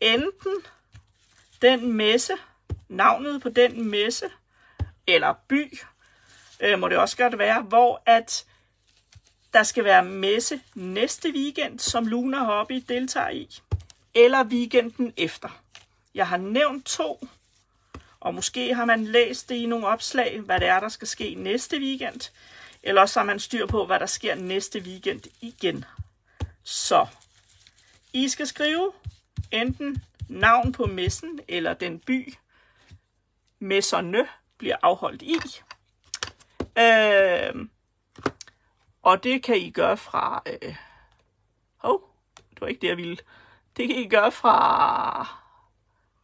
enten den messe, navnet på den messe, eller by, øh, må det også godt være, hvor at der skal være messe næste weekend, som Luna Hobby deltager i, eller weekenden efter. Jeg har nævnt to, og måske har man læst det i nogle opslag, hvad det er, der skal ske næste weekend, eller også har man styr på, hvad der sker næste weekend igen. Så, I skal skrive enten navn på messen, eller den by, messerne bliver afholdt i. Øh, og det kan I gøre fra... Øh, oh, det var ikke det, jeg ville. Det kan I gøre fra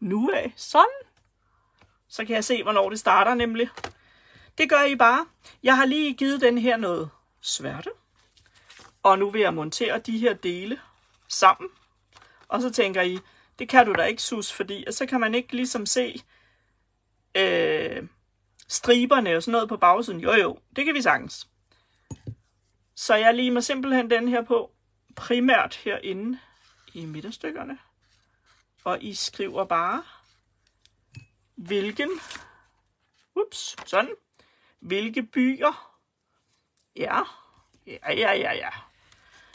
nu af. Sådan. Så kan jeg se, hvornår det starter nemlig. Det gør I bare. Jeg har lige givet den her noget sværte. Og nu vil jeg montere de her dele sammen. Og så tænker I, det kan du da ikke, sus, fordi så kan man ikke ligesom se øh, striberne og sådan noget på bagsiden. Jo jo, det kan vi sagtens. Så jeg limer simpelthen den her på, primært herinde i midterstykkerne. Og I skriver bare, hvilken, ups, sådan, hvilke byer, ja, ja, ja, ja, ja.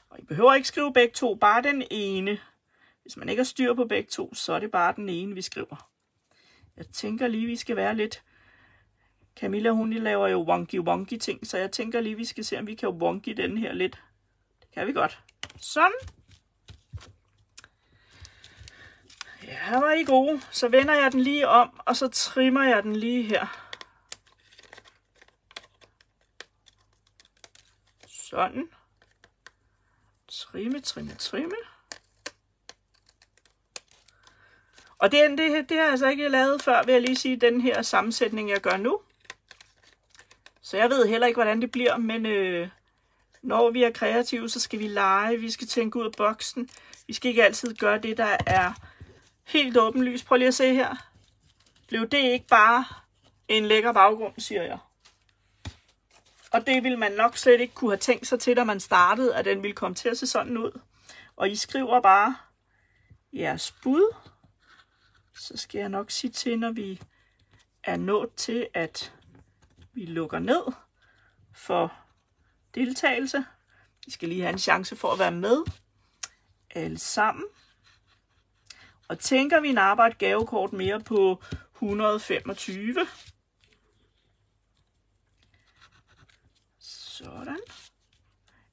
Og I behøver ikke skrive begge to, bare den ene. Hvis man ikke har styr på begge to, så er det bare den ene, vi skriver. Jeg tænker lige, vi skal være lidt Camilla, hun laver jo wonky-wonky ting, så jeg tænker lige, vi skal se, om vi kan wonky den her lidt. Det kan vi godt. Sådan. Ja, her var I gode. Så vender jeg den lige om, og så trimmer jeg den lige her. Sådan. Trimme, trimme, trimme. Og det, det, det har jeg altså ikke lavet før, vil jeg lige sige, den her sammensætning, jeg gør nu. Så jeg ved heller ikke, hvordan det bliver, men øh, når vi er kreative, så skal vi lege, vi skal tænke ud af boksen. Vi skal ikke altid gøre det, der er helt åbenlyst. Prøv lige at se her. Blev det ikke bare en lækker baggrund, siger jeg. Og det ville man nok slet ikke kunne have tænkt sig til, da man startede, at den ville komme til at se sådan ud. Og I skriver bare jeres bud. Så skal jeg nok sige til, når vi er nået til, at vi lukker ned for deltagelse. I skal lige have en chance for at være med. alle sammen. Og tænker vi napper et gavekort mere på 125. Sådan.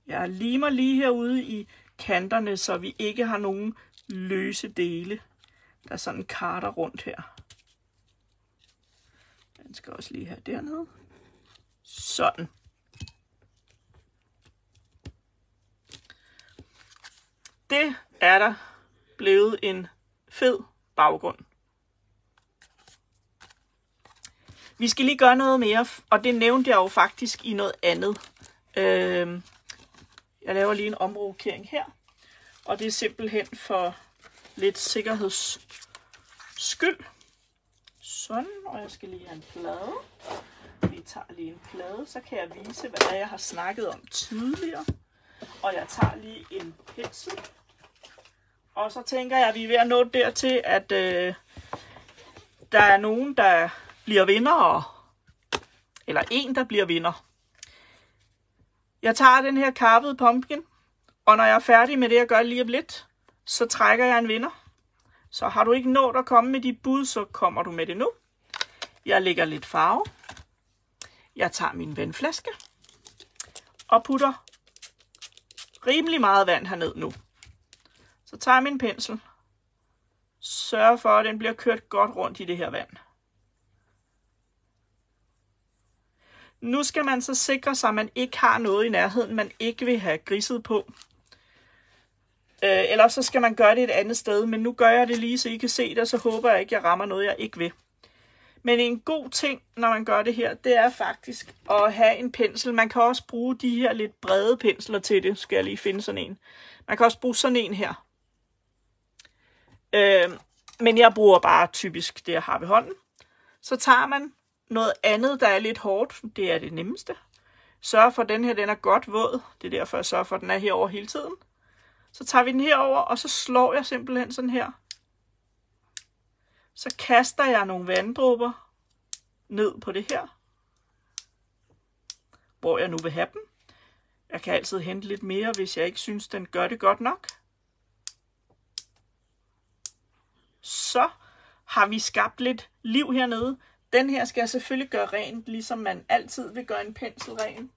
Jeg limer lige herude i kanterne, så vi ikke har nogen løse dele, der sådan karter rundt her. Den skal også lige have dernede. Sådan. Det er der blevet en fed baggrund. Vi skal lige gøre noget mere, og det nævnte jeg jo faktisk i noget andet. Øh, jeg laver lige en omrokering her, og det er simpelthen for lidt sikkerheds skyld. Sådan, og jeg skal lige have en plade. Tager lige en plade, så kan jeg vise, hvad jeg har snakket om tidligere. Og jeg tager lige en pensel. Og så tænker jeg, at vi er ved at nå dertil, at øh, der er nogen, der bliver vinder, eller en, der bliver vinder. Jeg tager den her carved pumpkin, og når jeg er færdig med det, jeg gør lige om lidt, så trækker jeg en vinder. Så har du ikke nået at komme med dit bud, så kommer du med det nu. Jeg lægger lidt farve. Jeg tager min vandflaske og putter rimelig meget vand herned nu. Så tager jeg min pensel. sørger for, at den bliver kørt godt rundt i det her vand. Nu skal man så sikre sig, at man ikke har noget i nærheden, man ikke vil have griset på. Øh, eller så skal man gøre det et andet sted, men nu gør jeg det lige, så I kan se det, og så håber jeg ikke, at jeg rammer noget, jeg ikke vil. Men en god ting, når man gør det her, det er faktisk at have en pensel. Man kan også bruge de her lidt brede pensler til det. Skal jeg lige finde sådan en. Man kan også bruge sådan en her. Øh, men jeg bruger bare typisk det, jeg har ved hånden. Så tager man noget andet, der er lidt hårdt. Det er det nemmeste. Sørg for, at den her den er godt våd. Det er derfor, jeg sørger for, at den er herover hele tiden. Så tager vi den herover, og så slår jeg simpelthen sådan her. Så kaster jeg nogle vanddråber ned på det her, hvor jeg nu vil have dem. Jeg kan altid hente lidt mere, hvis jeg ikke synes, den gør det godt nok. Så har vi skabt lidt liv hernede. Den her skal jeg selvfølgelig gøre rent, ligesom man altid vil gøre en pensel ren.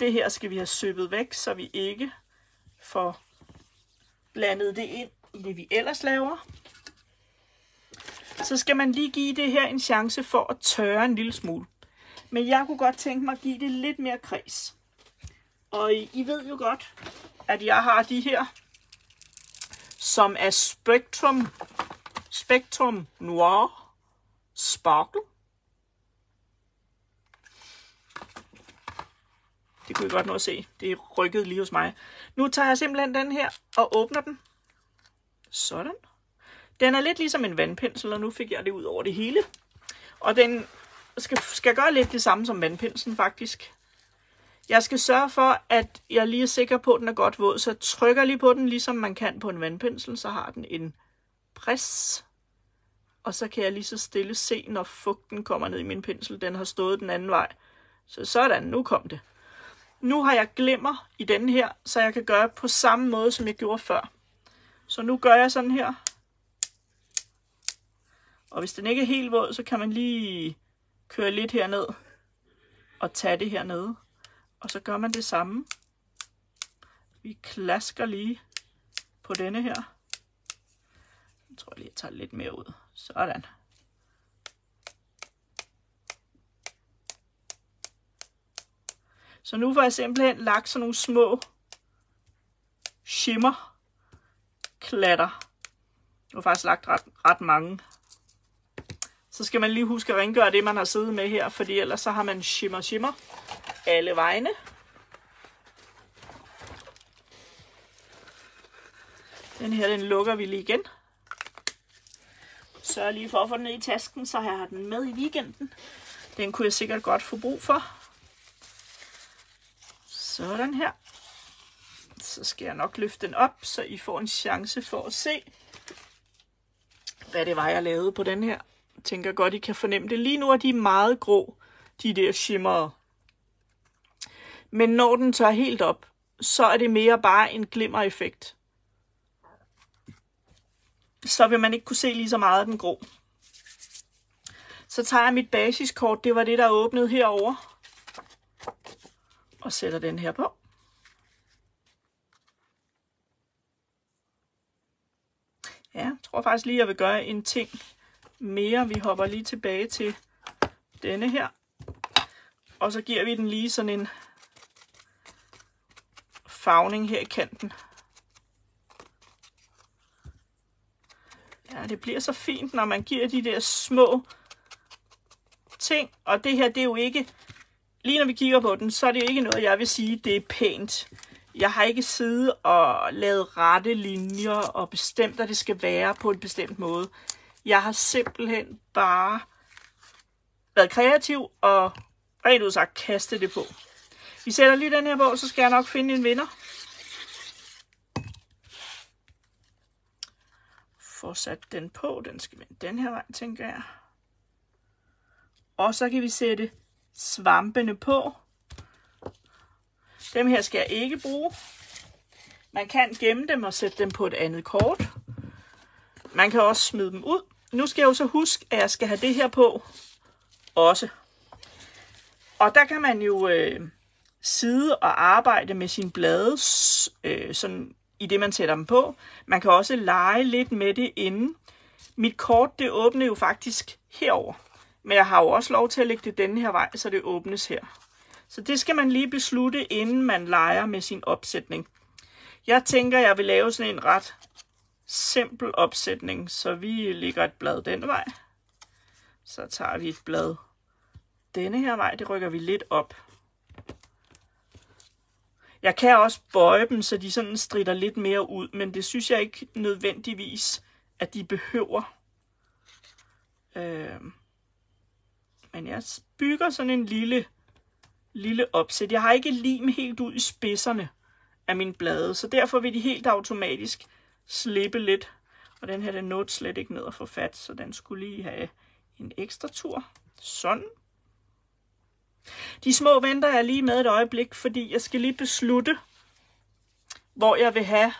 Det her skal vi have søbet væk, så vi ikke får blandet det ind i det, vi ellers laver. Så skal man lige give det her en chance for at tørre en lille smule. Men jeg kunne godt tænke mig at give det lidt mere kreds. Og I, I ved jo godt, at jeg har de her, som er Spectrum, Spectrum Noir Sparkle. Det kunne I godt nå at se. Det er rykket lige hos mig. Nu tager jeg simpelthen den her og åbner den. Sådan. Den er lidt ligesom en vandpensel, og nu fik jeg det ud over det hele. Og den skal, skal gøre lidt det samme som vandpenslen faktisk. Jeg skal sørge for, at jeg lige er sikker på, at den er godt våd, så jeg trykker lige på den, ligesom man kan på en vandpensel, så har den en pres. Og så kan jeg lige så stille se, når fugten kommer ned i min pensel. Den har stået den anden vej. Så sådan, nu kom det. Nu har jeg glimmer i den her, så jeg kan gøre på samme måde, som jeg gjorde før. Så nu gør jeg sådan her. Og hvis den ikke er helt våd, så kan man lige køre lidt herned og tage det hernede. Og så gør man det samme. Vi klasker lige på denne her. Jeg tror lige, jeg tager lidt mere ud. Sådan. Så nu får jeg simpelthen lagt sådan nogle små shimmer klatter. Jeg har faktisk lagt ret, ret mange. Så skal man lige huske at rengøre det, man har siddet med her, fordi ellers så har man shimmer shimmer alle vegne. Den her, den lukker vi lige igen. Sørg lige for at få den ned i tasken, så jeg har den med i weekenden. Den kunne jeg sikkert godt få brug for. Sådan her. Så skal jeg nok løfte den op, så I får en chance for at se, hvad det var, jeg lavede på den her. Tænker godt, I kan fornemme det. Lige nu er de meget grå, de der shimmer. Men når den tør helt op, så er det mere bare en glimmereffekt. så vil man ikke kunne se lige så meget af den grå. Så tager jeg mit basiskort, det var det, der åbnede herover og sætter den her på. Ja, jeg tror faktisk lige, at jeg vil gøre en ting mere. Vi hopper lige tilbage til denne her. Og så giver vi den lige sådan en farvning her i kanten. Ja, det bliver så fint, når man giver de der små ting. Og det her, det er jo ikke... Lige når vi kigger på den, så er det jo ikke noget, jeg vil sige, det er pænt. Jeg har ikke siddet og lavet rette linjer og bestemt, at det skal være på en bestemt måde. Jeg har simpelthen bare været kreativ og rent ud sagt kaste det på. Vi sætter lige den her på, så skal jeg nok finde en vinder. Få sat den på. Den skal vende den her vej, tænker jeg. Og så kan vi sætte svampene på. Dem her skal jeg ikke bruge. Man kan gemme dem og sætte dem på et andet kort. Man kan også smide dem ud. Nu skal jeg jo så huske, at jeg skal have det her på også. Og der kan man jo øh, sidde og arbejde med sin blade, øh, sådan i det man sætter dem på. Man kan også lege lidt med det inden. Mit kort, det åbner jo faktisk herover. Men jeg har jo også lov til at lægge det denne her vej, så det åbnes her. Så det skal man lige beslutte, inden man leger med sin opsætning. Jeg tænker, jeg vil lave sådan en ret simpel opsætning, så vi lægger et blad den vej. Så tager vi et blad denne her vej, det rykker vi lidt op. Jeg kan også bøje dem, så de sådan strider lidt mere ud, men det synes jeg ikke nødvendigvis, at de behøver. Øh, men jeg bygger sådan en lille, lille opsæt. Jeg har ikke lim helt ud i spidserne af min blade, så derfor vil de helt automatisk slippe lidt. Og den her, den nåede slet ikke ned at få fat, så den skulle lige have en ekstra tur. Sådan. De små venter jeg lige med et øjeblik, fordi jeg skal lige beslutte, hvor jeg vil have.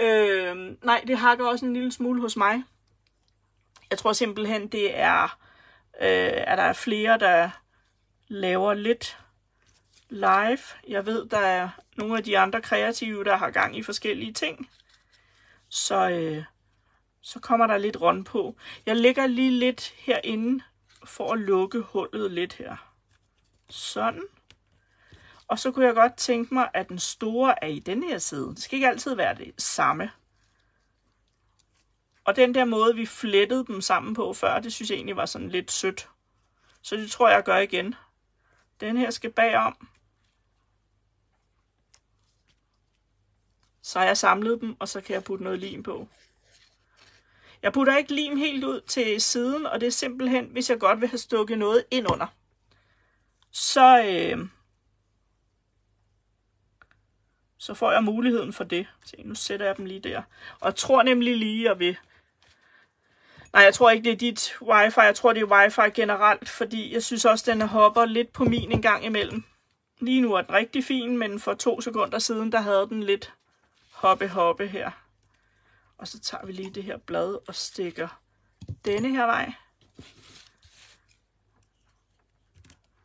Øh, nej, det hakker også en lille smule hos mig. Jeg tror simpelthen, det er, øh, at der er flere, der laver lidt live. Jeg ved, der er nogle af de andre kreative, der har gang i forskellige ting. Så, øh, så kommer der lidt rund på. Jeg lægger lige lidt herinde for at lukke hullet lidt her. Sådan. Og så kunne jeg godt tænke mig, at den store er i den her side. Det skal ikke altid være det samme. Og den der måde, vi flettede dem sammen på før, det synes jeg egentlig var sådan lidt sødt. Så det tror jeg, jeg gør igen. Den her skal bagom. Så har jeg samlet dem, og så kan jeg putte noget lim på. Jeg putter ikke lim helt ud til siden, og det er simpelthen, hvis jeg godt vil have stukket noget ind under så, øh, så får jeg muligheden for det. Se, nu sætter jeg dem lige der. Og jeg tror nemlig lige, jeg vil... Nej, jeg tror ikke, det er dit wifi. Jeg tror, det er wifi generelt, fordi jeg synes også, den hopper lidt på min en gang imellem. Lige nu er den rigtig fin, men for to sekunder siden, der havde den lidt hoppe-hoppe her. Og så tager vi lige det her blad og stikker denne her vej.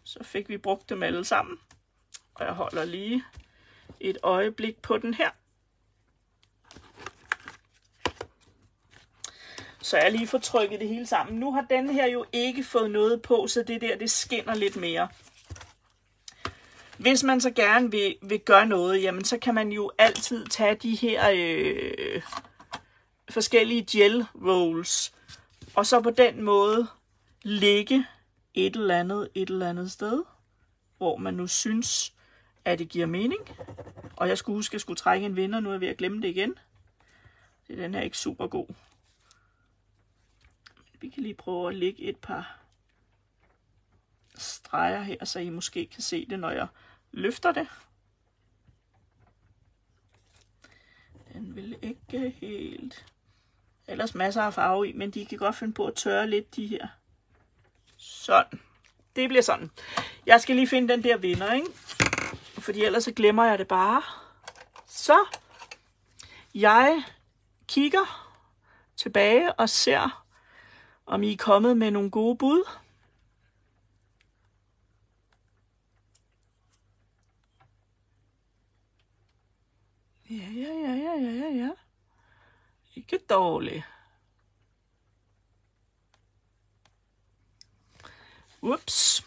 Så fik vi brugt dem alle sammen. Og jeg holder lige et øjeblik på den her. Så jeg lige får trykket det hele sammen. Nu har den her jo ikke fået noget på, så det der, det skinner lidt mere. Hvis man så gerne vil, vil gøre noget, jamen så kan man jo altid tage de her øh, forskellige gel rolls, og så på den måde lægge et eller andet et eller andet sted, hvor man nu synes, at det giver mening. Og jeg skulle huske, at jeg skulle trække en vinder, nu er jeg ved at glemme det igen. Det den her ikke super god. Vi kan lige prøve at lægge et par streger her, så I måske kan se det, når jeg løfter det. Den vil ikke helt... Ellers masser af farve i, men de kan godt finde på at tørre lidt de her sådan. Det bliver sådan. Jeg skal lige finde den der vinder, ikke? Fordi ellers så glemmer jeg det bare. Så. Jeg kigger. tilbage og ser, om I er kommet med nogle gode bud. Ja, ja, ja, ja, ja, ja, ja. Ikke dårligt. Ups.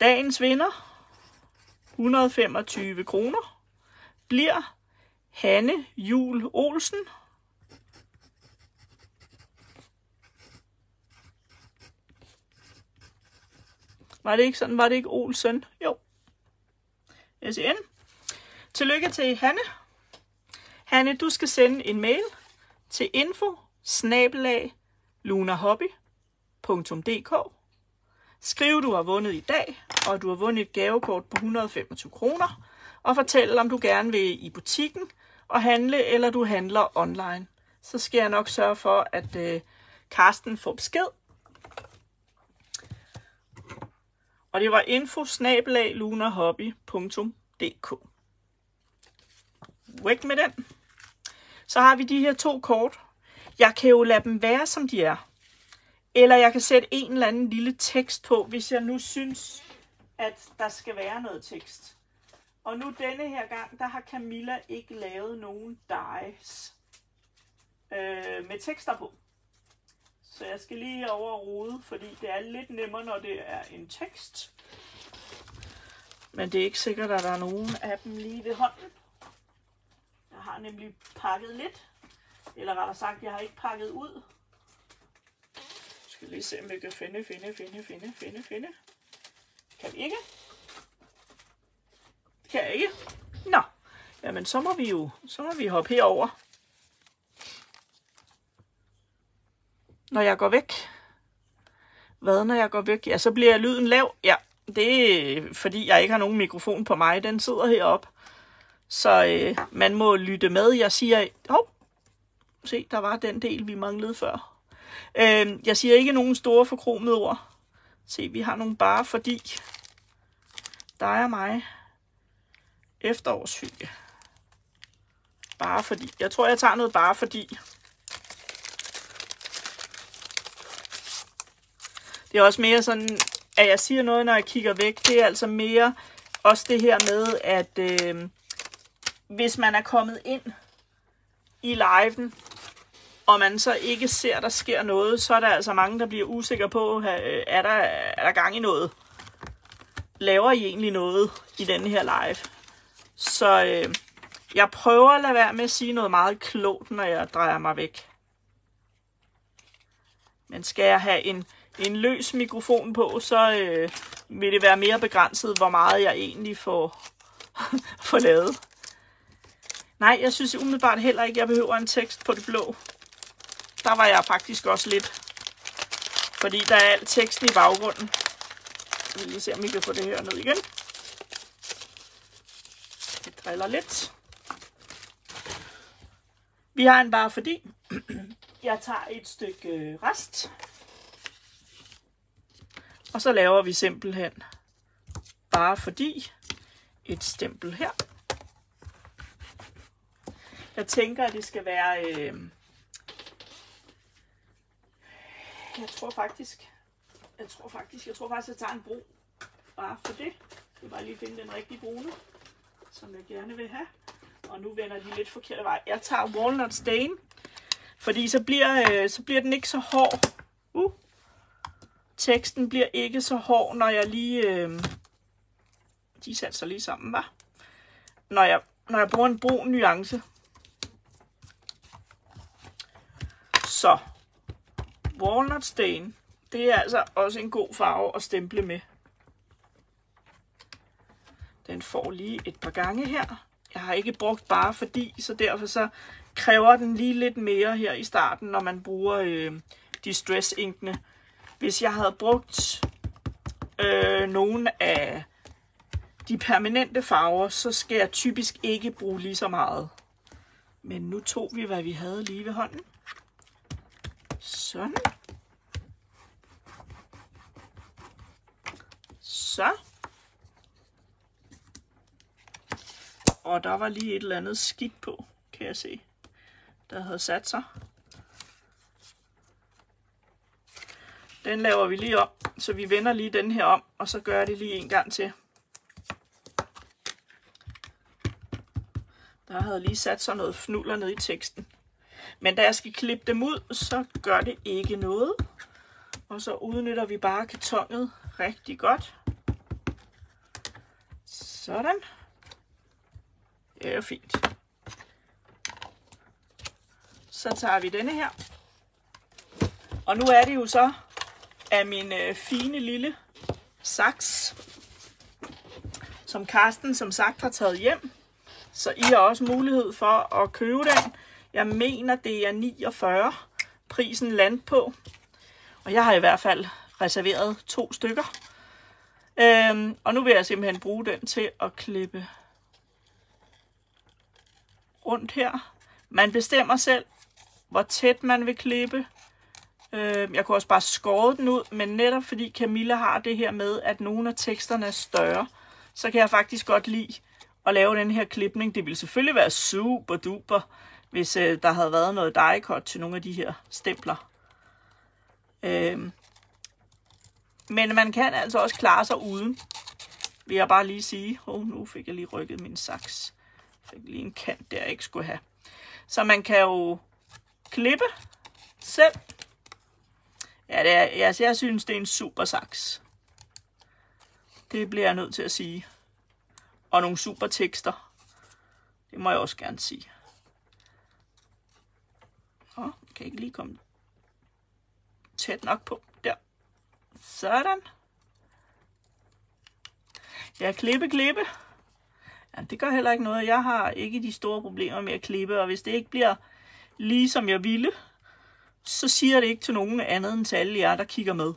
Dagens vinder, 125 kroner, bliver Hanne Jul Olsen. Var det ikke sådan? Var det ikke Olsen? Jo. SN. Tillykke til Hanne. Hanne, du skal sende en mail til info lunahobby.dk Skriv, du har vundet i dag, og du har vundet et gavekort på 125 kroner, og fortæl, om du gerne vil i butikken og handle, eller du handler online. Så skal jeg nok sørge for, at øh, Karsten får besked. Og det var info lunahobby.dk Væk med den. Så har vi de her to kort. Jeg kan jo lade dem være, som de er. Eller jeg kan sætte en eller anden lille tekst på, hvis jeg nu synes, at der skal være noget tekst. Og nu denne her gang, der har Camilla ikke lavet nogen dies øh, med tekster på. Så jeg skal lige over rode, fordi det er lidt nemmere, når det er en tekst. Men det er ikke sikkert, at der er nogen af dem lige ved hånden. Har nemlig pakket lidt. Eller rettere sagt, jeg har ikke pakket ud. Jeg skal lige se, om vi kan finde, finde, finde, finde, finde, finde. Kan vi ikke? Kan jeg ikke? Nå, jamen så må vi jo så må vi hoppe herover. Når jeg går væk. Hvad, når jeg går væk? Ja, så bliver lyden lav. Ja, det er fordi, jeg ikke har nogen mikrofon på mig. Den sidder heroppe. Så øh, man må lytte med. Jeg siger, hov, se, der var den del, vi manglede før. Øh, jeg siger ikke nogen store forkromede ord. Se, vi har nogle bare fordi. Der er mig. Efterårshygge. Bare fordi. Jeg tror, jeg tager noget bare fordi. Det er også mere sådan, at jeg siger noget, når jeg kigger væk. Det er altså mere også det her med, at øh, hvis man er kommet ind i liven, og man så ikke ser, der sker noget, så er der altså mange, der bliver usikre på, er der, er der gang i noget? Laver I egentlig noget i denne her live? Så øh, jeg prøver at lade være med at sige noget meget klogt, når jeg drejer mig væk. Men skal jeg have en, en løs mikrofon på, så øh, vil det være mere begrænset, hvor meget jeg egentlig får, <laughs> får lavet. Nej, jeg synes umiddelbart heller ikke, jeg behøver en tekst på det blå. Der var jeg faktisk også lidt. Fordi der er alt teksten i baggrunden. Vi vil lige se, om vi kan få det her ned igen. Det driller lidt. Vi har en bare fordi. Jeg tager et stykke øh, rest. Og så laver vi simpelthen bare fordi et stempel her. Jeg tænker, at det skal være... Øh, jeg tror faktisk... Jeg tror faktisk, jeg tror faktisk, jeg tager en bro. Bare for det. Jeg skal bare lige finde den rigtige brune, som jeg gerne vil have. Og nu vender de lidt forkert vej. Jeg tager Walnut Stain, fordi så bliver, øh, så bliver den ikke så hård. Uh. Teksten bliver ikke så hård, når jeg lige... Øh, de satte sig lige sammen, var. Når jeg, når jeg bruger en brun nuance. Så, Walnut Stain, det er altså også en god farve at stemple med. Den får lige et par gange her. Jeg har ikke brugt bare fordi, så derfor så kræver den lige lidt mere her i starten, når man bruger øh, distress-inkene. Hvis jeg havde brugt øh, nogle af de permanente farver, så skal jeg typisk ikke bruge lige så meget. Men nu tog vi, hvad vi havde lige ved hånden. Sådan. Så. Og der var lige et eller andet skidt på, kan jeg se, der havde sat sig. Den laver vi lige op, så vi vender lige den her om, og så gør jeg det lige en gang til. Der havde lige sat sig noget fnuller ned i teksten. Men da jeg skal klippe dem ud, så gør det ikke noget. Og så udnytter vi bare kartonet rigtig godt. Sådan. Det er fint. Så tager vi denne her. Og nu er det jo så af min øh, fine lille saks, som Karsten som sagt har taget hjem. Så I har også mulighed for at købe den. Jeg mener, det er 49 prisen land på. Og jeg har i hvert fald reserveret to stykker. Øhm, og nu vil jeg simpelthen bruge den til at klippe rundt her. Man bestemmer selv, hvor tæt man vil klippe. Øhm, jeg kunne også bare skåre den ud, men netop fordi Camilla har det her med, at nogle af teksterne er større, så kan jeg faktisk godt lide at lave den her klipning. Det ville selvfølgelig være super duper, hvis øh, der havde været noget die til nogle af de her stempler. Øh, men man kan altså også klare sig uden, vil jeg bare lige sige. Oh, nu fik jeg lige rykket min saks. Fik lige en kant der, jeg ikke skulle have. Så man kan jo klippe selv. Ja, det er, altså, jeg synes, det er en super saks. Det bliver jeg nødt til at sige. Og nogle super tekster. Det må jeg også gerne sige. Åh, kan jeg ikke lige komme tæt nok på. Der. Sådan. Ja, klippe, klippe. Ja, det gør heller ikke noget. Jeg har ikke de store problemer med at klippe, og hvis det ikke bliver lige som jeg ville, så siger det ikke til nogen andet end til alle jer, der kigger med.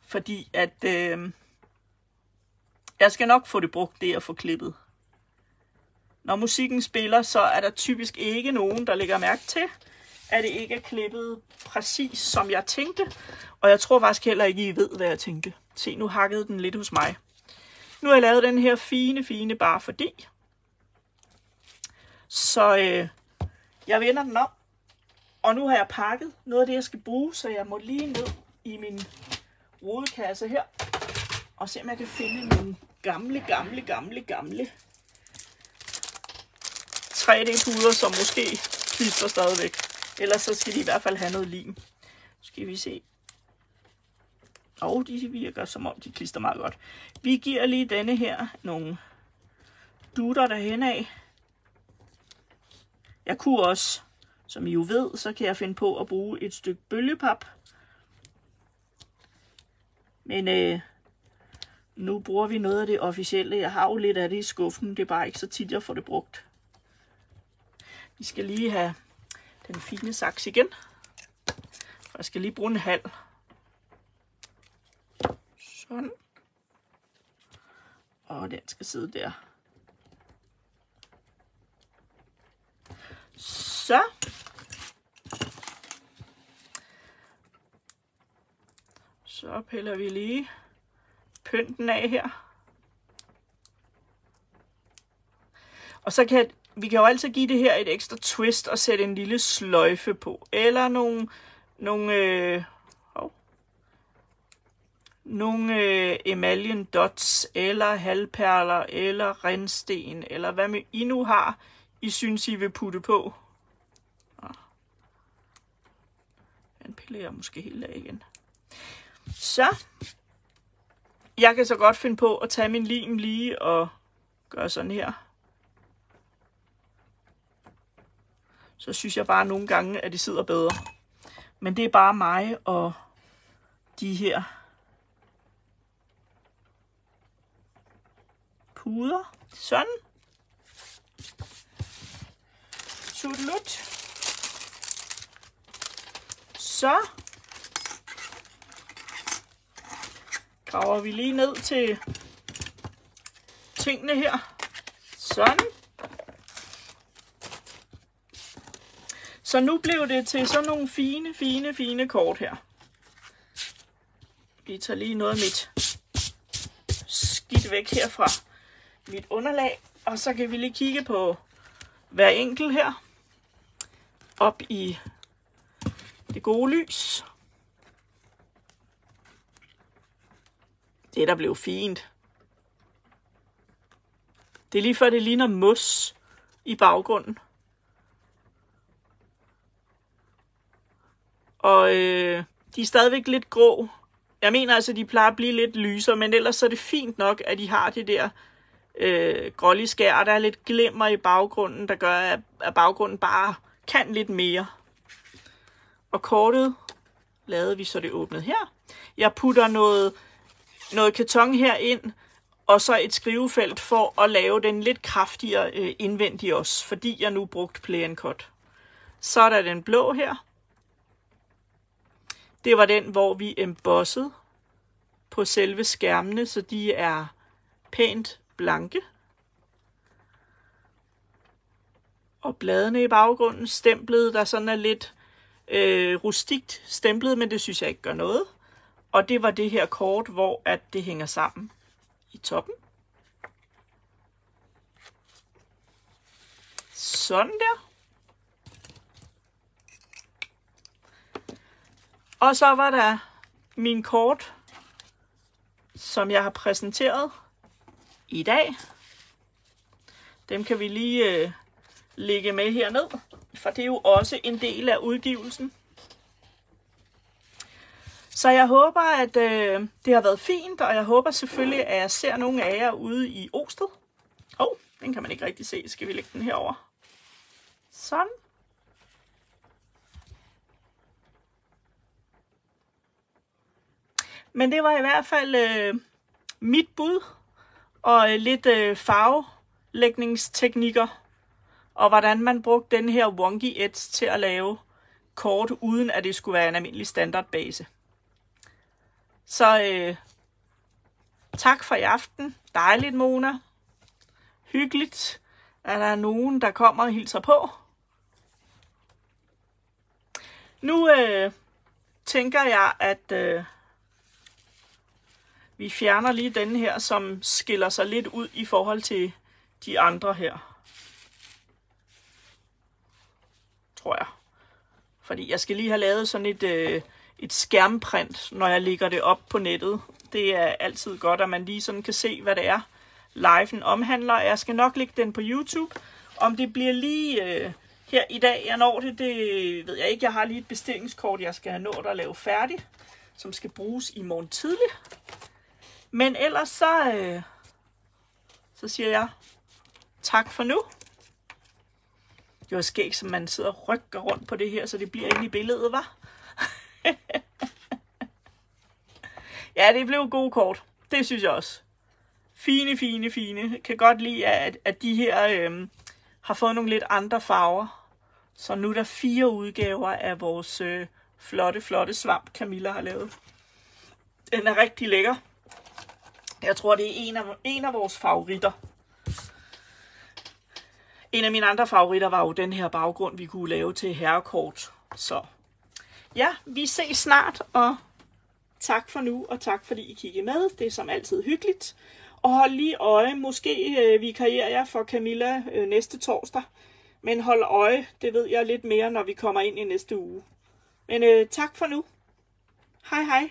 Fordi at øh, jeg skal nok få det brugt, det at få klippet. Når musikken spiller, så er der typisk ikke nogen, der lægger mærke til, at det ikke er klippet præcis som jeg tænkte. Og jeg tror faktisk heller ikke, I ved, hvad jeg tænkte. Se, nu hakkede den lidt hos mig. Nu har jeg lavet den her fine, fine bare fordi. Så øh, jeg vender den om. Og nu har jeg pakket noget af det, jeg skal bruge, så jeg må lige ned i min rodekasse her. Og se, om jeg kan finde min gamle, gamle, gamle, gamle 3D-puder, som måske klister stadigvæk. Ellers så skal de i hvert fald have noget lim. Skal vi se. Og de virker som om, de klister meget godt. Vi giver lige denne her nogle dutter derhen af. Jeg kunne også, som I jo ved, så kan jeg finde på at bruge et stykke bølgepap. Men øh, nu bruger vi noget af det officielle. Jeg har jo lidt af det i skuffen. Det er bare ikke så tit, jeg får det brugt. Vi skal lige have den fine saks igen. Jeg skal lige bruge en halv. Sådan. Og den skal sidde der. Så. Så piller vi lige pynten af her. Og så kan vi kan jo altid give det her et ekstra twist og sætte en lille sløjfe på. Eller nogle, nogle, øh, oh, nogle øh, emaljen dots, eller halvperler, eller rensten, eller hvad I nu har, I synes, I vil putte på. Ah. Den piller jeg måske helt af igen. Så. Jeg kan så godt finde på at tage min lim lige og gøre sådan her. Så synes jeg bare nogle gange, at det sidder bedre. Men det er bare mig og de her puder. Sådan. Tutlut. Så graver vi lige ned til tingene her. Sådan. Så nu blev det til sådan nogle fine, fine, fine kort her. Vi tager lige noget af mit skidt væk her fra mit underlag. Og så kan vi lige kigge på hver enkelt her. Op i det gode lys. Det der blev fint. Det er lige før det ligner mos i baggrunden. Og øh, de er stadigvæk lidt grå. Jeg mener altså, de plejer at blive lidt lysere, men ellers så er det fint nok, at de har det der øh, grålige skær, og der er lidt glimmer i baggrunden, der gør, at, at baggrunden bare kan lidt mere. Og kortet lavede vi, så det åbnet her. Jeg putter noget, noget karton her ind, og så et skrivefelt for at lave den lidt kraftigere øh, indvendig også, fordi jeg nu brugt play and cut. Så er der den blå her. Det var den, hvor vi embossede på selve skærmene, så de er pænt blanke. Og bladene i baggrunden, stemplet, der sådan er lidt øh, rustikt stemplet, men det synes jeg ikke gør noget. Og det var det her kort, hvor at det hænger sammen i toppen. Sådan der. Og så var der min kort, som jeg har præsenteret i dag. Dem kan vi lige øh, lægge med herned, for det er jo også en del af udgivelsen. Så jeg håber, at øh, det har været fint, og jeg håber selvfølgelig, at jeg ser nogle af jer ude i Osted. Åh, oh, den kan man ikke rigtig se. Skal vi lægge den herover? Sådan. Men det var i hvert fald øh, mit bud, og øh, lidt øh, farvelægningsteknikker, og hvordan man brugte den her wonky edge til at lave kort, uden at det skulle være en almindelig standardbase. Så øh, tak for i aften. Dejligt, Mona. Hyggeligt, at der er nogen, der kommer og hilser på. Nu øh, tænker jeg, at øh, vi fjerner lige den her, som skiller sig lidt ud i forhold til de andre her. Tror jeg. Fordi jeg skal lige have lavet sådan et, øh, et skærmprint, når jeg lægger det op på nettet. Det er altid godt, at man lige sådan kan se, hvad det er, liven omhandler. Jeg skal nok lægge den på YouTube. Om det bliver lige øh, her i dag, jeg når det, det ved jeg ikke. Jeg har lige et bestillingskort, jeg skal have nået at lave færdigt, som skal bruges i morgen tidlig. Men ellers så, øh, så siger jeg tak for nu. Det var skægt, som man sidder og rykker rundt på det her, så det bliver inde i billedet, var. <laughs> ja, det blev god kort. Det synes jeg også. Fine, fine, fine. Jeg kan godt lide, at, at de her øh, har fået nogle lidt andre farver. Så nu er der fire udgaver af vores øh, flotte, flotte svamp, Camilla har lavet. Den er rigtig lækker. Jeg tror, det er en af, en af vores favoritter. En af mine andre favoritter var jo den her baggrund, vi kunne lave til herrekort. Så ja, vi ses snart, og tak for nu, og tak fordi I kiggede med. Det er som altid hyggeligt. Og hold lige øje, måske øh, vikarierer jeg for Camilla øh, næste torsdag. Men hold øje, det ved jeg lidt mere, når vi kommer ind i næste uge. Men øh, tak for nu. Hej hej.